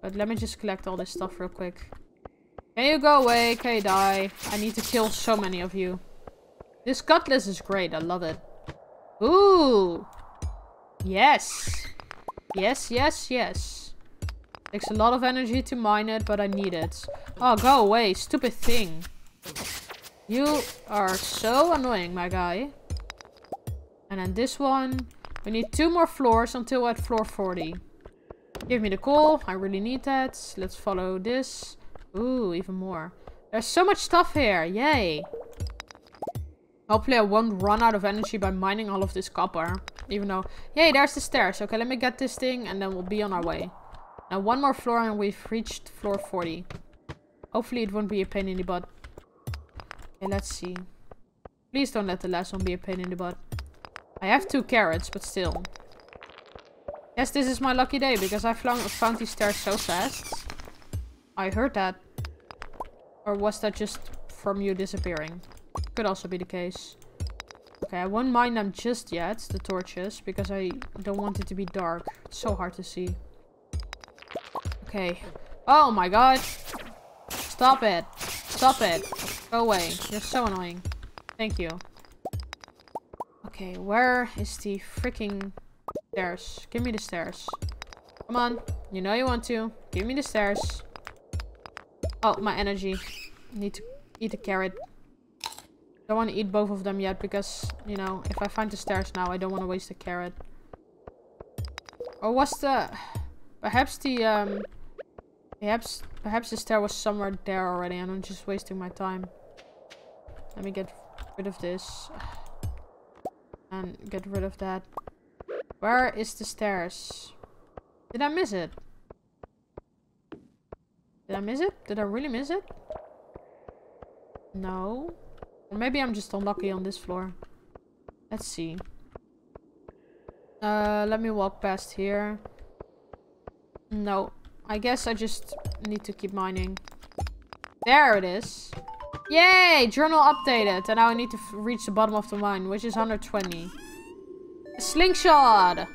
But let me just collect all this stuff real quick. Can you go away? Can you die? I need to kill so many of you. This cutlass is great. I love it. Ooh! Yes! Yes, yes, yes. Takes a lot of energy to mine it, but I need it. Oh, go away, stupid thing. You are so annoying, my guy. And then this one. We need two more floors until at floor 40. Give me the coal. I really need that. Let's follow this. Ooh, even more. There's so much stuff here. Yay. Hopefully I won't run out of energy by mining all of this copper. Even though... Yay, there's the stairs. Okay, let me get this thing and then we'll be on our way. Now one more floor and we've reached floor 40. Hopefully it won't be a pain in the butt. Okay, let's see. Please don't let the last one be a pain in the butt. I have two carrots, but still. Yes, this is my lucky day because I found these stairs so fast. I heard that. Or was that just from you disappearing? Could also be the case. Okay, I won't mine them just yet, the torches, because I don't want it to be dark. It's so hard to see. Okay. Oh my god. Stop it. Stop it. Go away. You're so annoying. Thank you. Okay, where is the freaking stairs? Give me the stairs. Come on. You know you want to. Give me the stairs. Oh, my energy. Need to eat a carrot. Don't want to eat both of them yet because, you know, if I find the stairs now, I don't want to waste a carrot. Or was the... Perhaps the, um... Perhaps, perhaps the stair was somewhere there already and I'm just wasting my time. Let me get rid of this. And get rid of that. Where is the stairs? Did I miss it? Did I miss it? Did I really miss it? No. Or maybe I'm just unlucky on this floor. Let's see. Uh, let me walk past here. No. I guess I just need to keep mining. There it is. Yay! Journal updated. And now I need to reach the bottom of the mine, which is 120. A slingshot!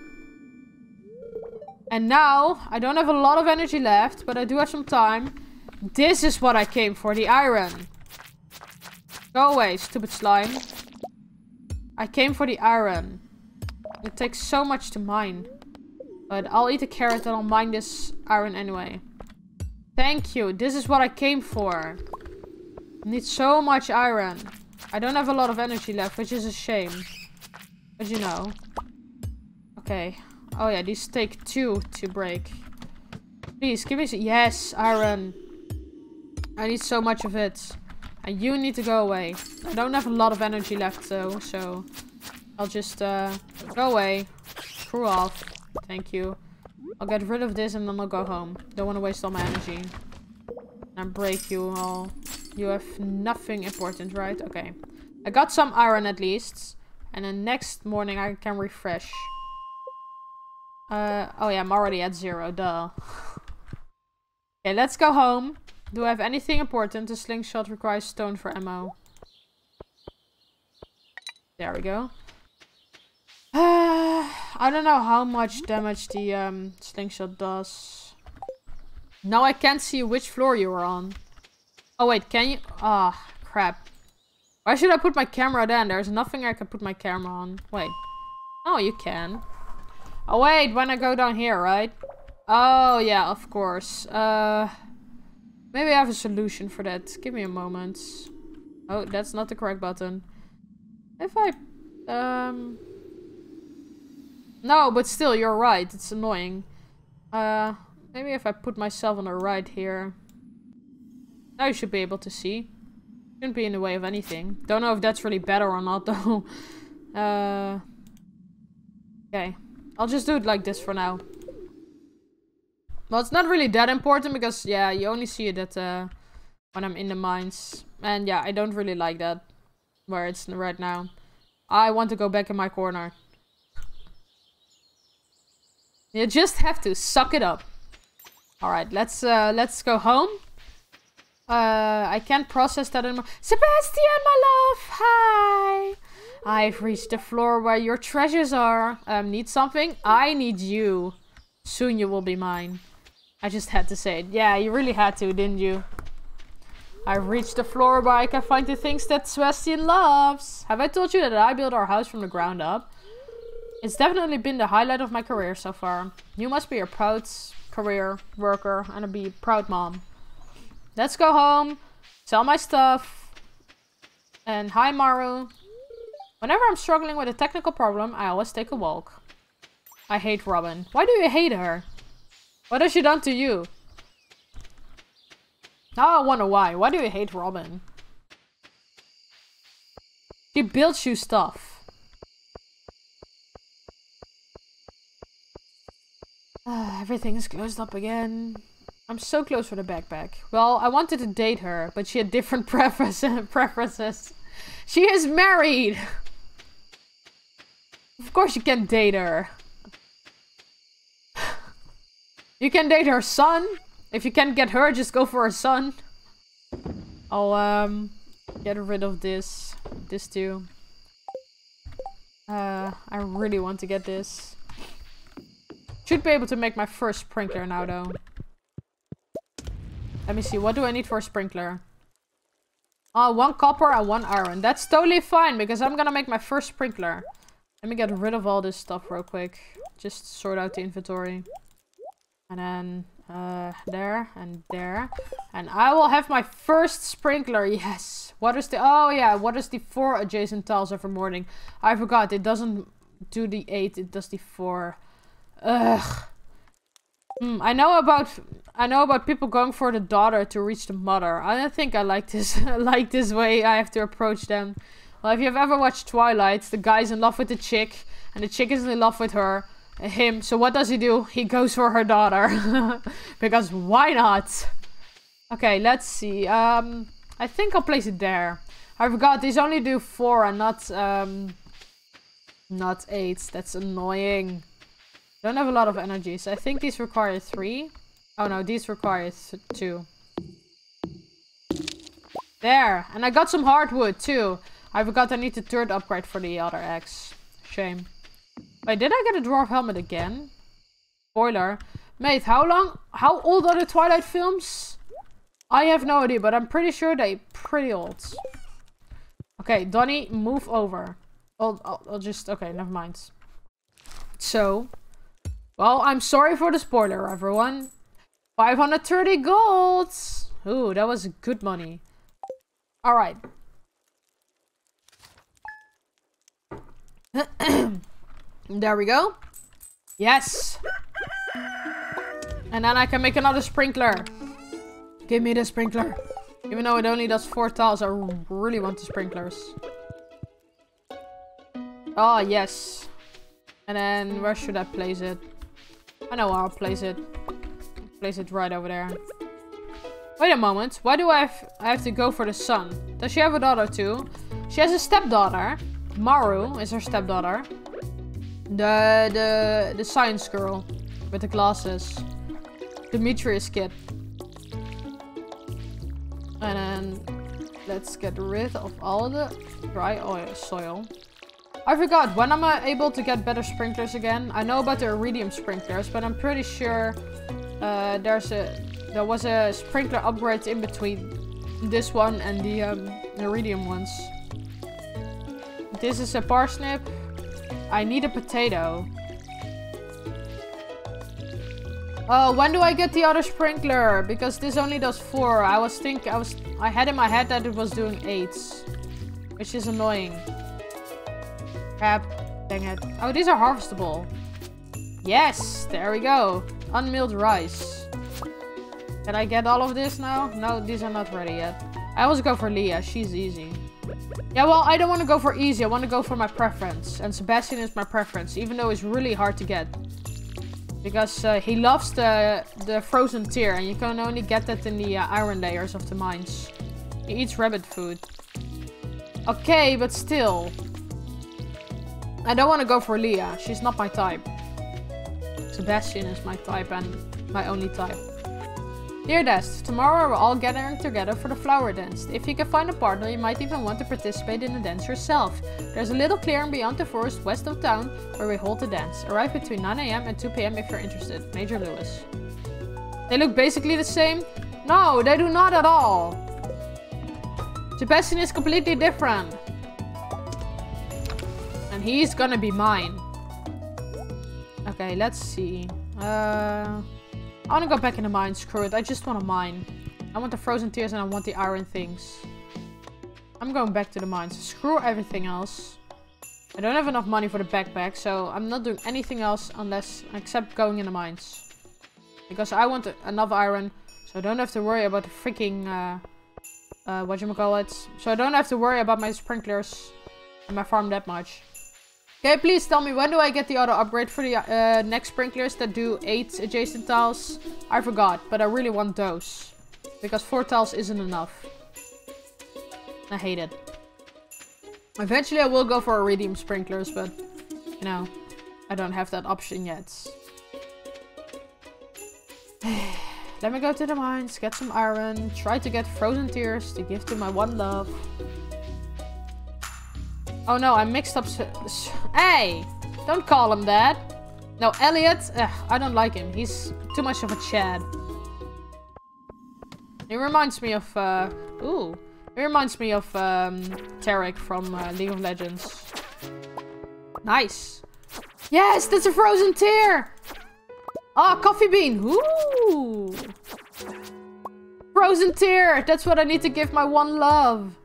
And now, I don't have a lot of energy left, but I do have some time. This is what I came for, the iron. Go away, stupid slime. I came for the iron. It takes so much to mine. But I'll eat a carrot and I'll mine this iron anyway. Thank you. This is what I came for. Need so much iron. I don't have a lot of energy left, which is a shame. But you know. Okay. Oh yeah, these take two to break. Please, give me... Yes, iron. I need so much of it. And you need to go away. I don't have a lot of energy left though, so I'll just uh, go away. Screw off. Thank you. I'll get rid of this and then I'll go home. Don't want to waste all my energy. And break you all. You have nothing important, right? Okay. I got some iron at least. And then next morning I can refresh. Uh, oh yeah, I'm already at zero, duh. okay, let's go home. Do I have anything important? The slingshot requires stone for ammo. There we go. Uh, I don't know how much damage the um, slingshot does. Now I can't see which floor you are on. Oh wait, can you? Ah, oh, crap. Why should I put my camera then? There's nothing I can put my camera on. Wait. Oh, you can. Oh wait, when I go down here, right? Oh yeah, of course. Uh... Maybe I have a solution for that. Give me a moment. Oh, that's not the correct button. If I... Um... No, but still, you're right. It's annoying. Uh, maybe if I put myself on the right here. Now you should be able to see. Shouldn't be in the way of anything. Don't know if that's really better or not, though. uh... Okay. I'll just do it like this for now. Well, it's not really that important because, yeah, you only see it at, uh, when I'm in the mines. And yeah, I don't really like that where it's right now. I want to go back in my corner. You just have to suck it up. Alright, let's uh, let's go home. Uh, I can't process that anymore. Sebastian, my love! Hi! I've reached the floor where your treasures are. Um, need something? I need you. Soon you will be mine. I just had to say it. Yeah, you really had to, didn't you? I've reached the floor where I can find the things that Sebastian loves. Have I told you that I built our house from the ground up? It's definitely been the highlight of my career so far. You must be a proud career worker and a be proud mom. Let's go home, sell my stuff. And hi Maru. Whenever I'm struggling with a technical problem, I always take a walk. I hate Robin. Why do you hate her? What has she done to you? Now I wonder why. Why do you hate Robin? She builds you stuff. Uh, everything is closed up again. I'm so close for the backpack. Well, I wanted to date her, but she had different preferences. She is married! Of course you can date her. You can date her son. If you can't get her, just go for her son. I'll um get rid of this. This too. Uh, I really want to get this. Should be able to make my first sprinkler now though. Let me see, what do I need for a sprinkler? Oh, one copper and one iron. That's totally fine because I'm gonna make my first sprinkler. Let me get rid of all this stuff real quick. Just sort out the inventory. And then uh, there and there. And I will have my first sprinkler. Yes. What is the... Oh, yeah. What is the four adjacent tiles every morning? I forgot. It doesn't do the eight. It does the four. Ugh. Hmm, I know about I know about people going for the daughter to reach the mother. I don't think I like this like this way I have to approach them. Well, if you've ever watched Twilight, the guy's in love with the chick, and the chick is in love with her, him. So what does he do? He goes for her daughter. because why not? Okay, let's see. Um, I think I'll place it there. I forgot, these only do four and not, um, not eight. That's annoying. Don't have a lot of energy, so I think these require three. Oh no, these require two. There! And I got some hardwood too. I forgot I need the third upgrade for the other axe. Shame. Wait, did I get a dwarf helmet again? Spoiler. Mate, how long? How old are the Twilight films? I have no idea, but I'm pretty sure they're pretty old. Okay, Donny, move over. I'll, I'll, I'll just... Okay, never mind. So. Well, I'm sorry for the spoiler, everyone. 530 golds! Ooh, that was good money. Alright. there we go. Yes! And then I can make another sprinkler. Give me the sprinkler. Even though it only does four tiles, I really want the sprinklers. Oh, yes. And then where should I place it? I know where I'll place it. Place it right over there. Wait a moment. Why do I have, I have to go for the son? Does she have a daughter too? She has a stepdaughter. Maru is her stepdaughter. The, the, the science girl with the glasses. Demetrius kid. And then let's get rid of all the dry oil soil. I forgot, when am I able to get better sprinklers again? I know about the iridium sprinklers, but I'm pretty sure uh, there's a there was a sprinkler upgrade in between this one and the um, iridium ones. This is a parsnip. I need a potato. Oh, when do I get the other sprinkler? Because this only does four. I was think I was I had in my head that it was doing eight. Which is annoying. Crap. Dang it. Oh, these are harvestable. Yes, there we go. Unmilled rice. Can I get all of this now? No, these are not ready yet. I always go for Leah. She's easy. Yeah, well, I don't want to go for easy. I want to go for my preference. And Sebastian is my preference, even though it's really hard to get. Because uh, he loves the, the frozen tear, and you can only get that in the uh, iron layers of the mines. He eats rabbit food. Okay, but still. I don't want to go for Leah. She's not my type. Sebastian is my type and my only type. Dear Dest, tomorrow we're all gathering together for the flower dance. If you can find a partner, you might even want to participate in the dance yourself. There's a little clearing beyond the forest west of town where we hold the dance. Arrive between 9am and 2pm if you're interested. Mayor Lewis. They look basically the same? No, they do not at all. Sebastian is completely different. And he's gonna be mine. Okay, let's see. Uh... I want to go back in the mine. Screw it. I just want to mine. I want the frozen tears and I want the iron things. I'm going back to the mines. Screw everything else. I don't have enough money for the backpack, so I'm not doing anything else unless except going in the mines. Because I want enough iron, so I don't have to worry about the freaking uh, uh, what you call it. So I don't have to worry about my sprinklers and my farm that much? Okay, please tell me when do I get the auto upgrade for the uh, next sprinklers that do 8 adjacent tiles? I forgot, but I really want those. Because 4 tiles isn't enough. I hate it. Eventually I will go for a iridium sprinklers, but you know, I don't have that option yet. Let me go to the mines, get some iron, try to get frozen tears to give to my one love. Oh no, I mixed up... Hey! Don't call him that. No, Elliot, ugh, I don't like him. He's too much of a Chad. He reminds me of... Uh, ooh. He reminds me of um, Taric from uh, League of Legends. Nice. Yes, that's a frozen tear! Ah, oh, coffee bean. Ooh. Frozen tear. That's what I need to give my one love.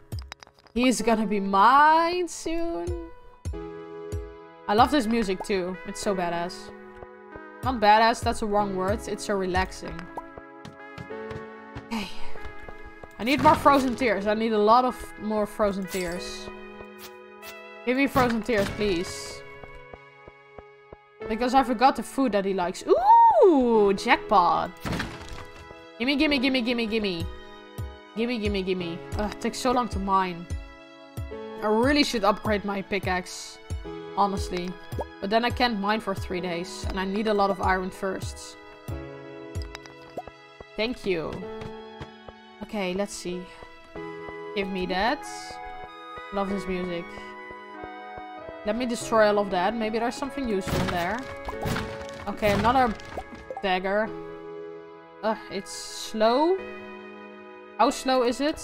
He's gonna be mine soon. I love this music too. It's so badass. Not badass, that's the wrong word. It's so relaxing. Okay. I need more frozen tears. I need a lot of more frozen tears. Give me frozen tears, please. Because I forgot the food that he likes. Ooh, jackpot. Gimme, gimme, gimme, gimme, gimme. Gimme, gimme, gimme. Ugh, it takes so long to mine. I really should upgrade my pickaxe. Honestly. But then I can't mine for three days. And I need a lot of iron first. Thank you. Okay, let's see. Give me that. Love this music. Let me destroy all of that. Maybe there's something useful in there. Okay, another dagger. Ugh, it's slow. How slow is it?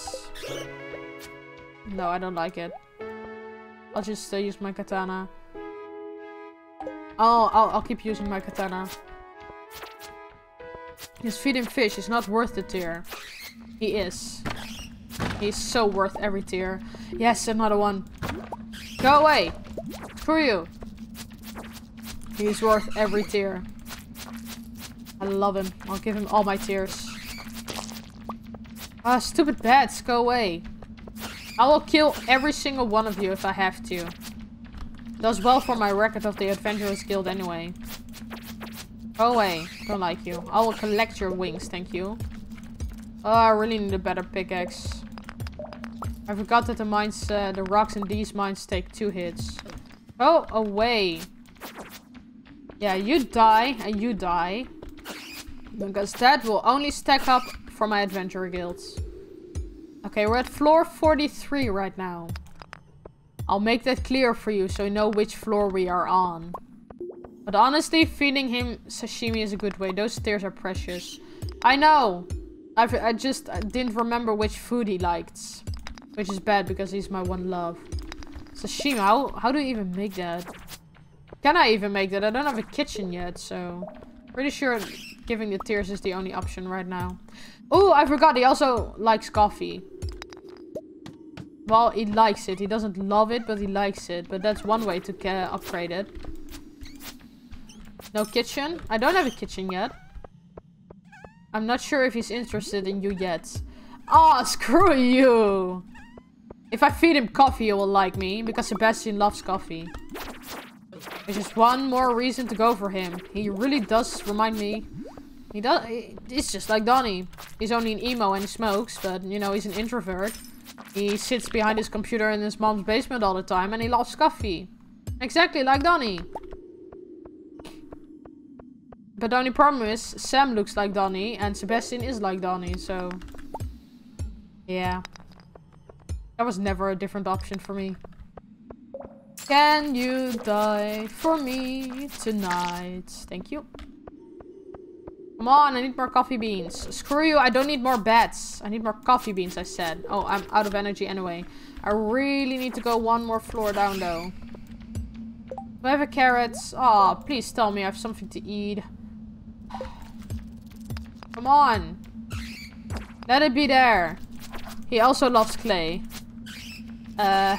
No, I don't like it. I'll just uh, use my katana. Oh, I'll, I'll keep using my katana. Just feeding fish is not worth the tear. He is. He's so worth every tear. Yes, another one. Go away! Screw you! He's worth every tear. I love him. I'll give him all my tears. Ah, stupid bats, go away. I will kill every single one of you if I have to. Does well for my record of the Adventurers Guild anyway. Go away. Don't like you. I will collect your wings, thank you. Oh, I really need a better pickaxe. I forgot that the mines, uh, the rocks in these mines take two hits. Go away. Yeah, you die and you die. Because that will only stack up for my adventurer guilds. Okay, we're at floor 43 right now. I'll make that clear for you so you know which floor we are on. But honestly, feeding him sashimi is a good way. Those stairs are precious. I know! I've, I just I didn't remember which food he liked. Which is bad because he's my one love. Sashimi, how, how do you even make that? Can I even make that? I don't have a kitchen yet, so... Pretty sure giving the tears is the only option right now. Oh, I forgot. He also likes coffee. Well, he likes it. He doesn't love it, but he likes it. But that's one way to upgrade it. No kitchen? I don't have a kitchen yet. I'm not sure if he's interested in you yet. Oh, screw you! If I feed him coffee, he will like me. Because Sebastian loves coffee. It's just one more reason to go for him. He really does remind me. He does. It's just like Donnie. He's only an emo and he smokes, but you know he's an introvert. He sits behind his computer in his mom's basement all the time and he loves coffee. Exactly like Donnie. But the only problem is, Sam looks like Donnie and Sebastian is like Donnie, so... Yeah. That was never a different option for me. Can you die for me tonight? Thank you. Come on, I need more coffee beans. Screw you, I don't need more bats. I need more coffee beans, I said. Oh, I'm out of energy anyway. I really need to go one more floor down, though. Do I have a carrot? Oh, please tell me I have something to eat. Come on. Let it be there. He also loves clay. Uh,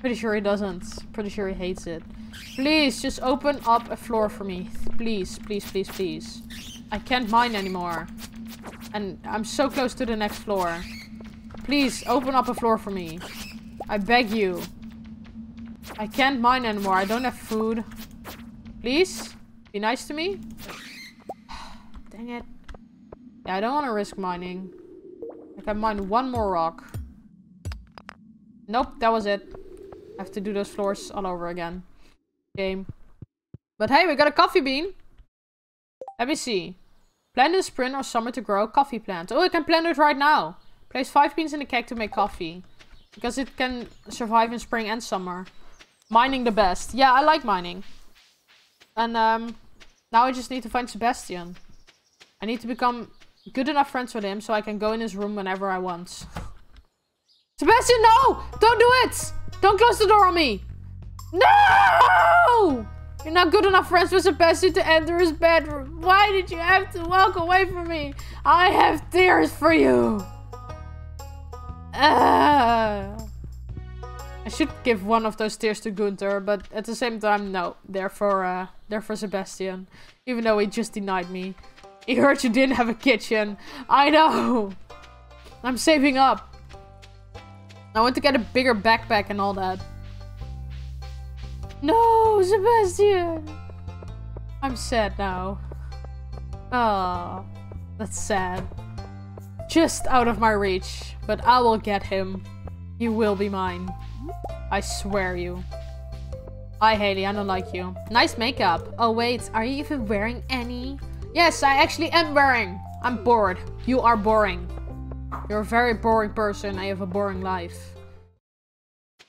pretty sure he doesn't. Pretty sure he hates it. Please, just open up a floor for me. Please, please, please, please. I can't mine anymore. And I'm so close to the next floor. Please, open up a floor for me. I beg you. I can't mine anymore. I don't have food. Please? Be nice to me? Dang it. Yeah, I don't want to risk mining. I can mine one more rock. Nope, that was it. I have to do those floors all over again. Game. But hey, we got a coffee bean. Let me see. Plant in spring or summer to grow coffee plant. Oh, I can plant it right now. Place five beans in the keg to make coffee. Because it can survive in spring and summer. Mining the best. Yeah, I like mining. And um, now I just need to find Sebastian. I need to become good enough friends with him so I can go in his room whenever I want. Sebastian, no! Don't do it! Don't close the door on me! No! You're not good enough friends with Sebastian to enter his bedroom. Why did you have to walk away from me? I have tears for you. Uh, I should give one of those tears to Gunther, but at the same time, no. They're for, uh, they're for Sebastian. Even though he just denied me. He heard you didn't have a kitchen. I know. I'm saving up. I want to get a bigger backpack and all that. No, Sebastian! I'm sad now. Oh, that's sad. Just out of my reach, but I will get him. You will be mine. I swear you. Hi Haley, I don't like you. Nice makeup. Oh wait, are you even wearing any? Yes, I actually am wearing. I'm bored. You are boring. You're a very boring person. I have a boring life.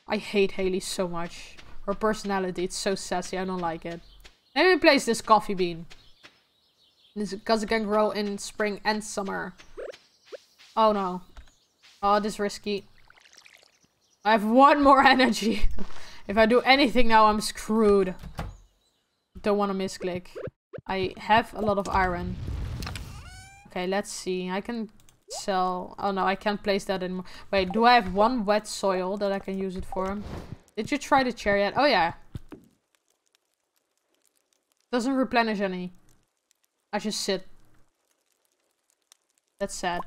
I hate Haley so much. Her personality, it's so sassy, I don't like it. Let me place this coffee bean. Because it can grow in spring and summer. Oh no. Oh, this is risky. I have one more energy. if I do anything now, I'm screwed. Don't want to misclick. I have a lot of iron. Okay, let's see. I can sell... Oh no, I can't place that anymore. Wait, do I have one wet soil that I can use it for? Did you try the chariot? Oh yeah. Doesn't replenish any. I just sit. That's sad.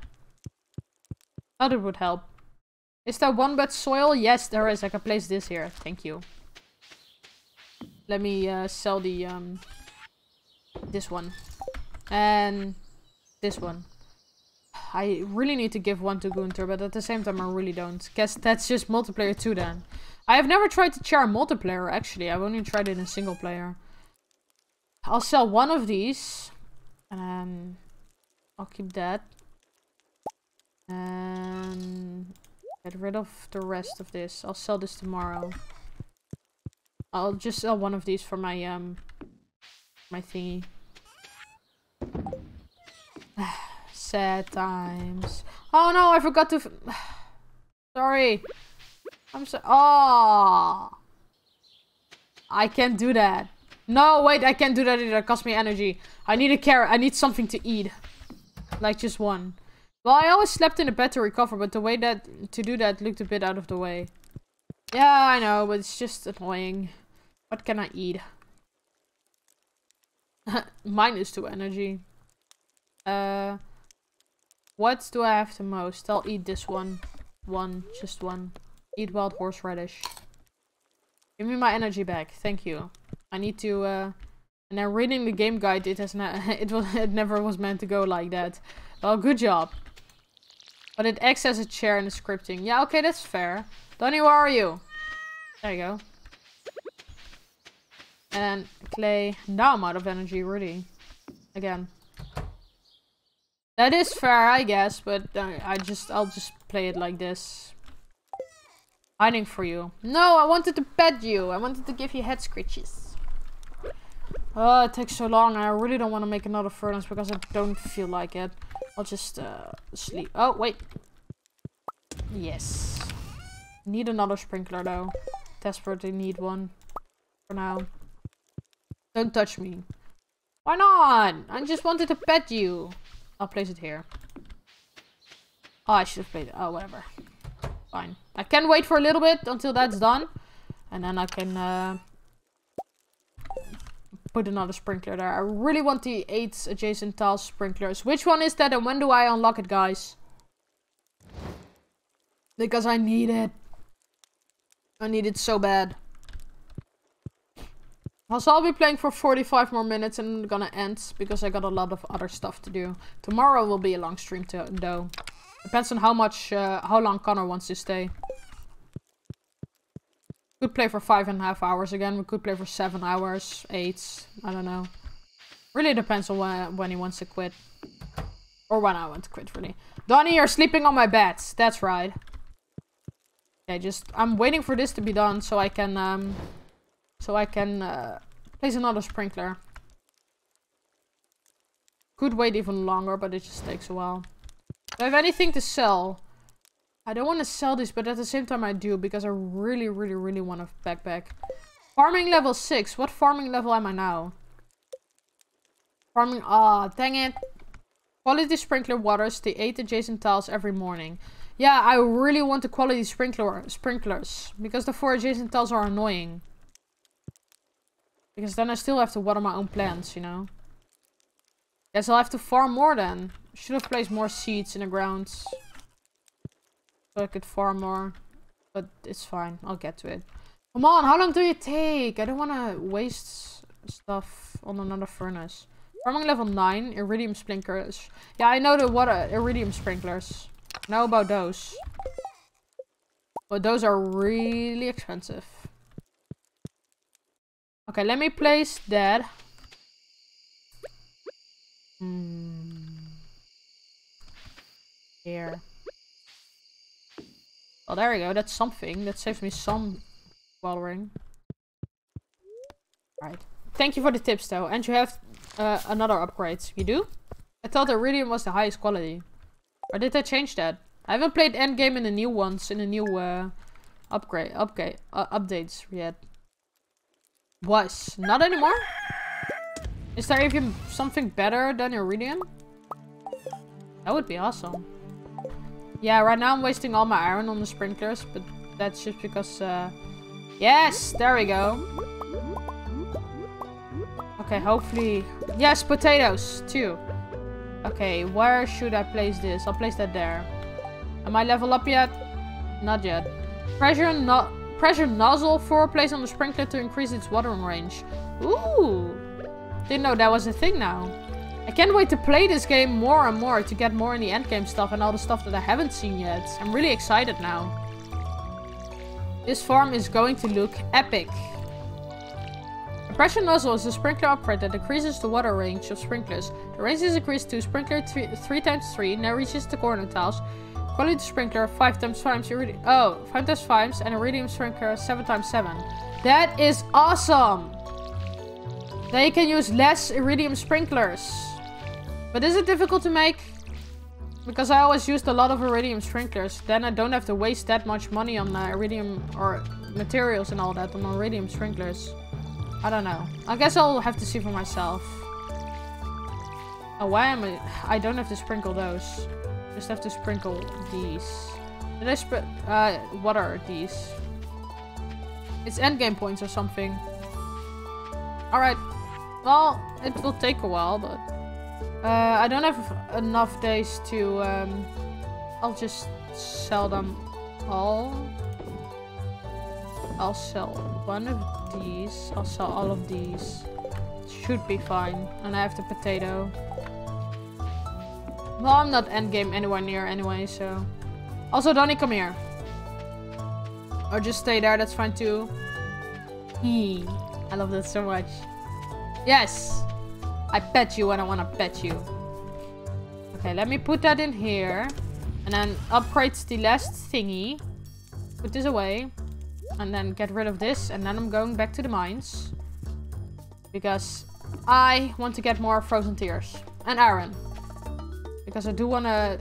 Thought it would help. Is there one bed soil? Yes, there is. I can place this here. Thank you. Let me uh, sell the um this one and this one. I really need to give one to Gunther, but at the same time I really don't. Guess that's just multiplayer too then. I have never tried to share multiplayer, actually. I've only tried it in single player. I'll sell one of these. And I'll keep that. And get rid of the rest of this. I'll sell this tomorrow. I'll just sell one of these for my um my thingy. Sad times. Oh no, I forgot to. Sorry. I'm so- Oh! I can't do that. No, wait, I can't do that either. It costs me energy. I need a carrot. I need something to eat. Like just one. Well, I always slept in a bed to recover, but the way that to do that looked a bit out of the way. Yeah, I know, but it's just annoying. What can I eat? Minus two energy. Uh, what do I have the most? I'll eat this one. One, just one. Eat wild horseradish. Give me my energy back. Thank you. I need to, uh... And then reading the game guide, it has it was it never was meant to go like that. Well, good job. But it acts as a chair in the scripting. Yeah, okay, that's fair. Donnie, where are you? There you go. And clay. Now I'm out of energy, really. Again. That is fair, I guess, but uh, I just, I'll just play it like this. Hiding for you. No, I wanted to pet you. I wanted to give you head scratches. Oh, it takes so long. I really don't want to make another furnace because I don't feel like it. I'll just uh, sleep. Oh, wait. Yes. Need another sprinkler though. Desperately need one. For now. Don't touch me. Why not? I just wanted to pet you. I'll place it here. Oh, I should have played it. Oh, whatever. Fine. I can wait for a little bit until that's done. And then I can uh, put another sprinkler there. I really want the 8 adjacent tile sprinklers. Which one is that and when do I unlock it, guys? Because I need it. I need it so bad. Also, I'll be playing for 45 more minutes and I'm gonna end because I got a lot of other stuff to do. Tomorrow will be a long stream to, though. Depends on how much, uh, how long Connor wants to stay. Could play for five and a half hours again. We could play for seven hours, eight. I don't know. Really depends on when, when he wants to quit. Or when I want to quit, really. Donnie, you're sleeping on my bed. That's right. Okay, just... I'm waiting for this to be done so I can... Um, so I can uh, place another sprinkler. Could wait even longer, but it just takes a while. Do I have anything to sell? I don't want to sell this, but at the same time I do, because I really, really, really want a backpack. Farming level 6. What farming level am I now? Farming... Ah, oh, dang it. Quality sprinkler waters the 8 adjacent tiles every morning. Yeah, I really want the quality sprinkler sprinklers, because the 4 adjacent tiles are annoying. Because then I still have to water my own plants, you know. Guess I'll have to farm more then. Should have placed more seeds in the ground. So I could farm more. But it's fine. I'll get to it. Come on, how long do you take? I don't want to waste stuff on another furnace. Farming level 9, iridium sprinklers. Yeah, I know the water iridium sprinklers. know about those. But those are really expensive. Okay, let me place that. Hmm. Here. Oh, there we go. That's something. That saves me some watering. Right. Thank you for the tips, though. And you have uh, another upgrade. You do? I thought Iridium was the highest quality. Or did they change that? I haven't played Endgame in the new ones, in the new uh, upgrade, upgrade, uh, updates yet. Was. Not anymore? Is there even something better than Iridium? That would be awesome. Yeah, right now I'm wasting all my iron on the sprinklers, but that's just because, uh... Yes! There we go. Okay, hopefully... Yes, potatoes, too. Okay, where should I place this? I'll place that there. Am I level up yet? Not yet. Pressure not Pressure nozzle for place on the sprinkler to increase its watering range. Ooh. Didn't know that was a thing now. I can't wait to play this game more and more to get more in the endgame stuff and all the stuff that I haven't seen yet. I'm really excited now. This farm is going to look epic. A pressure nozzle is a sprinkler upgrade that increases the water range of sprinklers. The range is increased to sprinkler 3, three times 3, now reaches the corner tiles. Quality sprinkler 5 times 5 iridium. Oh, 5 times 5 and iridium sprinkler 7 times 7. That is awesome! They can use less iridium sprinklers. But is it difficult to make? Because I always used a lot of iridium sprinklers. Then I don't have to waste that much money on uh, iridium or materials and all that on iridium sprinklers. I don't know. I guess I'll have to see for myself. Oh, why am I... I don't have to sprinkle those. Just have to sprinkle these. Did I spread? Uh, what are these? It's endgame points or something. Alright. Well, it will take a while, but... Uh, I don't have enough days to... Um, I'll just sell them all. I'll sell one of these. I'll sell all of these. Should be fine. And I have the potato. Well, I'm not endgame anywhere near anyway, so... Also, Donny, come here. Or just stay there, that's fine too. I love that so much. Yes! I pet you when I want to pet you. Okay, let me put that in here. And then upgrade the last thingy. Put this away. And then get rid of this. And then I'm going back to the mines. Because I want to get more frozen tears. And iron. Because I do want to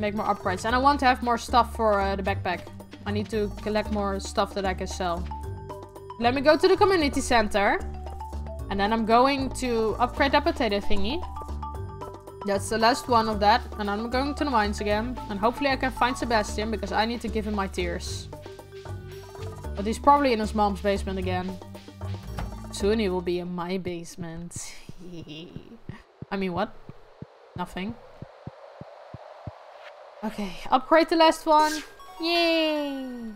make more upgrades. And I want to have more stuff for uh, the backpack. I need to collect more stuff that I can sell. Let me go to the community center. And then I'm going to upgrade that potato thingy. That's the last one of that. And I'm going to the mines again. And hopefully I can find Sebastian because I need to give him my tears. But he's probably in his mom's basement again. Soon he will be in my basement. I mean, what? Nothing. Okay, upgrade the last one. Yay!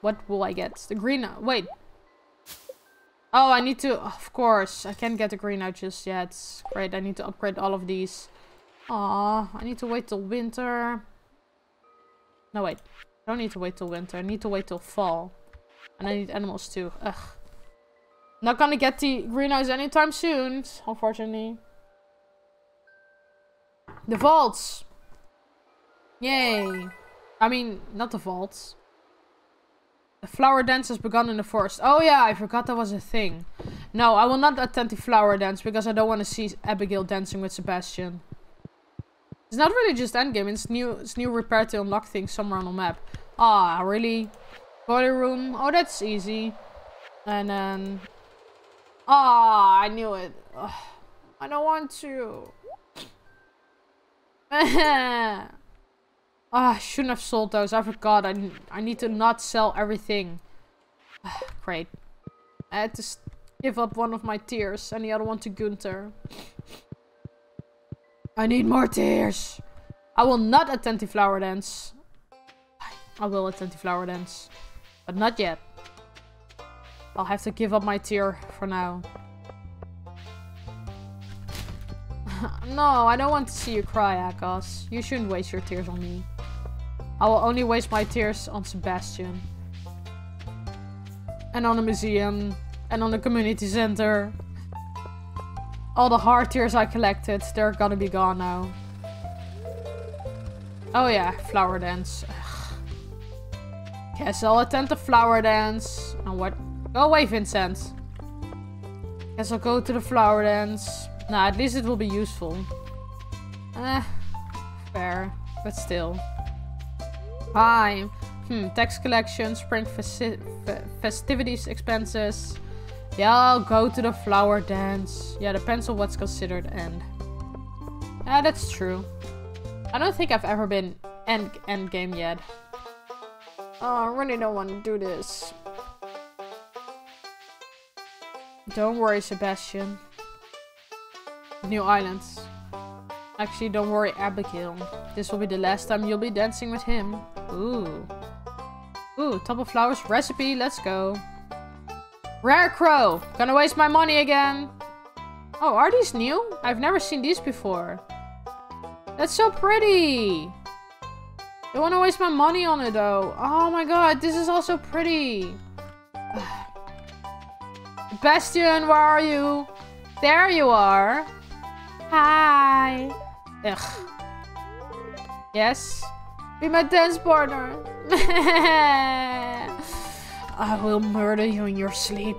What will I get? The green... Wait. Oh, I need to... Of course. I can't get the green out just yet. Great, I need to upgrade all of these. Aw, I need to wait till winter. No, wait. I don't need to wait till winter. I need to wait till fall. And I need animals too. Ugh. Not gonna get the greenhouse anytime soon, unfortunately. The vaults! Yay! I mean, not the vaults. The flower dance has begun in the forest. Oh yeah, I forgot that was a thing. No, I will not attend the flower dance because I don't want to see Abigail dancing with Sebastian. It's not really just endgame, it's new it's new repair to unlock things somewhere on the map. Ah, really? Boiler room? Oh, that's easy. And then... Ah, I knew it. Ugh, I don't want to. ah, I shouldn't have sold those. I forgot. I, I need to not sell everything. Great. I had to give up one of my tears and the other one to Gunther. I need more tears. I will not attend the flower dance. I will attend the flower dance. But not yet. I'll have to give up my tear for now. no, I don't want to see you cry, Akos. You shouldn't waste your tears on me. I will only waste my tears on Sebastian. And on the museum. And on the community center. All the hard tears I collected, they're gonna be gone now. Oh yeah, flower dance. Ugh. Guess I'll attend the flower dance. And what? Go away, Vincent. Guess I'll go to the flower dance. Nah, at least it will be useful. Eh, fair. But still. Hi. Hmm, tax collection, spring festi festivities expenses. Yeah, I'll go to the flower dance. Yeah, depends on what's considered end. Yeah, that's true. I don't think I've ever been end, end game yet. Oh, I really don't want to do this. Don't worry, Sebastian. New islands. Actually, don't worry, Abigail. This will be the last time you'll be dancing with him. Ooh. Ooh, Tub o' Flowers recipe. Let's go. Rarecrow. Gonna waste my money again. Oh, are these new? I've never seen these before. That's so pretty. Don't want to waste my money on it though. Oh my god, this is also pretty. Bastion, where are you? There you are. Hi. Ugh. Yes? Be my dance partner. I will murder you in your sleep.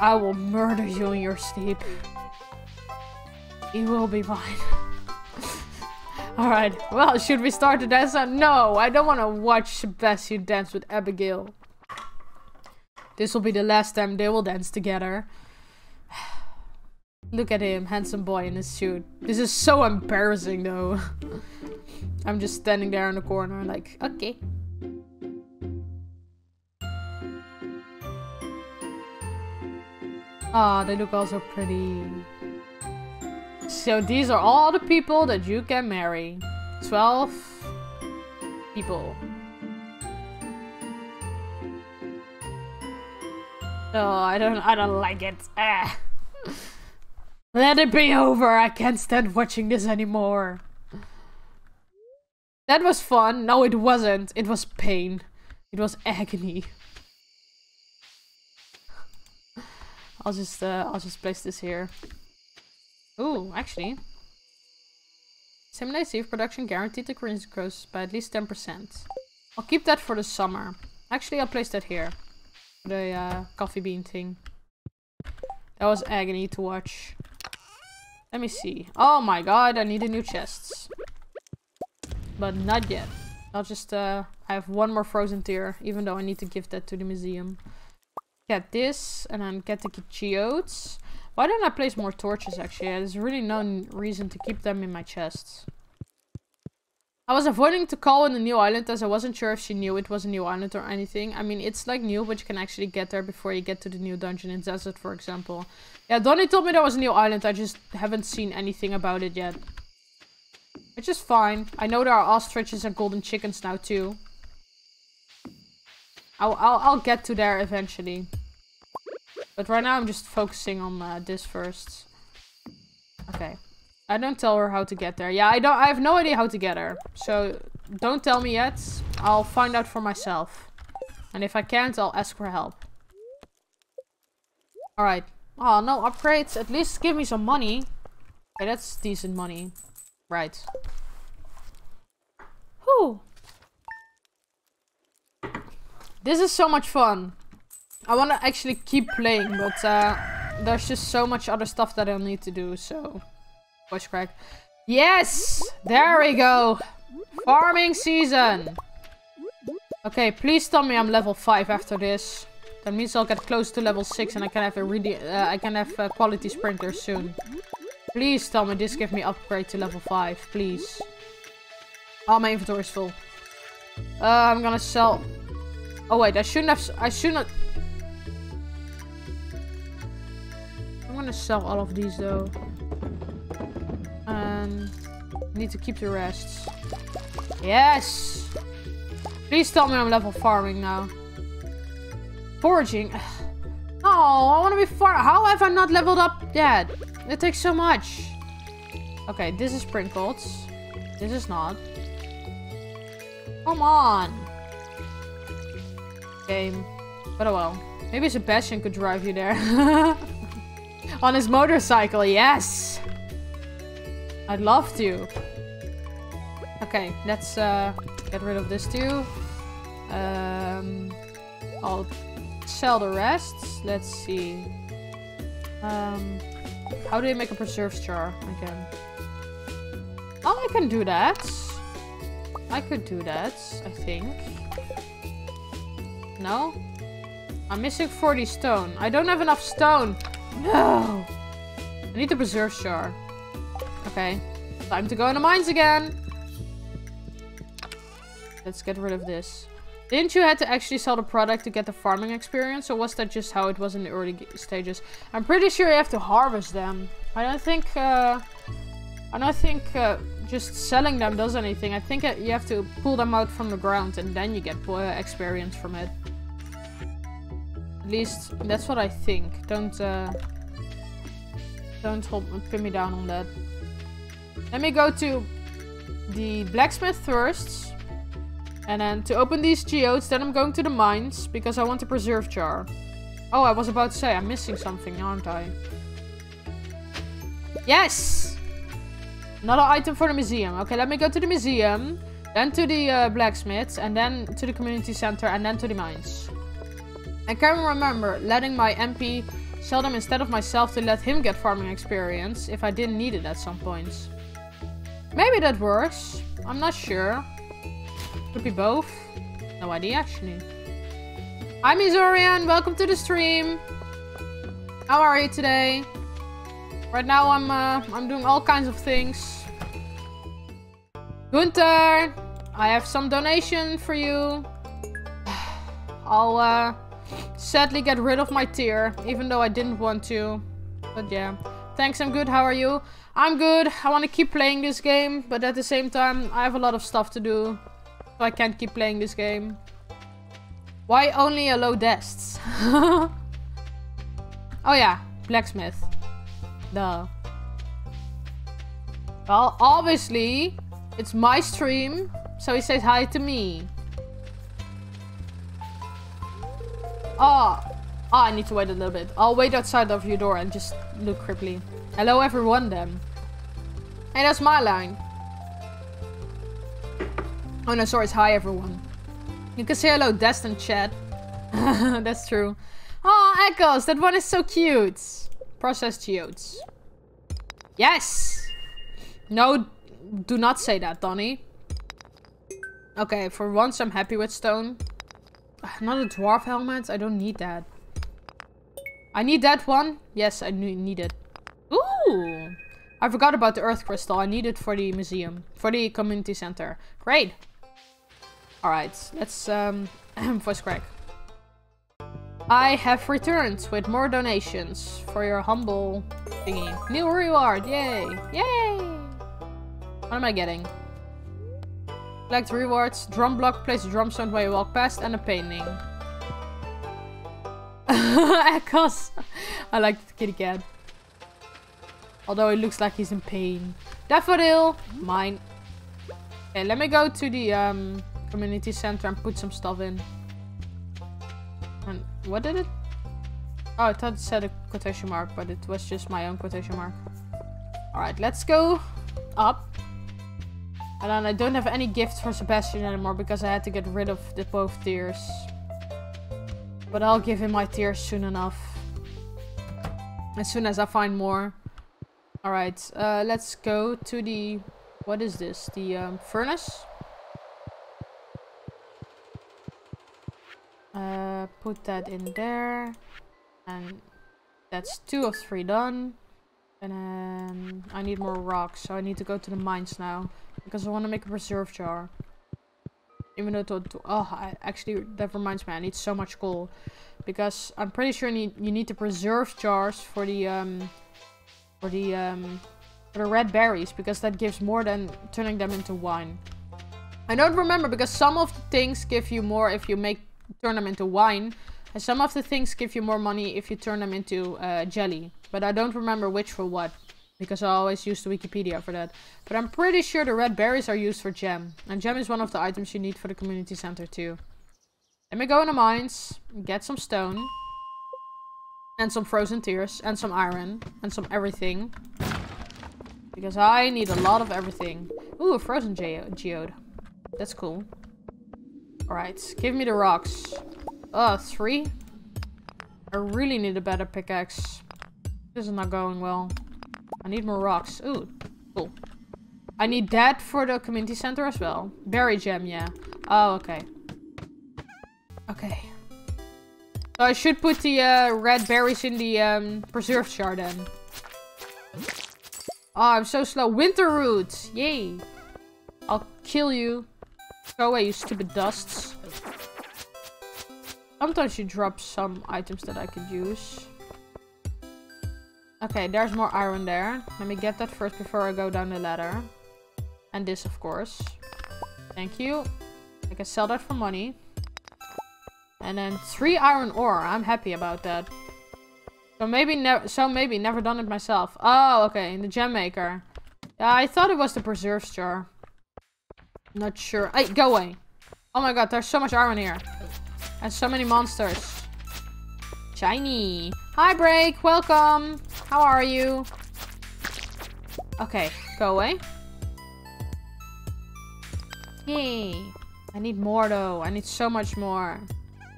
I will murder you in your sleep. You will be mine. Alright, well, should we start the dance? Uh, no, I don't want to watch Sebastian dance with Abigail. This will be the last time they will dance together. Look at him, handsome boy in his suit. This is so embarrassing though. I'm just standing there in the corner like, okay. Ah, oh, they look also pretty. So these are all the people that you can marry. 12 people. Oh, I don't I don't like it. Ah. Let it be over. I can't stand watching this anymore. That was fun. No, it wasn't. It was pain. It was agony. I'll just uh, I'll just place this here. Ooh, actually. Simulate seed production guaranteed to increase grows by at least 10%. I'll keep that for the summer. Actually, I'll place that here. The uh, coffee bean thing. That was agony to watch. Let me see. Oh my god, I need a new chest. But not yet. I'll just, uh, I have one more frozen tear, even though I need to give that to the museum. Get this, and then get the geodes. Why don't I place more torches, actually? There's really no reason to keep them in my chests. I was avoiding to call in the new island as I wasn't sure if she knew it was a new island or anything. I mean, it's like new, but you can actually get there before you get to the new dungeon in Desert, for example. Yeah, Donnie told me there was a new island. I just haven't seen anything about it yet. Which is fine. I know there are ostriches and golden chickens now, too. I'll, I'll, I'll get to there eventually. But right now I'm just focusing on uh, this first. Okay. I don't tell her how to get there. Yeah, I don't. I have no idea how to get her. So don't tell me yet. I'll find out for myself. And if I can't, I'll ask for help. Alright. Oh, no upgrades. At least give me some money. Okay, that's decent money. Right. Whew. This is so much fun. I want to actually keep playing, but uh, there's just so much other stuff that I'll need to do, so... Voice crack. Yes! There we go! Farming season! Okay, please tell me I'm level 5 after this. That means I'll get close to level 6 and I can have a really, uh, I can have a quality sprinter soon. Please tell me this gives me upgrade to level 5, please. Oh, my inventory is full. Uh, I'm gonna sell... Oh wait, I shouldn't have... I shouldn't... I'm gonna sell all of these though. Um, and... Need to keep the rest. Yes! Please tell me I'm level farming now. Foraging. Oh, I want to be far. How have I not leveled up yet? It takes so much. Okay, this is sprinkled. This is not. Come on. Game. But oh well. Maybe Sebastian could drive you there. On his motorcycle, yes! I'd love to. Okay, let's uh, get rid of this too. Um, I'll sell the rest. Let's see. Um, how do I make a preserves jar again? Oh, I can do that. I could do that, I think. No? I'm missing 40 stone. I don't have enough stone. No! I need the preserve jar. Okay. Time to go in the mines again. Let's get rid of this. Didn't you have to actually sell the product to get the farming experience? Or was that just how it was in the early stages? I'm pretty sure you have to harvest them. I don't think... Uh, I don't think uh, just selling them does anything. I think you have to pull them out from the ground and then you get uh, experience from it. At least that's what I think. Don't uh, don't hold pin me down on that. Let me go to the blacksmith first. And then to open these geodes, then I'm going to the mines because I want to preserve jar. Oh, I was about to say I'm missing something, aren't I? Yes! Another item for the museum. Okay, let me go to the museum, then to the uh, blacksmith, and then to the community center, and then to the mines. I can't remember letting my MP sell them instead of myself to let him get farming experience if I didn't need it at some points. Maybe that works. I'm not sure. Could be both. No idea actually. Hi Missourian, welcome to the stream. How are you today? Right now I'm uh, I'm doing all kinds of things. Gunther, I have some donation for you. I'll uh, sadly get rid of my tear, even though I didn't want to. But yeah. Thanks, I'm good. How are you? I'm good. I want to keep playing this game, but at the same time, I have a lot of stuff to do. So I can't keep playing this game. Why only a low dests? oh yeah, blacksmith. Duh. Well, obviously, it's my stream, so he says hi to me. Oh, oh, I need to wait a little bit. I'll wait outside of your door and just look creepily. Hello everyone then. Hey, that's my line. Oh no, sorry, it's hi everyone. You can say hello, Destin chat. that's true. Oh, Echoes, that one is so cute. Processed geodes. Yes! No, do not say that, Donny. Okay, for once I'm happy with stone. Not a dwarf helmet, I don't need that. I need that one. Yes, I need it. Ooh! I forgot about the earth crystal. I need it for the museum. For the community center. Great! Alright, let's um, voice crack. I have returned with more donations for your humble thingy. New reward, yay! Yay! What am I getting? Collect rewards, drum block, place a drum sound while you walk past, and a painting. Echoes. I like the kitty cat. Although it looks like he's in pain. Daffodil, mine. Okay, let me go to the um, community center and put some stuff in. And what did it? Oh, I thought it said a quotation mark, but it was just my own quotation mark. Alright, let's go up. And then I don't have any gifts for Sebastian anymore because I had to get rid of the both tears. But I'll give him my tears soon enough. As soon as I find more. Alright, uh, let's go to the... What is this? The um, furnace? Uh, put that in there. And that's two of three done. And then I need more rocks, so I need to go to the mines now. Because I want to make a preserve jar. Even though to, to, oh, I, actually that reminds me, I need so much coal, because I'm pretty sure you need, you need to preserve jars for the um for the um for the red berries because that gives more than turning them into wine. I don't remember because some of the things give you more if you make turn them into wine, and some of the things give you more money if you turn them into uh, jelly. But I don't remember which for what. Because I always use the Wikipedia for that. But I'm pretty sure the red berries are used for gem. And gem is one of the items you need for the community center too. Let me go in the mines. Get some stone. And some frozen tears. And some iron. And some everything. Because I need a lot of everything. Ooh, a frozen ge geode. That's cool. Alright, give me the rocks. Uh, three? I really need a better pickaxe. This is not going well. I need more rocks. Ooh, cool. I need that for the community center as well. Berry gem, yeah. Oh, okay. Okay. So I should put the uh, red berries in the um, preserve jar then. Oh, I'm so slow. Winter roots. Yay. I'll kill you. Go away, you stupid dusts. Sometimes you drop some items that I could use. Okay, there's more iron there. Let me get that first before I go down the ladder. And this, of course. Thank you. I can sell that for money. And then three iron ore. I'm happy about that. So maybe never. So maybe never done it myself. Oh, okay. The gem maker. Yeah, I thought it was the preserve jar. Not sure. Hey, go away. Oh my god, there's so much iron here. And so many monsters. Shiny. Hi, Break. Welcome. How are you? Okay, go away. Hey. I need more, though. I need so much more.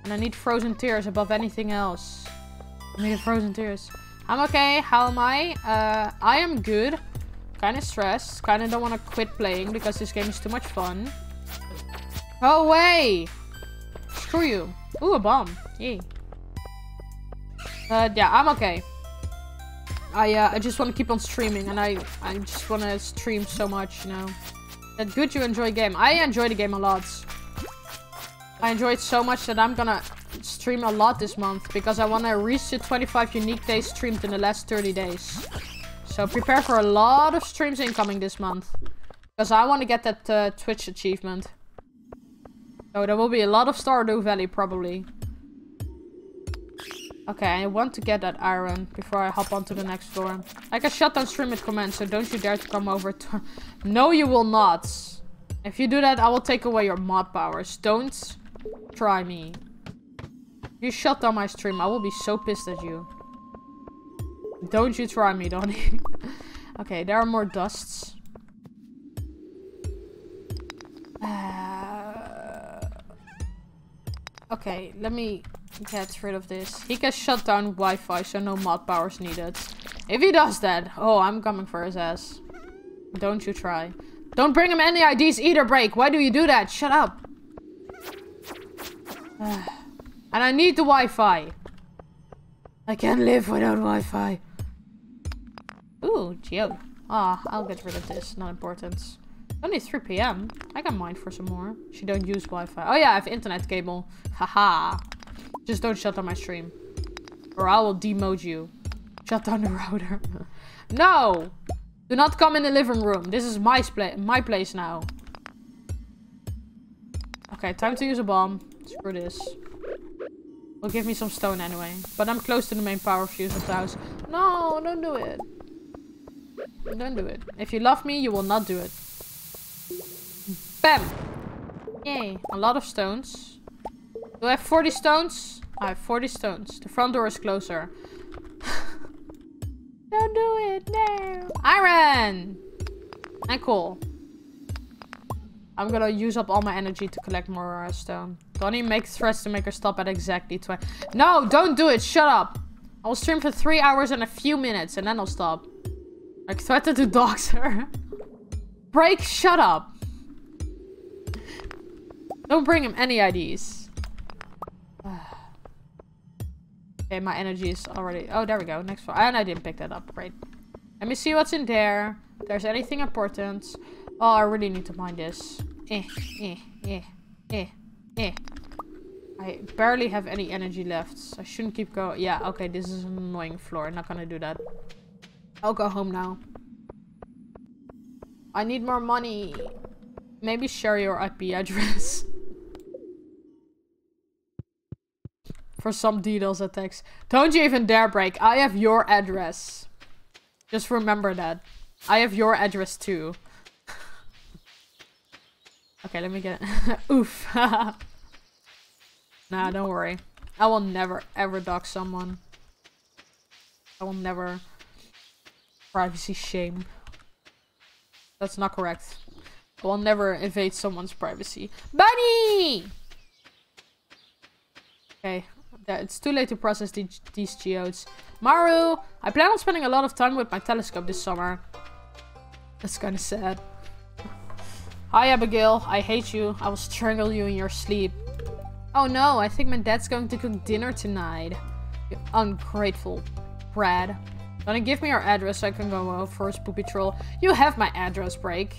And I need frozen tears above anything else. I need frozen tears. I'm okay. How am I? Uh, I am good. Kind of stressed. Kind of don't want to quit playing because this game is too much fun. Go away! Screw you. Ooh, a bomb. Yay. Uh, yeah, I'm okay. I uh, I just want to keep on streaming, and I I just want to stream so much, you know. That good you enjoy the game. I enjoy the game a lot. I enjoy it so much that I'm gonna stream a lot this month because I want to reach the 25 unique days streamed in the last 30 days. So prepare for a lot of streams incoming this month. Because I want to get that uh, Twitch achievement. So there will be a lot of Stardew Valley probably. Okay, I want to get that iron before I hop onto the next floor. I can shut down stream with command, so don't you dare to come over to... no, you will not. If you do that, I will take away your mod powers. Don't try me. You shut down my stream, I will be so pissed at you. Don't you try me, Donnie. okay, there are more dusts. Uh, okay, let me get rid of this. He can shut down Wi-Fi, so no mod powers needed. If he does that, oh, I'm coming for his ass. Don't you try. Don't bring him any IDs either, Break. Why do you do that? Shut up. and I need the Wi-Fi. I can't live without Wi-Fi. Ooh, Geo. Ah, I'll get rid of this. Not important. Only 3 p.m. I can mine for some more. She don't use Wi-Fi. Oh yeah, I have internet cable. Haha. Just don't shut down my stream. Or I will demote you. Shut down the router. no! Do not come in the living room. This is my, my place now. Okay, time to use a bomb. Screw this. Will give me some stone anyway. But I'm close to the main power fuse of the house. No, don't do it. Don't do it. If you love me, you will not do it. Bam! Yay. A lot of stones. Do I have 40 stones? I have 40 stones. The front door is closer. Don't do it, no. Iron! And coal. I'm gonna use up all my energy to collect more uh, stone. Donnie makes threats to make her stop at exactly 20. No, don't do it. Shut up. I will stream for three hours and a few minutes and then I'll stop. I threatened to dox her. Break, shut up. Don't bring him any IDs. Okay, my energy is already... Oh, there we go. Next floor. And I didn't pick that up. Great. Let me see what's in there. If there's anything important. Oh, I really need to mine this. Eh, eh, eh, eh, eh. I barely have any energy left. So I shouldn't keep going. Yeah, okay, this is an annoying floor. I'm not gonna do that. I'll go home now. I need more money. Maybe share your IP address. For some DDoS attacks. Don't you even dare break. I have your address. Just remember that. I have your address too. okay, let me get it. Oof. nah, don't worry. I will never ever dox someone. I will never privacy shame. That's not correct. I will never invade someone's privacy. Bunny! Okay, it's too late to process the, these geodes. Maru, I plan on spending a lot of time with my telescope this summer. That's kind of sad. Hi Abigail, I hate you. I will strangle you in your sleep. Oh no, I think my dad's going to cook dinner tonight. You ungrateful Brad. Gonna give me your address so I can go out for a spoopy troll. You have my address, Break.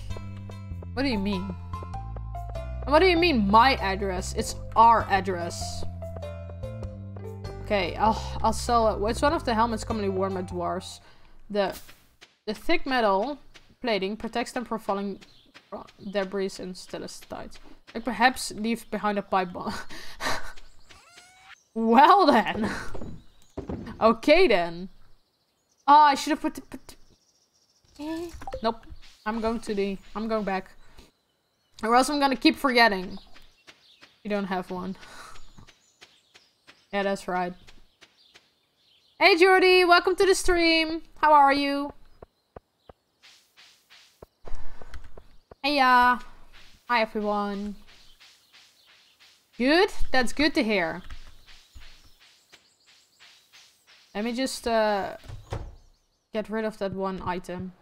What do you mean? What do you mean, my address? It's our address. Okay, I'll, I'll sell it. It's one of the helmets commonly worn by dwarves. The, the thick metal plating protects them from falling debris and stalactites. Like perhaps leave behind a pipe bomb. well then. okay then. Oh, I should have put the... Put the... Eh. Nope. I'm going to the... I'm going back. Or else I'm gonna keep forgetting. You don't have one. yeah, that's right. Hey Jordy, welcome to the stream. How are you? Hey ya. Hi everyone. Good? That's good to hear. Let me just uh, get rid of that one item.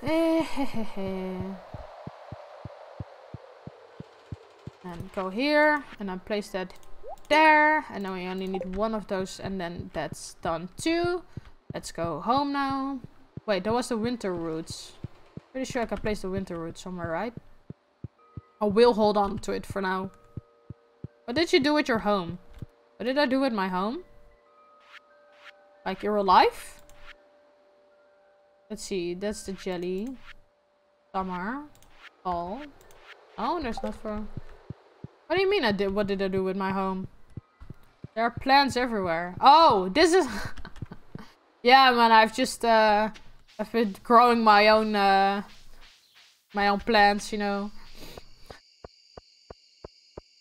and go here and then place that there and now we only need one of those and then that's done too let's go home now wait that was the winter roots pretty sure I can place the winter root somewhere right I will hold on to it for now what did you do with your home what did I do with my home like you're alive Let's see, that's the jelly. Summer. Fall. Oh, there's not for... What do you mean I did? What did I do with my home? There are plants everywhere. Oh, this is... yeah, man, I've just, uh... I've been growing my own, uh... My own plants, you know.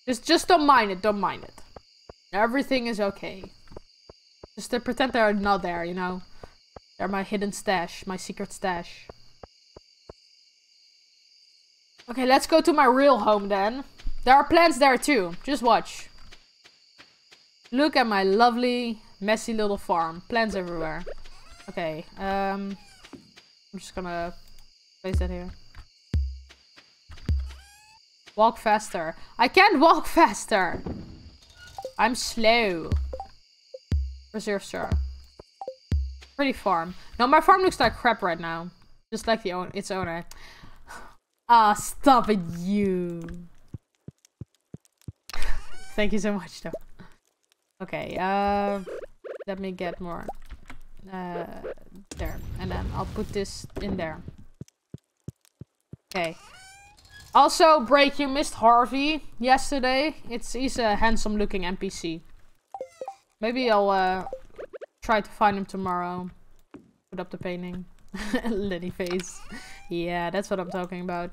Just, just don't mind it, don't mind it. Everything is okay. Just to pretend they're not there, you know. They're my hidden stash, my secret stash. Okay, let's go to my real home then. There are plants there too. Just watch. Look at my lovely, messy little farm. Plants everywhere. Okay, um... I'm just gonna place that here. Walk faster. I can't walk faster! I'm slow. Reserve star pretty farm. No, my farm looks like crap right now. Just like the own its owner. Ah, stop it, you. Thank you so much, though. Okay, uh, let me get more. Uh, there. And then I'll put this in there. Okay. Also, break, you missed Harvey yesterday. It's He's a handsome looking NPC. Maybe I'll uh, try to find him tomorrow. Put up the painting. Liddy face. Yeah, that's what I'm talking about.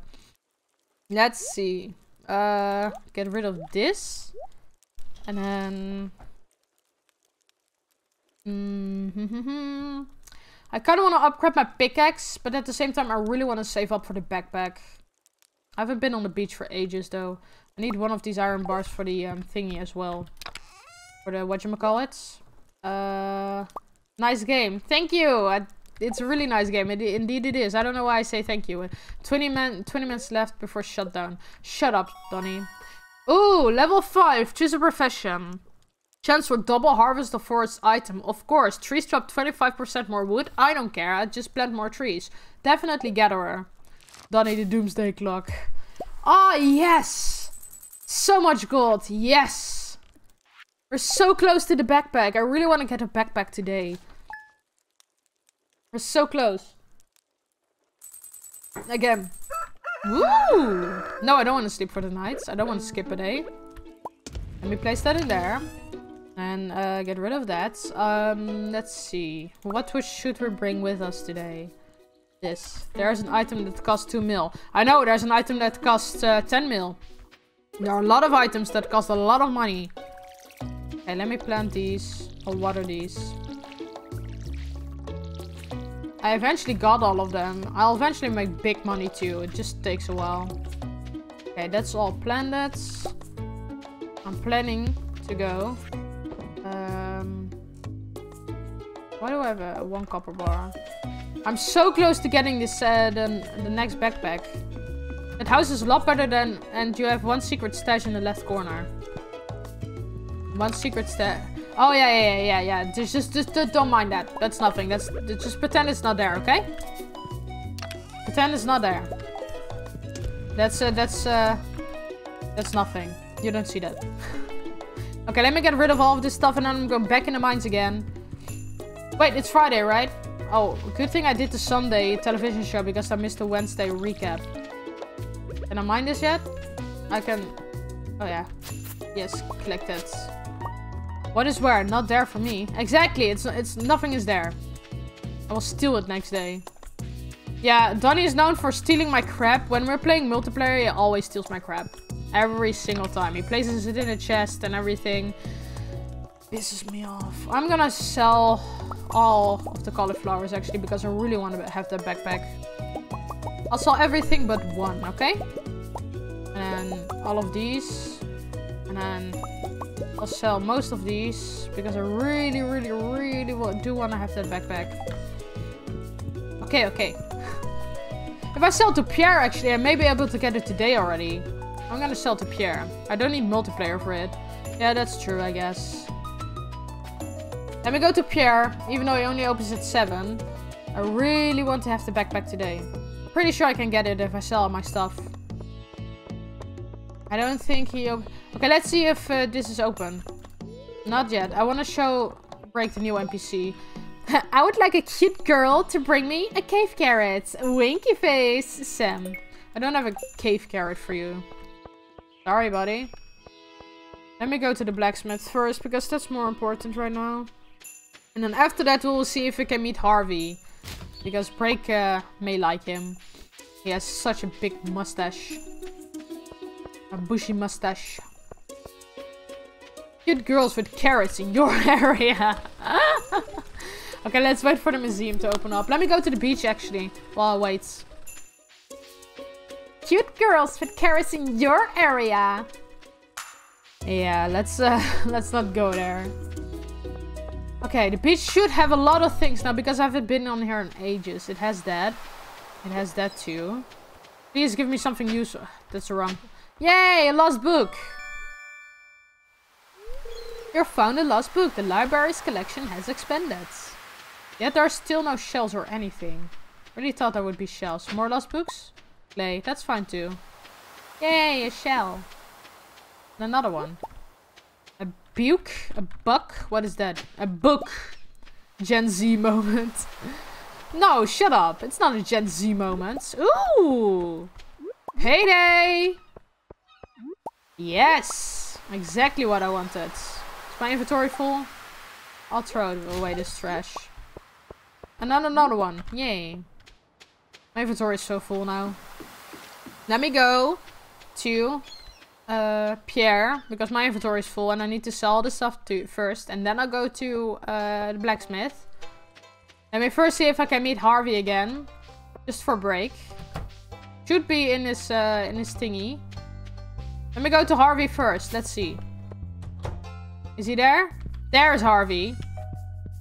Let's see. Uh, get rid of this. And then... Mm -hmm. I kind of want to upgrade my pickaxe, but at the same time I really want to save up for the backpack. I haven't been on the beach for ages though. I need one of these iron bars for the um, thingy as well. For the whatchamacallit. Uh, nice game. Thank you! I, it's a really nice game. It, indeed it is. I don't know why I say thank you. 20, man, 20 minutes left before shutdown. Shut up, Donny. Ooh, level 5. Choose a profession. Chance for double harvest of forest item. Of course, trees drop 25% more wood. I don't care. I just plant more trees. Definitely gatherer. Donny the doomsday clock. Ah, oh, yes! So much gold. Yes! We're so close to the backpack. I really want to get a backpack today. We're so close. Again. Woo! No, I don't want to sleep for the night. I don't want to skip a day. Let me place that in there. And uh, get rid of that. Um, let's see. What should we bring with us today? This. There's an item that costs 2 mil. I know, there's an item that costs uh, 10 mil. There are a lot of items that cost a lot of money. Okay, let me plant these. I'll water these. I eventually got all of them. I'll eventually make big money too. It just takes a while. Okay, that's all planted. I'm planning to go. Um, why do I have a one copper bar? I'm so close to getting this uh, the, the next backpack. That house is a lot better than... And you have one secret stash in the left corner. One secret stash. Oh, yeah, yeah, yeah, yeah. Just, just, just, don't mind that. That's nothing. That's Just pretend it's not there, okay? Pretend it's not there. That's, uh, that's, uh... That's nothing. You don't see that. okay, let me get rid of all of this stuff and then I'm going back in the mines again. Wait, it's Friday, right? Oh, good thing I did the Sunday television show because I missed the Wednesday recap. Can I mine this yet? I can... Oh, yeah. Yes, collect it. What is where? Not there for me. Exactly, it's it's nothing is there. I will steal it next day. Yeah, Donny is known for stealing my crap. When we're playing multiplayer, he always steals my crap. Every single time. He places it in a chest and everything. Pisses me off. I'm gonna sell all of the cauliflowers actually because I really want to have that backpack. I'll sell everything but one, okay? And then all of these. And then I'll sell most of these because I really, really, really do want to have that backpack. Okay, okay. if I sell to Pierre, actually, I may be able to get it today already. I'm gonna sell to Pierre. I don't need multiplayer for it. Yeah, that's true, I guess. Let me go to Pierre, even though he only opens at 7. I really want to have the backpack today. Pretty sure I can get it if I sell all my stuff. I don't think he... Okay, let's see if uh, this is open. Not yet. I want to show... Break the new NPC. I would like a cute girl to bring me a cave carrot. Winky face, Sam. I don't have a cave carrot for you. Sorry, buddy. Let me go to the blacksmith first, because that's more important right now. And then after that, we'll see if we can meet Harvey. Because Break uh, may like him. He has such a big mustache. A bushy mustache. Cute girls with carrots in your area. okay, let's wait for the museum to open up. Let me go to the beach, actually, while I wait. Cute girls with carrots in your area. Yeah, let's uh, let's not go there. Okay, the beach should have a lot of things now because I haven't been on here in ages. It has that. It has that too. Please give me something useful. That's wrong. Yay, a lost book. You found a lost book. The library's collection has expanded. Yet there are still no shells or anything. Really thought there would be shells. More lost books? Clay, that's fine too. Yay, a shell. And another one. A buke? A buck? What is that? A book. Gen Z moment. no, shut up. It's not a Gen Z moment. Ooh! Heyday! Yes! Exactly what I wanted. Is my inventory full? I'll throw away this trash. And then another one. Yay. My inventory is so full now. Let me go to uh, Pierre, because my inventory is full and I need to sell the stuff to first. And then I'll go to uh, the blacksmith. Let me first see if I can meet Harvey again. Just for break. Should be in his, uh, in his thingy. Let me go to Harvey first. Let's see. Is he there? There's Harvey.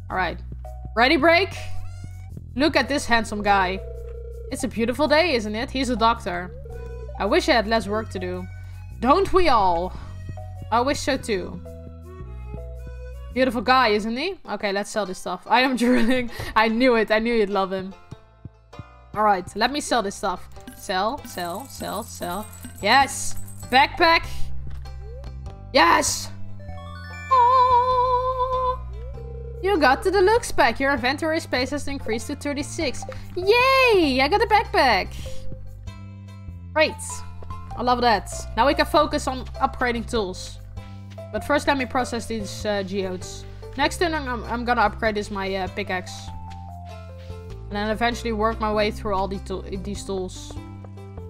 Alright. Ready, break? Look at this handsome guy. It's a beautiful day, isn't it? He's a doctor. I wish I had less work to do. Don't we all? I wish so too. Beautiful guy, isn't he? Okay, let's sell this stuff. I am drilling. I knew it. I knew you'd love him. Alright, let me sell this stuff. Sell, sell, sell, sell. Yes! Backpack! Yes! Oh, you got to the deluxe pack. Your inventory space has increased to 36. Yay! I got a backpack. Great. I love that. Now we can focus on upgrading tools. But first let me process these uh, geodes. Next thing I'm, I'm, gonna upgrade is my uh, pickaxe. And then eventually work my way through all these, these tools.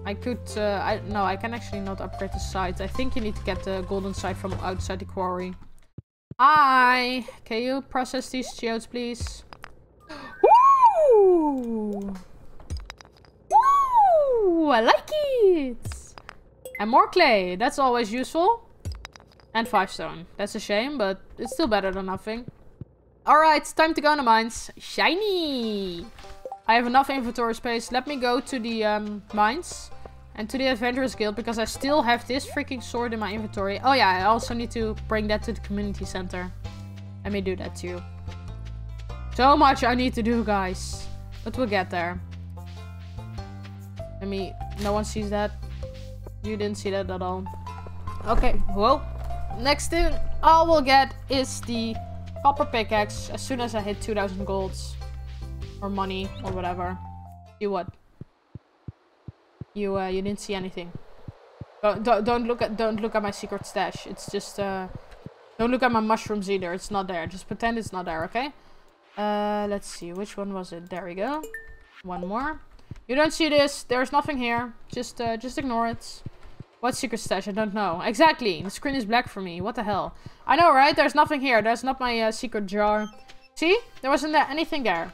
I could, uh, I, no, I can actually not upgrade the scythe. I think you need to get the golden scythe from outside the quarry. Hi! Can you process these geodes, please? Woo! Woo! I like it! And more clay. That's always useful. And five stone. That's a shame, but it's still better than nothing. Alright, time to go in the mines. Shiny! I have enough inventory space. Let me go to the um, mines. And to the Adventurers Guild, because I still have this freaking sword in my inventory. Oh yeah, I also need to bring that to the community center. Let me do that too. So much I need to do, guys. But we'll get there. Let me... No one sees that. You didn't see that at all. Okay, well, next thing I will get is the copper pickaxe as soon as I hit 2000 golds. Or money, or whatever. You what? You, uh, you didn't see anything. Don't, don't, don't look at, don't look at my secret stash. It's just, uh, don't look at my mushrooms either. It's not there. Just pretend it's not there, okay? Uh, let's see. Which one was it? There we go. One more. You don't see this. There's nothing here. Just, uh, just ignore it. What secret stash? I don't know. Exactly. The screen is black for me. What the hell? I know, right? There's nothing here. There's not my uh, secret jar. See? There wasn't anything there.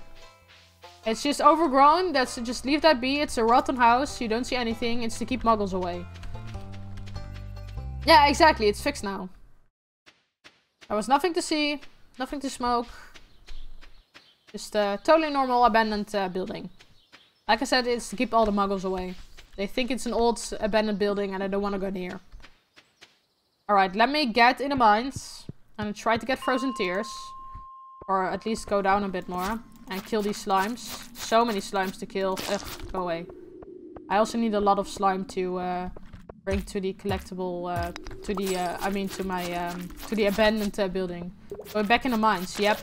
It's just overgrown. That's Just leave that be. It's a rotten house. You don't see anything. It's to keep muggles away. Yeah, exactly. It's fixed now. There was nothing to see. Nothing to smoke. Just a totally normal abandoned uh, building. Like I said, it's to keep all the muggles away. They think it's an old abandoned building and I don't want to go near. Alright, let me get in the mines. And try to get frozen tears. Or at least go down a bit more. And kill these slimes. So many slimes to kill. Ugh, go away. I also need a lot of slime to uh, bring to the collectible, uh, to the, uh, I mean to my, um, to the abandoned uh, building. We're back in the mines, yep.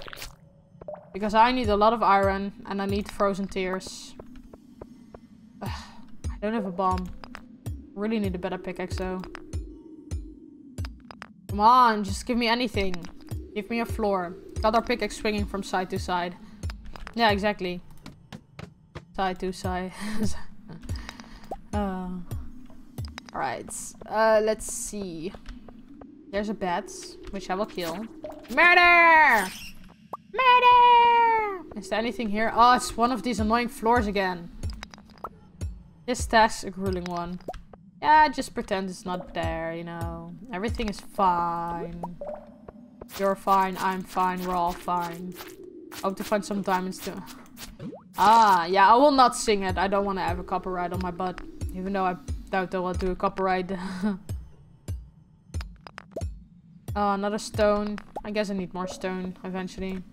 Because I need a lot of iron and I need frozen tears. Ugh. I don't have a bomb. Really need a better pickaxe though. Come on, just give me anything. Give me a floor. Got our pickaxe swinging from side to side. Yeah, exactly. Side to side. uh, Alright. Uh, let's see. There's a bat, which I will kill. Murder! Murder! Is there anything here? Oh, it's one of these annoying floors again. This task's a grueling one. Yeah, just pretend it's not there, you know. Everything is fine. You're fine, I'm fine, we're all fine. Hope to find some diamonds too. Ah, yeah, I will not sing it. I don't want to have a copyright on my butt. Even though I doubt they will do a copyright. oh, another stone. I guess I need more stone eventually.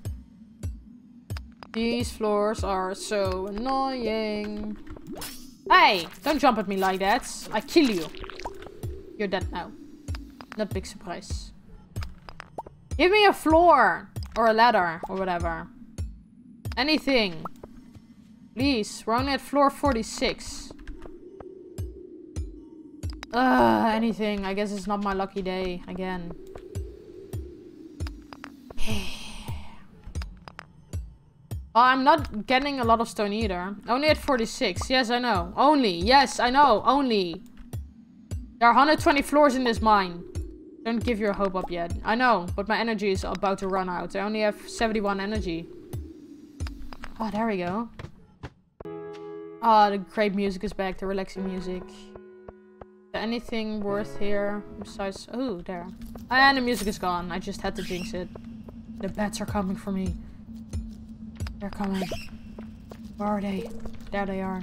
These floors are so annoying. Hey, don't jump at me like that. I kill you. You're dead now. Not big surprise. Give me a floor. Or a ladder. Or whatever. Anything. Please. We're only at floor 46. Uh, anything. I guess it's not my lucky day again. I'm not getting a lot of stone either. Only at 46. Yes, I know. Only. Yes, I know. Only. There are 120 floors in this mine. Don't give your hope up yet. I know, but my energy is about to run out. I only have 71 energy. Oh, there we go. Ah, oh, the great music is back. The relaxing music. Anything worth here besides... Oh, there. And the music is gone. I just had to jinx it. The bats are coming for me. They're coming. Where are they? There they are.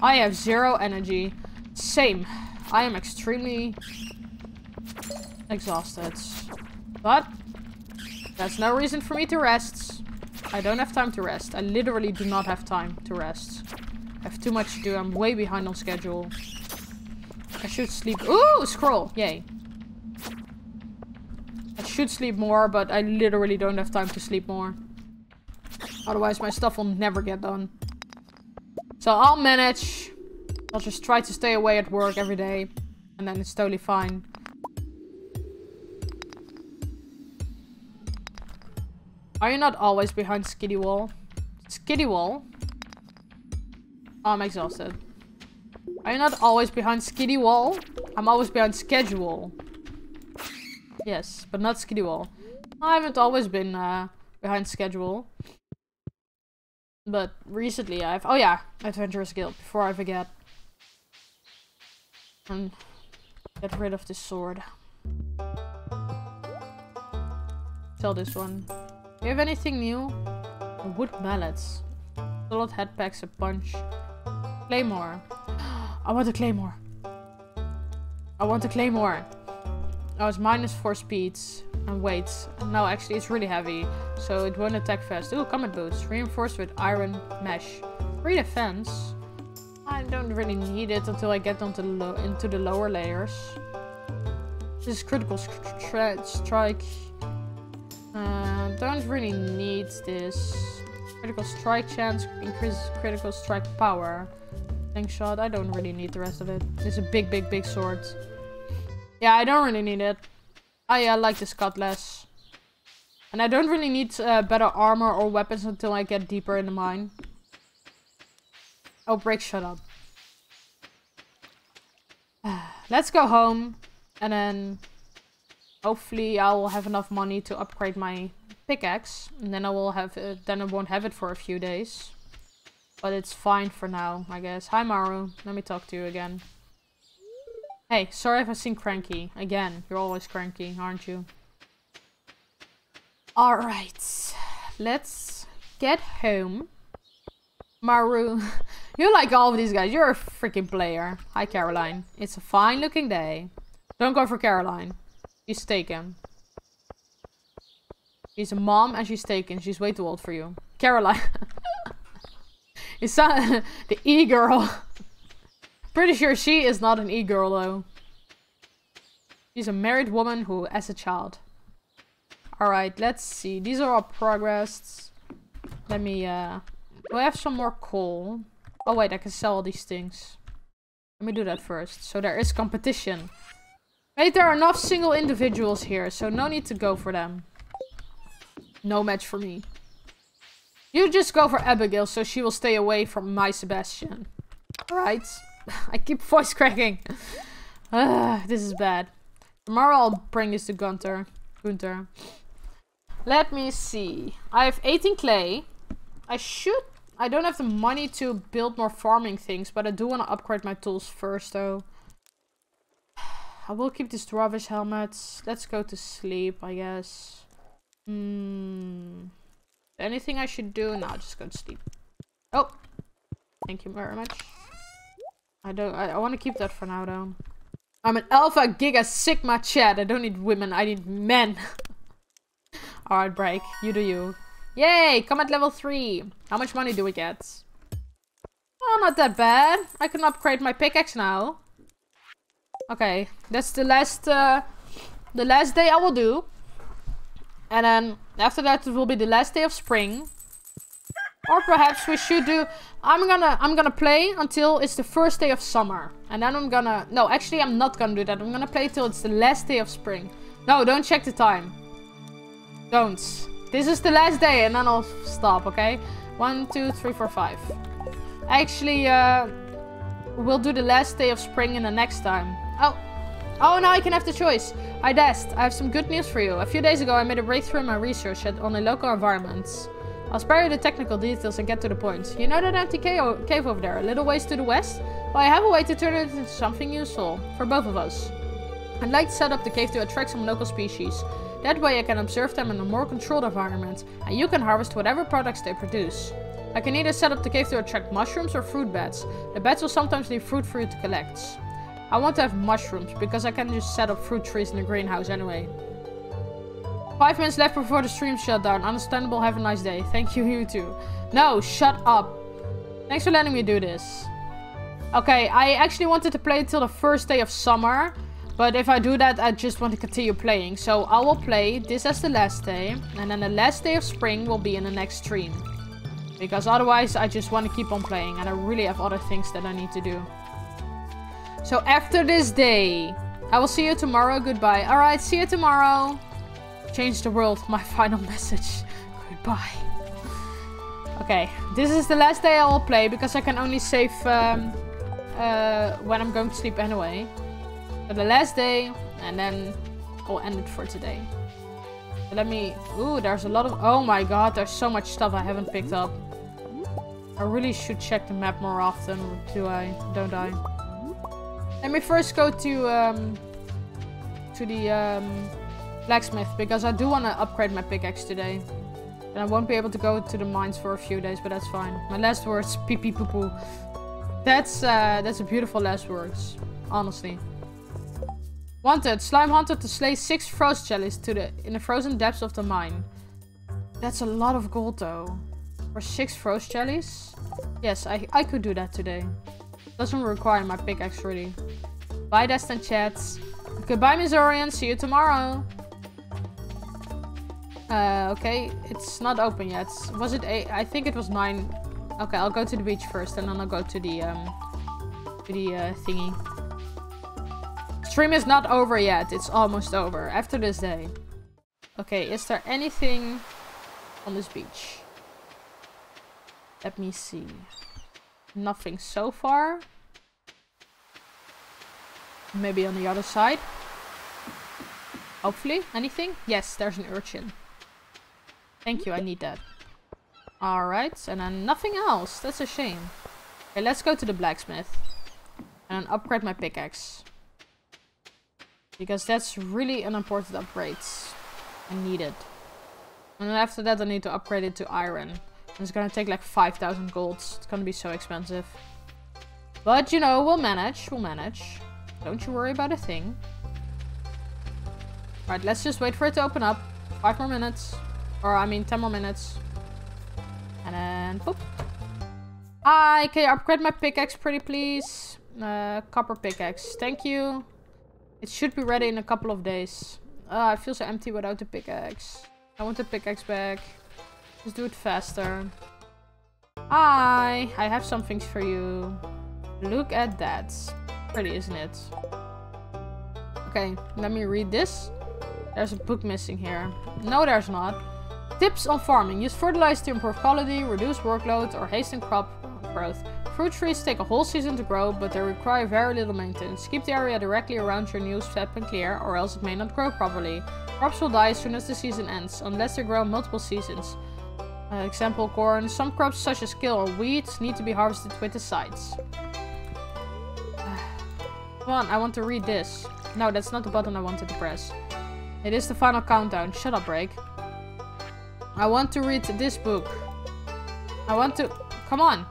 I have zero energy. Same. I am extremely exhausted. But that's no reason for me to rest. I don't have time to rest. I literally do not have time to rest. I have too much to do. I'm way behind on schedule. I should sleep. Ooh, scroll. Yay. I should sleep more, but I literally don't have time to sleep more. Otherwise, my stuff will never get done. So I'll manage. I'll just try to stay away at work every day. And then it's totally fine. Are you not always behind Skiddy Wall? Skiddy Wall? Oh, I'm exhausted. Are you not always behind Skiddy Wall? I'm always behind Schedule. Yes, but not Skiddy Wall. I haven't always been uh, behind Schedule. But recently I've... Oh yeah, Adventurers Guild, before I forget. And get rid of this sword. Sell this one. Do you have anything new? Wood mallets. Solid head packs a punch. Claymore. I want a claymore. I want a claymore. Oh, it's minus 4 speeds and weights. No, actually, it's really heavy. So it won't attack fast. Ooh, combat boots. Reinforced with iron mesh. 3 defense. I don't really need it until I get onto the into the lower layers. This is critical strike. Uh, don't really need this. Critical strike chance increases critical strike power. Slingshot. I don't really need the rest of it. It's a big, big, big sword. Yeah, I don't really need it. I uh, like this cutlass. And I don't really need uh, better armor or weapons until I get deeper in the mine. Oh, break, shut up. Let's go home. And then hopefully I will have enough money to upgrade my pickaxe. And then I will have it, then I won't have it for a few days. But it's fine for now, I guess. Hi, Maru. Let me talk to you again. Hey, sorry if I seem cranky. Again, you're always cranky, aren't you? Alright. Let's get home. Maru. you like all of these guys. You're a freaking player. Hi, Caroline. It's a fine looking day. Don't go for Caroline. She's taken. She's a mom and she's taken. She's way too old for you. Caroline. It's not the e-girl. Pretty sure she is not an e-girl though. She's a married woman who has a child. Alright, let's see. These are all progress. Let me, uh... Do I have some more coal? Oh wait, I can sell all these things. Let me do that first. So there is competition. Wait, there are enough single individuals here, so no need to go for them. No match for me. You just go for Abigail so she will stay away from my Sebastian. Right? I keep voice cracking. uh, this is bad. Tomorrow I'll bring this to Gunther. Gunther. Let me see. I have 18 clay. I should... I don't have the money to build more farming things, but I do want to upgrade my tools first, though. I will keep these Dwarvish helmets. Let's go to sleep, I guess. Hmm... Anything I should do? No, just go to sleep. Oh! Thank you very much. I don't- I, I want to keep that for now though. I'm an Alpha Giga Sigma Chad. I don't need women, I need men. Alright, break. You do you. Yay! Combat level 3. How much money do we get? Oh, not that bad. I can upgrade my pickaxe now. Okay, that's the last, uh, the last day I will do. And then after that it will be the last day of spring. Or perhaps we should do... I'm gonna I'm gonna play until it's the first day of summer. And then I'm gonna... No, actually I'm not gonna do that. I'm gonna play till it's the last day of spring. No, don't check the time. Don't. This is the last day and then I'll stop, okay? One, two, three, four, five. Actually, uh, we'll do the last day of spring in the next time. Oh. Oh, now I can have the choice. I Dest, I have some good news for you. A few days ago, I made a breakthrough in my research on the local environments. I'll spare you the technical details and get to the point. You know that empty cave over there, a little ways to the west? Well, I have a way to turn it into something useful. For both of us. I'd like to set up the cave to attract some local species. That way I can observe them in a more controlled environment, and you can harvest whatever products they produce. I can either set up the cave to attract mushrooms or fruit bats. The bats will sometimes leave fruit for you to collect. I want to have mushrooms, because I can just set up fruit trees in the greenhouse anyway. Five minutes left before the stream shut down. Understandable, have a nice day. Thank you, you too. No, shut up. Thanks for letting me do this. Okay, I actually wanted to play till the first day of summer. But if I do that, I just want to continue playing. So I will play this as the last day. And then the last day of spring will be in the next stream. Because otherwise, I just want to keep on playing. And I really have other things that I need to do. So after this day, I will see you tomorrow. Goodbye. Alright, see you tomorrow. Change the world. My final message. Goodbye. Okay, this is the last day I will play because I can only save um, uh, when I'm going to sleep anyway. So the last day and then we'll end it for today. Let me... Ooh, there's a lot of... Oh my god, there's so much stuff I haven't picked up. I really should check the map more often. Do I? Don't I? Let me first go to um, to the um, blacksmith because I do want to upgrade my pickaxe today. And I won't be able to go to the mines for a few days, but that's fine. My last words, pee pee poo poo. That's uh, that's a beautiful last words, honestly. Wanted, slime hunter to slay six frost jellies to the in the frozen depths of the mine. That's a lot of gold though. For six frost jellies? Yes, I I could do that today. Doesn't require my pickaxe really. Bye Destin chats. Goodbye Missourian, see you tomorrow. Uh, okay, it's not open yet. Was it eight? I think it was nine. Okay, I'll go to the beach first and then I'll go to the, um, to the uh, thingy. Stream is not over yet. It's almost over. After this day. Okay, is there anything on this beach? Let me see. Nothing so far. Maybe on the other side. Hopefully. Anything? Yes, there's an urchin. Thank you, I need that. Alright, and then nothing else. That's a shame. Okay, let's go to the blacksmith. And upgrade my pickaxe. Because that's really an important upgrade. I need it. And then after that I need to upgrade it to iron. It's gonna take like 5,000 gold. It's gonna be so expensive. But you know, we'll manage. We'll manage. Don't you worry about a thing. Alright, let's just wait for it to open up. Five more minutes. Or, I mean, 10 more minutes. And then, boop. Hi, can you upgrade my pickaxe pretty please? Uh, copper pickaxe. Thank you. It should be ready in a couple of days. Uh, I feel so empty without the pickaxe. I want the pickaxe back. Just do it faster. Hi, I have some things for you. Look at that. Pretty, isn't it? Okay, let me read this. There's a book missing here. No, there's not. Tips on farming. Use fertilizer to improve quality, reduce workload, or hasten crop growth. Fruit trees take a whole season to grow, but they require very little maintenance. Keep the area directly around your new step and clear, or else it may not grow properly. Crops will die as soon as the season ends, unless they grow multiple seasons. Uh, example corn. Some crops such as kale or wheat need to be harvested with the scythe. Come on, I want to read this. No, that's not the button I wanted to press. It is the final countdown. Shut up, Break. I want to read this book. I want to... Come on.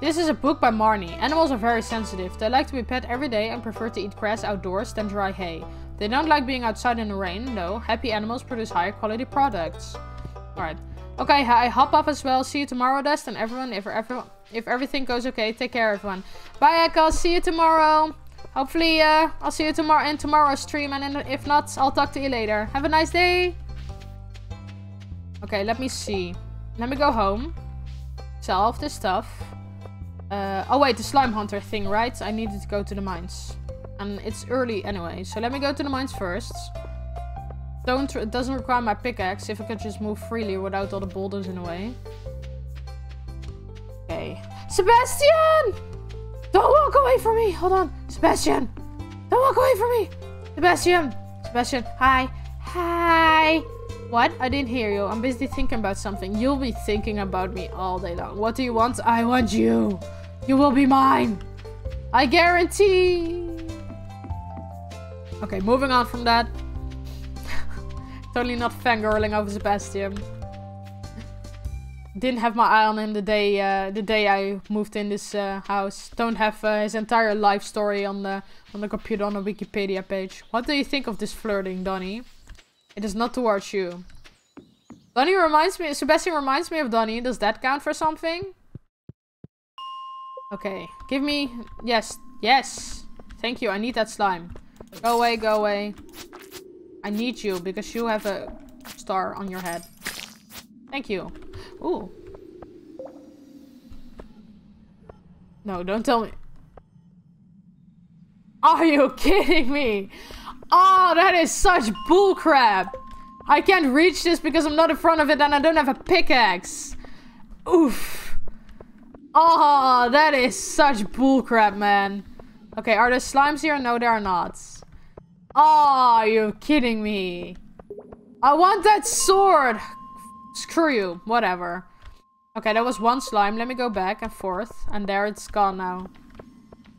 This is a book by Marnie. Animals are very sensitive. They like to be pet every day and prefer to eat grass outdoors than dry hay. They don't like being outside in the rain. No, happy animals produce higher quality products. Alright. Okay, I hop off as well. See you tomorrow, Dust, and everyone. If, everyone, if everything goes okay, take care, everyone. Bye, Echo. See you tomorrow. Hopefully, uh, I'll see you tomorrow in tomorrow's stream. And if not, I'll talk to you later. Have a nice day. Okay, let me see. Let me go home. sell off this stuff. Uh, oh wait, the slime hunter thing, right? I needed to go to the mines. And it's early anyway, so let me go to the mines first. Don't, it doesn't require my pickaxe if I could just move freely without all the boulders in the way. Okay. Sebastian! Don't walk away from me! Hold on. Sebastian! Don't walk away from me! Sebastian! Sebastian, hi. Hi! What? I didn't hear you. I'm busy thinking about something. You'll be thinking about me all day long. What do you want? I want you. You will be mine. I guarantee. Okay, moving on from that. totally not fangirling over Sebastian. Didn't have my eye on him the day uh, the day I moved in this uh, house. Don't have uh, his entire life story on the on the computer on the Wikipedia page. What do you think of this flirting, Donny? It is not towards you. Donny reminds me, Sebastian reminds me of Donny. Does that count for something? Okay, give me, yes, yes. Thank you, I need that slime. Go away, go away. I need you because you have a star on your head. Thank you. Ooh. No, don't tell me. Are you kidding me? Oh, that is such bullcrap. I can't reach this because I'm not in front of it and I don't have a pickaxe. Oof. Oh, that is such bullcrap, man. Okay, are there slimes here? No, there are not. Oh, you're kidding me? I want that sword. Screw you. Whatever. Okay, that was one slime. Let me go back and forth. And there it's gone now.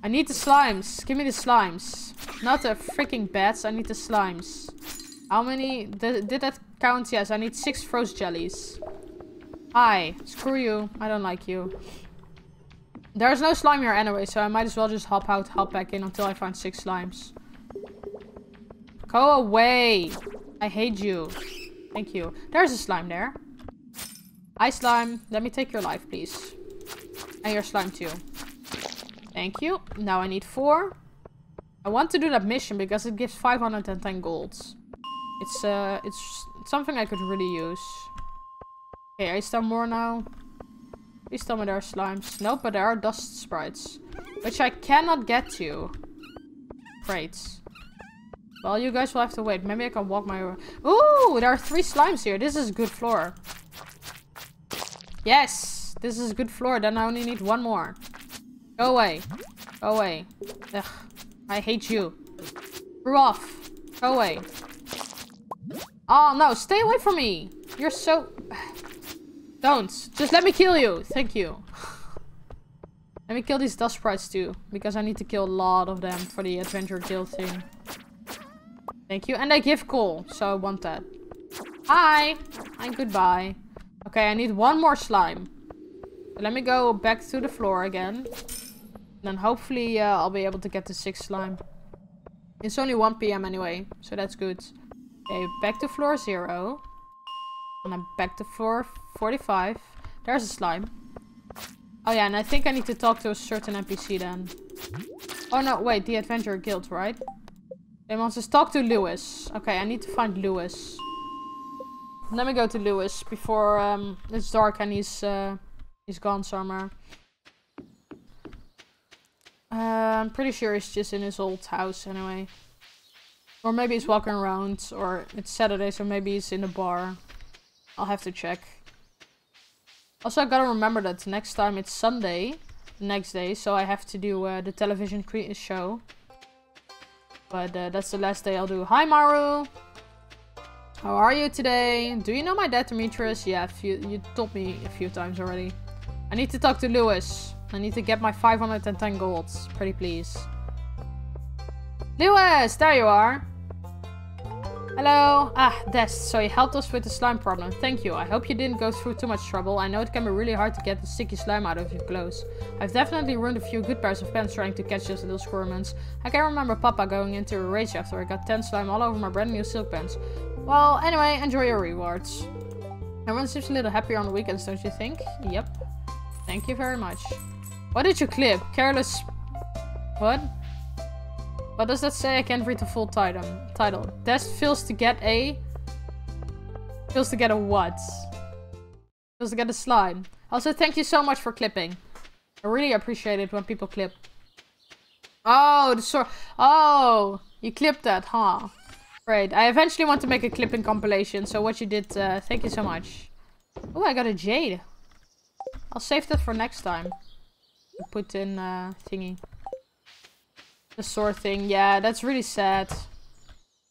I need the slimes. Give me the slimes. Not the freaking bats. I need the slimes. How many? Did, did that count? Yes, I need six frost jellies. Hi. Screw you. I don't like you. There's no slime here anyway, so I might as well just hop out, hop back in until I find six slimes. Go away. I hate you. Thank you. There's a slime there. Hi, slime. Let me take your life, please. And your slime too. Thank you. Now I need four. I want to do that mission because it gives 510 golds. It's uh, it's something I could really use. Okay, is there more now? Please tell me there are slimes. Nope, but there are dust sprites. Which I cannot get to. Great. Well, you guys will have to wait. Maybe I can walk my. Ooh, there are three slimes here. This is a good floor. Yes, this is a good floor. Then I only need one more. Go away. Go away. Ugh. I hate you. Screw off. Go away. Oh, no. Stay away from me. You're so... Don't. Just let me kill you. Thank you. Let me kill these dust sprites too. Because I need to kill a lot of them for the adventure guild thing. Thank you. And they give coal. So I want that. Hi. And goodbye. Okay, I need one more slime. let me go back to the floor again. And then hopefully uh, I'll be able to get the sixth slime. It's only 1 p.m. anyway, so that's good. Okay, back to floor 0. And I'm back to floor 45. There's a slime. Oh yeah, and I think I need to talk to a certain NPC then. Oh no, wait, the Adventure Guild, right? They want to talk to Lewis. Okay, I need to find Lewis. Let me go to Lewis before um, it's dark and he's uh, he's gone somewhere. Uh, I'm pretty sure he's just in his old house anyway. Or maybe he's walking around, or it's Saturday, so maybe he's in the bar. I'll have to check. Also, I gotta remember that next time it's Sunday, the next day, so I have to do uh, the television show. But uh, that's the last day I'll do. Hi, Maru! How are you today? Do you know my dad, Demetrius? Yeah, you told me a few times already. I need to talk to Lewis. I need to get my 510 golds. Pretty please. Lewis, there you are. Hello. Ah, Des, so you helped us with the slime problem. Thank you. I hope you didn't go through too much trouble. I know it can be really hard to get the sticky slime out of your clothes. I've definitely ruined a few good pairs of pants trying to catch those little squirments. I can remember Papa going into a rage after I got 10 slime all over my brand new silk pants. Well, anyway, enjoy your rewards. Everyone seems a little happier on the weekends, don't you think? Yep. Thank you very much. What did you clip? Careless... What? What does that say? I can't read the full title. Title. Des feels to get a... Feels to get a what? Feels to get a slime. Also, thank you so much for clipping. I really appreciate it when people clip. Oh, the sword. Oh, you clipped that, huh? Great. I eventually want to make a clipping compilation. So what you did, uh, thank you so much. Oh, I got a jade. I'll save that for next time. Put in uh, thingy. The sword thing. Yeah, that's really sad.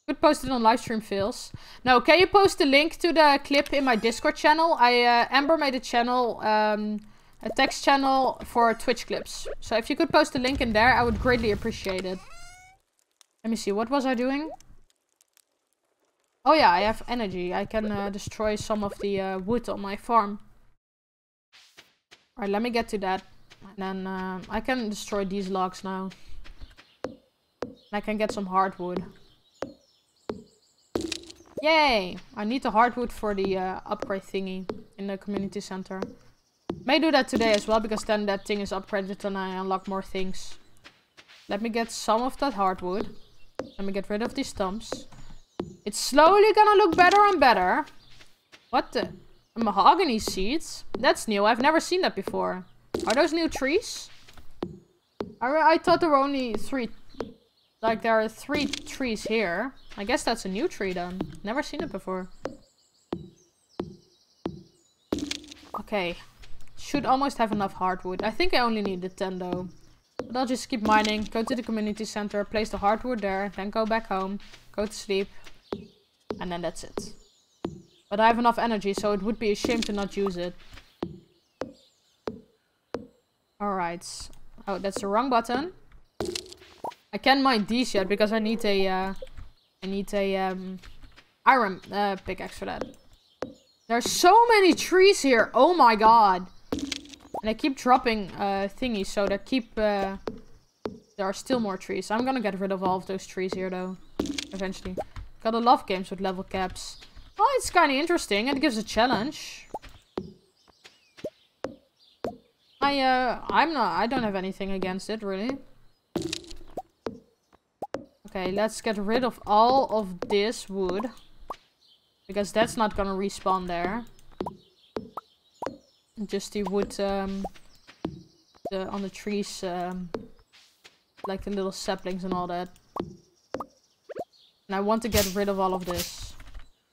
Could post it on livestream fails. No, can you post the link to the clip in my Discord channel? I uh, Amber made a channel, um, a text channel for Twitch clips. So if you could post the link in there, I would greatly appreciate it. Let me see, what was I doing? Oh yeah, I have energy. I can uh, destroy some of the uh, wood on my farm. Alright, let me get to that. And then uh, I can destroy these logs now. I can get some hardwood. Yay! I need the hardwood for the uh, upgrade thingy in the community center. May do that today as well, because then that thing is upgraded and I unlock more things. Let me get some of that hardwood. Let me get rid of these stumps. It's slowly gonna look better and better. What the? Mahogany seeds? That's new. I've never seen that before. Are those new trees? I, I thought there were only three. Like, there are three trees here. I guess that's a new tree then. Never seen it before. Okay. Should almost have enough hardwood. I think I only needed 10 though. But I'll just keep mining. Go to the community center. Place the hardwood there. Then go back home. Go to sleep. And then that's it. But I have enough energy, so it would be a shame to not use it. Alright. Oh, that's the wrong button. I can't mine these yet because I need a, uh, I need a, um, iron, uh, pickaxe for that. There's so many trees here. Oh my god. And I keep dropping, uh, thingies, so they keep, uh, there are still more trees. I'm gonna get rid of all of those trees here, though. Eventually. Gotta love games with level caps. Well, it's kind of interesting. It gives a challenge. I, uh, I'm not, I don't have anything against it, really. Okay, let's get rid of all of this wood. Because that's not gonna respawn there. Just the wood, um, the, on the trees, um, like the little saplings and all that. And I want to get rid of all of this.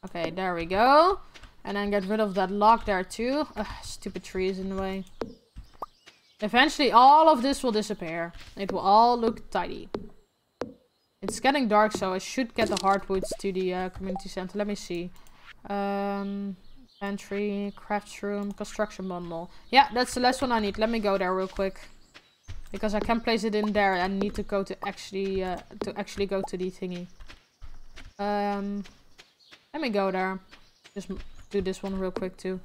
Okay, there we go. And then get rid of that log there too. Ugh, stupid trees in the way. Eventually all of this will disappear. It will all look tidy. It's getting dark, so I should get the hardwoods to the uh, community center. Let me see. Um, entry, craft room, construction bundle. Yeah, that's the last one I need. Let me go there real quick. Because I can place it in there and need to go to actually, uh, to actually go to the thingy. Um, let me go there. Just do this one real quick too.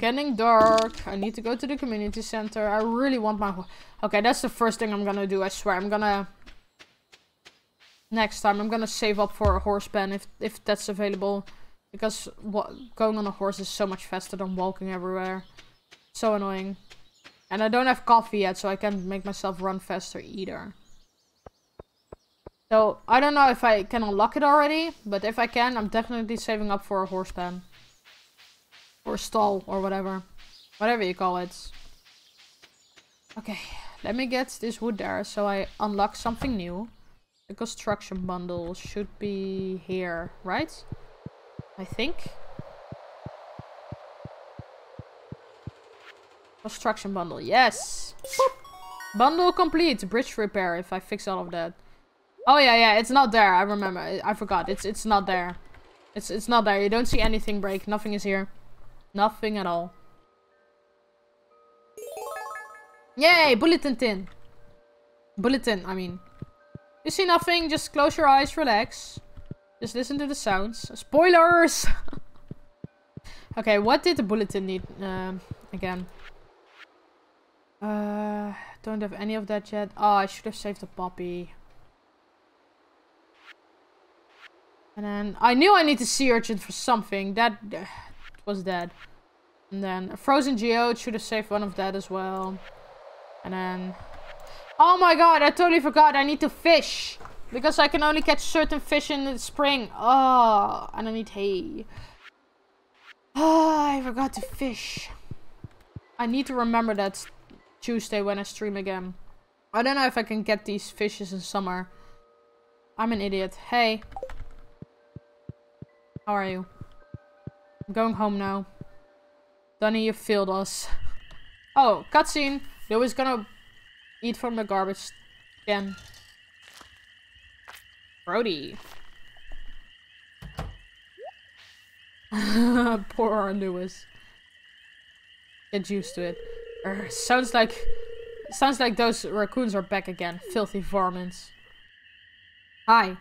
Getting dark. I need to go to the community center. I really want my... Okay, that's the first thing I'm gonna do. I swear. I'm gonna... Next time, I'm gonna save up for a horse pen if, if that's available. Because what, going on a horse is so much faster than walking everywhere. So annoying. And I don't have coffee yet, so I can't make myself run faster either. So, I don't know if I can unlock it already, but if I can, I'm definitely saving up for a horse pen. Or stall, or whatever. Whatever you call it. Okay, let me get this wood there, so I unlock something new. The construction bundle should be here, right? I think. Construction bundle, yes! Boop. Bundle complete, bridge repair if I fix all of that. Oh yeah, yeah, it's not there. I remember. I forgot. It's it's not there. It's it's not there. You don't see anything break. Nothing is here. Nothing at all. Yay! Bulletin tin. Bulletin, I mean. You see nothing, just close your eyes, relax. Just listen to the sounds. Spoilers! okay, what did the bulletin need um, again? Uh, don't have any of that yet. Oh, I should have saved the poppy. And then I knew I needed sea urchin for something. That uh, was dead. And then a frozen geode should have saved one of that as well. And then... Oh my god, I totally forgot. I need to fish. Because I can only catch certain fish in the spring. Oh, and I need hay. Ah, I forgot to fish. I need to remember that Tuesday when I stream again. I don't know if I can get these fishes in summer. I'm an idiot. Hey. How are you? I'm going home now. Donny, you failed us. Oh, cutscene. Louis gonna eat from the garbage can. Brody. Poor Louis. Get used to it. Urgh, sounds like sounds like those raccoons are back again. Filthy varmints. Hi.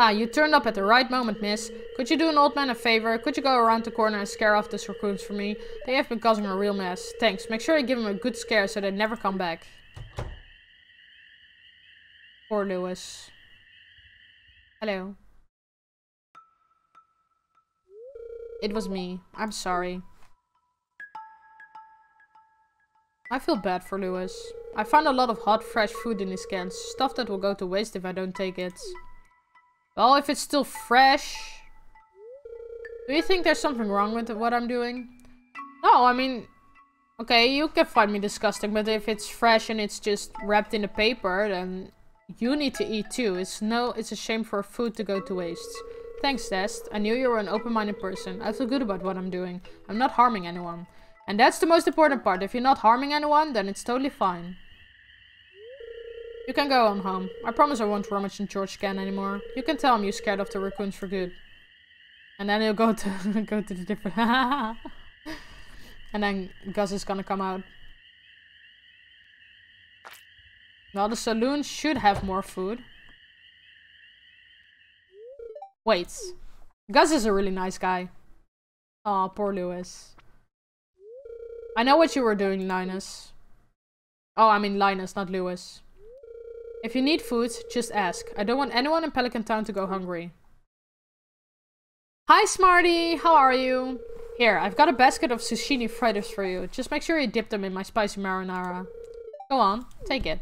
Ah, you turned up at the right moment, miss. Could you do an old man a favor? Could you go around the corner and scare off those raccoons for me? They have been causing a real mess. Thanks. Make sure you give them a good scare so they never come back. Poor Louis. Hello. It was me. I'm sorry. I feel bad for Louis. I found a lot of hot, fresh food in his cans. Stuff that will go to waste if I don't take it. Well, if it's still fresh... Do you think there's something wrong with what I'm doing? No, I mean... Okay, you can find me disgusting, but if it's fresh and it's just wrapped in a paper, then you need to eat too. It's no, it's a shame for food to go to waste. Thanks, Dest. I knew you were an open-minded person. I feel good about what I'm doing. I'm not harming anyone. And that's the most important part. If you're not harming anyone, then it's totally fine. You can go on home. I promise I won't rummage in George's can anymore. You can tell him you're scared of the raccoons for good. And then he'll go to go to the different And then Gus is gonna come out. Well, the saloon should have more food. Wait. Gus is a really nice guy. Oh, poor Lewis. I know what you were doing, Linus. Oh, I mean Linus, not Louis. If you need food, just ask. I don't want anyone in Pelican Town to go hungry. Hi, Smarty! How are you? Here, I've got a basket of zucchini fritters for you. Just make sure you dip them in my spicy marinara. Go on, take it.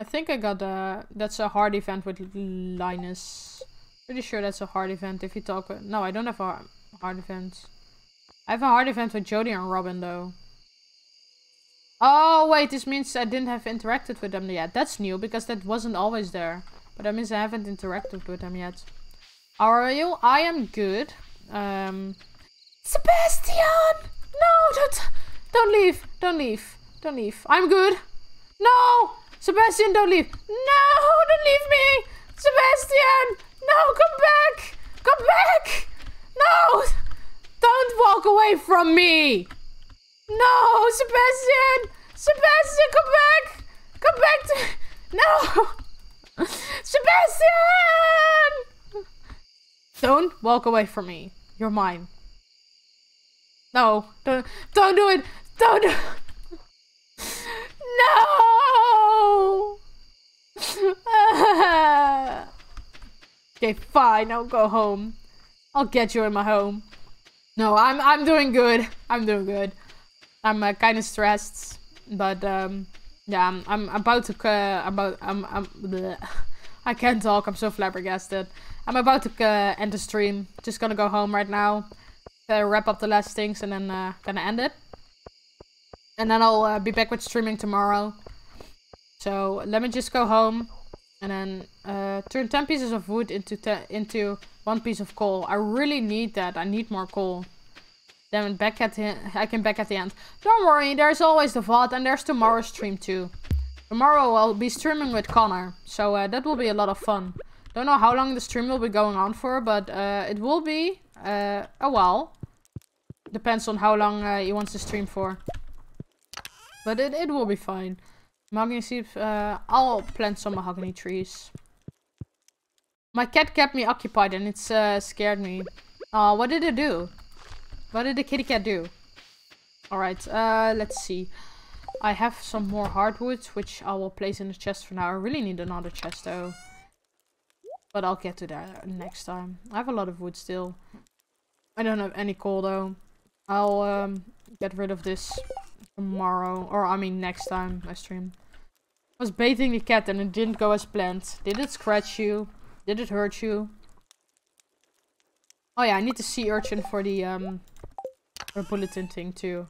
I think I got a... That's a hard event with Linus. Pretty sure that's a hard event if you talk... No, I don't have a hard event. I have a hard event with Jodi and Robin though. Oh wait, this means I didn't have interacted with them yet. That's new because that wasn't always there. But that means I haven't interacted with them yet. How are you? I am good. Um, Sebastian! No, don't, don't leave. Don't leave. Don't leave. I'm good. No! Sebastian, don't leave. No, don't leave me! Sebastian! No, come back! Come back! No! Don't walk away from me! No, Sebastian! Sebastian, come back! Come back to... No! Sebastian! Don't walk away from me. You're mine. No, don't, don't do it! Don't do No! okay, fine, I'll go home. I'll get you in my home. No, I'm I'm doing good. I'm doing good. I'm uh, kind of stressed, but um, yeah, I'm I'm about to uh, about I'm I'm bleh. I can't talk. I'm so flabbergasted. I'm about to uh, end the stream. Just gonna go home right now, uh, wrap up the last things, and then uh, gonna end it. And then I'll uh, be back with streaming tomorrow. So let me just go home, and then turn 10 pieces of wood into into one piece of coal. I really need that. I need more coal. Then back at the I can back at the end. Don't worry, there's always the VOD and there's tomorrow's stream too. Tomorrow I'll be streaming with Connor. So uh, that will be a lot of fun. Don't know how long the stream will be going on for, but uh, it will be uh, a while. Depends on how long uh, he wants to stream for. But it, it will be fine. Mahogany seeds, uh, I'll plant some mahogany trees. My cat kept me occupied and it's uh, scared me. Uh, what did it do? What did the kitty cat do? Alright, uh, let's see. I have some more hardwood, which I will place in the chest for now. I really need another chest though. But I'll get to that next time. I have a lot of wood still. I don't have any coal though. I'll um, get rid of this tomorrow. Or I mean next time I stream. I was bathing the cat and it didn't go as planned. Did it scratch you? Did it hurt you? Oh yeah, I need the sea urchin for the um for bulletin thing too.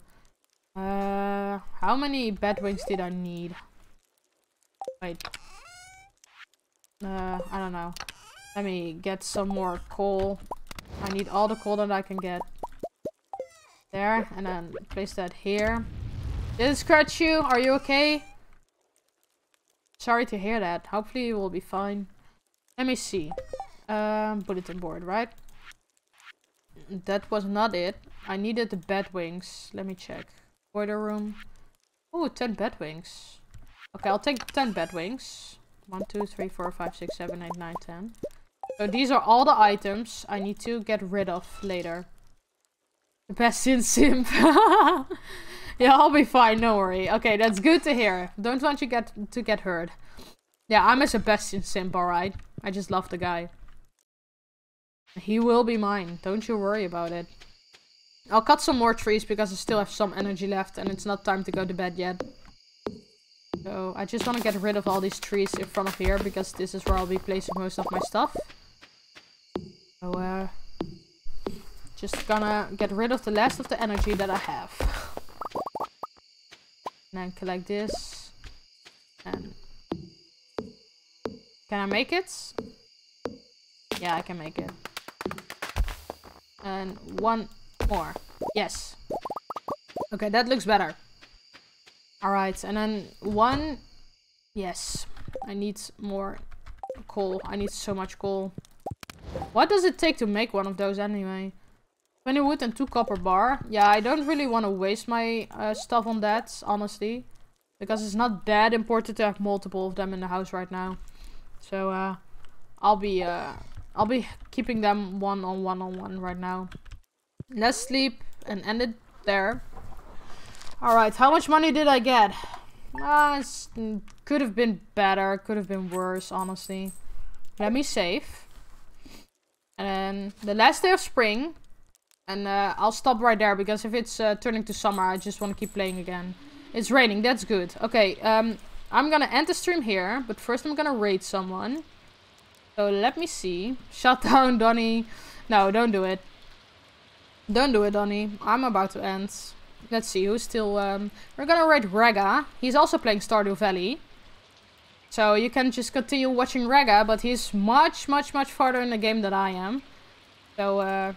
Uh, how many bat wings did I need? Wait. Uh, I don't know. Let me get some more coal. I need all the coal that I can get. There, and then place that here. Did it scratch you? Are you okay? Sorry to hear that. Hopefully you will be fine. Let me see. Um, bulletin board, right? That was not it. I needed the bat wings. Let me check. Boiler room. Oh, 10 bat wings. Okay, I'll take 10 bat wings. 1, 2, 3, 4, 5, 6, 7, 8, 9, 10. So these are all the items I need to get rid of later. The Bastion Simp. yeah, I'll be fine, no worry. Okay, that's good to hear. Don't want you get to get hurt. Yeah, I'm a Sebastian Simp, alright? I just love the guy. He will be mine. Don't you worry about it. I'll cut some more trees because I still have some energy left and it's not time to go to bed yet. So I just want to get rid of all these trees in front of here because this is where I'll be placing most of my stuff. So uh, just gonna get rid of the last of the energy that I have. And then collect this. And can I make it? Yeah, I can make it. And one more. Yes. Okay, that looks better. Alright, and then one... Yes. I need more coal. I need so much coal. What does it take to make one of those anyway? 20 wood and 2 copper bar. Yeah, I don't really want to waste my uh, stuff on that, honestly. Because it's not that important to have multiple of them in the house right now. So, uh, I'll be, uh, I'll be keeping them one on one on one right now. Let's sleep and end it there. Alright, how much money did I get? Uh, could have been better, could have been worse, honestly. Let me save. And the last day of spring. And uh, I'll stop right there because if it's uh, turning to summer, I just want to keep playing again. It's raining, that's good. Okay, um, I'm gonna end the stream here, but first I'm gonna raid someone. So let me see. Shut down, Donny. No, don't do it. Don't do it, Donny. I'm about to end. Let's see, who's still... Um, we're gonna raid Rega. He's also playing Stardew Valley. So you can just continue watching Rega, but he's much, much, much farther in the game than I am. So, uh,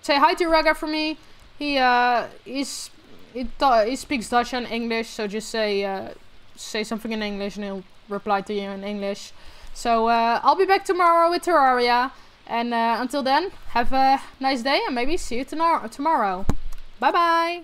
say hi to Rega for me. He, uh, he's, he, he speaks Dutch and English, so just say, uh, say something in English and he'll reply to you in English. So uh, I'll be back tomorrow with Terraria. And uh, until then, have a nice day and maybe see you tomorrow. Bye bye.